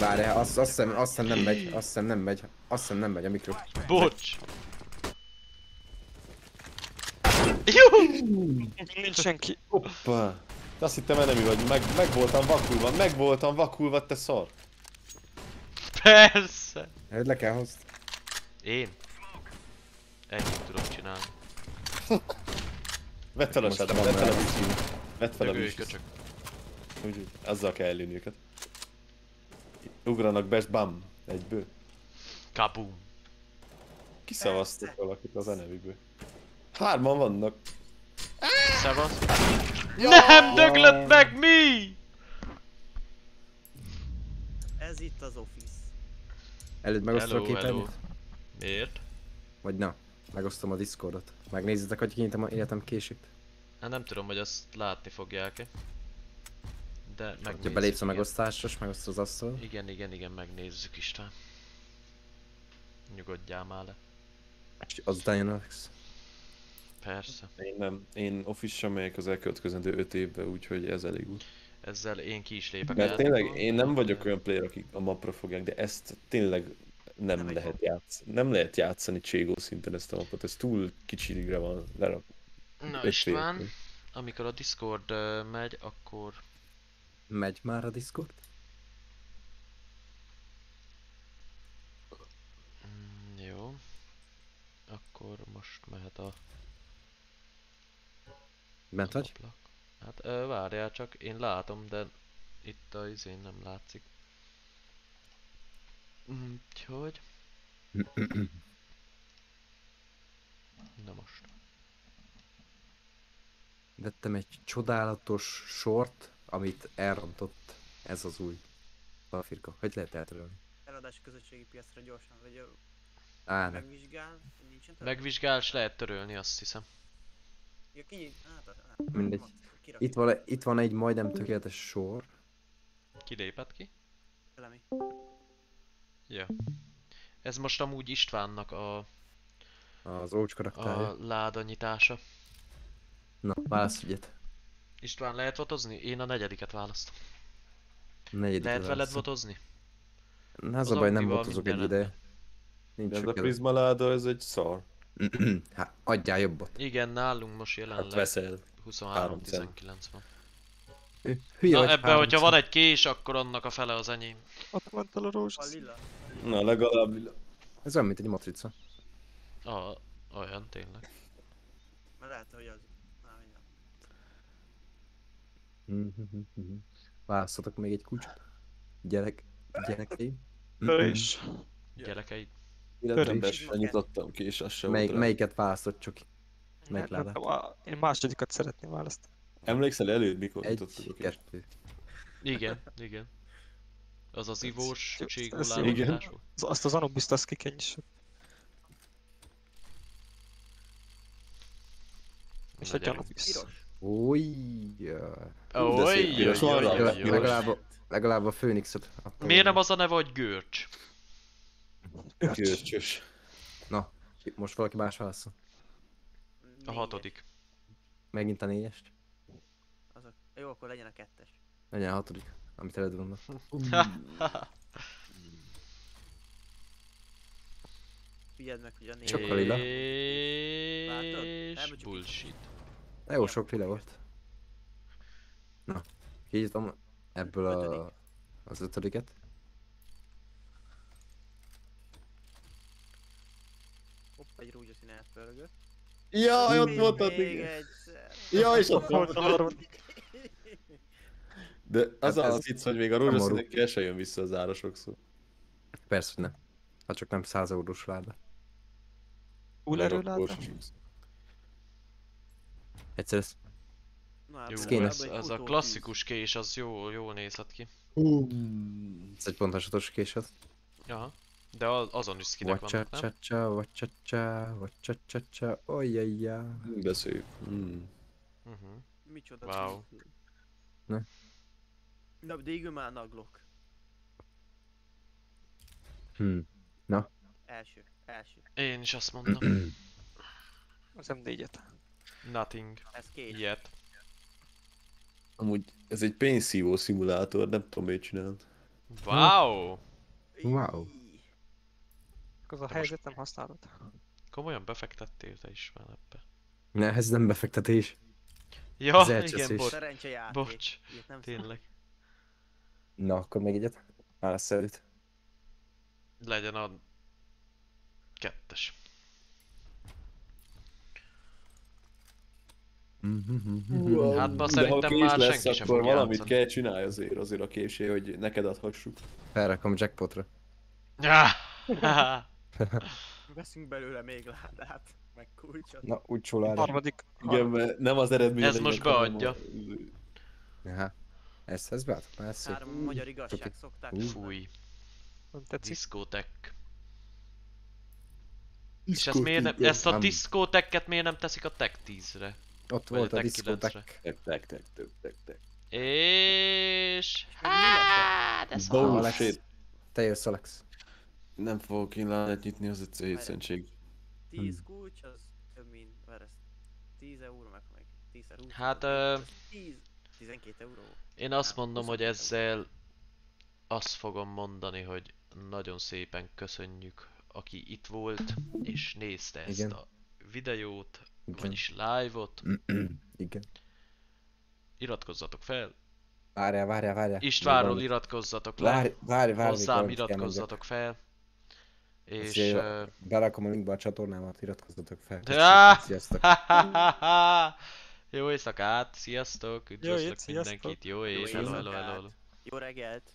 Várjál, azt, azt, hiszem, azt hiszem nem megy, azt hiszem nem megy, azt hiszem nem megy a mikro. Bocs! Juhu! Nincs senki. Hoppá! Te azt hittem enemi vagy, meg, meg voltam vakulva, meg voltam vakulva, te szar! Persze! Hogy le kell hozni. Én? Ennyit tudok csinálni. Vedd fel a van vedd fel a vízit. Vedd fel a köcsök. Úgy, úgy. Azzal kell ellőni őket. Ugranak best, bam! Egyből. Kaboom! Kiszavaztak valakit az enemiből. Hárman vannak. Szevasz. Nem döglött meg mi! Ez itt az office. Előtt megosztod a képernyőt? Miért? Vagy na, megosztom a Discordot. Megnézitek, hogy kinyitom a életem késik. Hát nem tudom, hogy azt látni fogják-e. De Ha megnézzük. belépsz a és megosztod az asztal. Igen, igen, igen, megnézzük István. Nyugodjál már le. És azután jön Alex. Persze. Én nem. Én office megyek az elkövetkezendő 5 évbe, úgyhogy ez elég úgy. Ezzel én ki is lépek. Mert a tényleg én nem vagyok olyan player, akik a mapra fogják, de ezt tényleg nem, Nem lehet játszani. Nem lehet játszani cségó szinten ezt a mapot, ez túl kicsiligre van lerak. Na István, amikor a Discord megy, akkor Megy már a Discord? Mm, jó. Akkor most mehet a Bent vagy? ablak. Hát ö, várjál csak, én látom, de itt a izén nem látszik. Úgyhogy... Na most. Vettem egy csodálatos sort, amit elrontott ez az új szafirka. Hogy lehet eltörölni? Eladás közösségi piacra gyorsan, vagy Á, nem. megvizsgál, nincsen törvény? Megvizsgál, és lehet törölni, azt hiszem. Ja, kinyit, hát, hát, Mindegy. Kirakja Itt van, itt van egy majdnem tökéletes sor. Kilépett ki? Elemi. Ja. Ez most amúgy Istvánnak a, Az ócska a láda nyitása. Na, válasz ügyet. István, lehet votozni? Én a negyediket választom. Negyedik Lehet veled válasz. votozni? Na, az Az a baj, nem Ambival motozok egy ideje. Nincs Ez a prizmaláda, ez egy szar. Hát, adjál jobbat. Igen, nálunk most Hát jelenleg veszel. 23-19 van. Hülye Na ebbe, hogyha van egy kés, akkor annak a fele az enyém. Ott ment el a A rózsaszín. Na, legalább lila. Ez olyan, mint egy matrica. Ah, olyan tényleg. Mert lehet, hogy az. Választatok még egy kulcsot. Gyerek, gyerekeim. Törés. Gyerekeid. Életemben Törés. sem nyitottam ki, és az sem Mely, melyiket választott Csoki? Melyik a- Én másodikat szeretném választani. Emlékszel előtt, mikor Egy, nyitottuk ki? kettő. Igen, igen. Az az ivós. Az- Azt az Anubis-t azt kikenjessük. És egy. Anubis. Piros. Oj. Legalább, a- legalább a Főnixet. Miért nem az a neve, hogy Görcs? Görcsös. Na, most valaki más válaszol. A hatodik. Megint a négyest. Azok. Jó, akkor legyen a kettes. Legyen a hatodik, amit előtt mondok. Figyeld meg, hogy a négy. Csak a lila. Látod? Bullshit. Na jó, sok lila volt. Na, kiítom ebből a, az ötödiket. Hopp, egy rózsaszín elpörgött. Jaj, ott igen. egyszer. Ja, és ott Volt a volt. harmadik. De az Hát ez- az vicc, hogy még a rózsaszínekkel se jön vissza az ára sokszor. Persze, hogy nem. Ha csak nem 100 eurós láda. Túl Meg erőláta? akkor sem. Egyszer ez. Na, hát Jó, Ez ez, ez a klasszikus kés, az jó, jól nézhet ki. Ez egy pontosatos késed. Aha. De az, azon is skinek vannak, nem? csa csa, vacsa csa, vacsa csa csa, ojjajjá. De szép. Mm. Uh-huh. Micsoda. Wow. Ne. Na, de igen már naglok. Hm. Első, első. Én is azt mondom. Az M4-et. Nothing Ez két. yet. Amúgy ez egy pénzszívó szimulátor, nem tudom miért csinált. Wow! Wow. Az a helyzet nem használod. Komolyan befektettél te is már ebbe. Ne, ez nem befektetés. Ja, Ez igen, bocs. Bocs, Ilyet nem tényleg. Na, akkor még egyet. Válasz előtt. Legyen a kettes. Hát ma szerintem ha kés már lesz, senki sem akkor fog valamit játszani. kell csinálni azért, azért a késé, hogy neked adhassuk. Felrakom jackpotra. Ja. Veszünk belőle még ládát, meg kulcsot. Na, úgy csolára. Harmadik. Igen, mert nem az eredmény. Ez most beadja. a- Aha. Ezt, ezt beadom, ez szép. Három magyar igazság Csak- szokták. Fúj, Nem tetszik. diszkótek. És ezt, miért nem, ezt a diszkótekket miért nem teszik a Tech 10-re? Ott vagy volt a diszkótek. Tek, tek, tek, tek, tek, tek. És... Hát, ez Alex. Bullshit. Te jössz, Alex. Nem fogok én lányát nyitni, az egy hétszentség. 10 kulcs, az több mint, vár ez 10 euró, meg meg 10 20. Hát, ö, 10, 12 euró. Én azt mondom, hogy 22 ezzel azt fogom mondani, hogy nagyon szépen köszönjük, aki itt volt és nézte ezt Igen. a videót, Igen. vagyis live-ot. Igen. Iratkozzatok fel, Várjál, várjál, várjál. Istvánról iratkozzatok le, Várj, várj, várj. hozzám iratkozzatok fel. És... Ö, Berakom a linkbe a csatornámat, iratkozzatok fel. Sziasztok. Jó éjszakát, sziasztok, üdvözlök mindenkit, jó és Jó hello, éjszakát. hello, hello. Jó reggelt!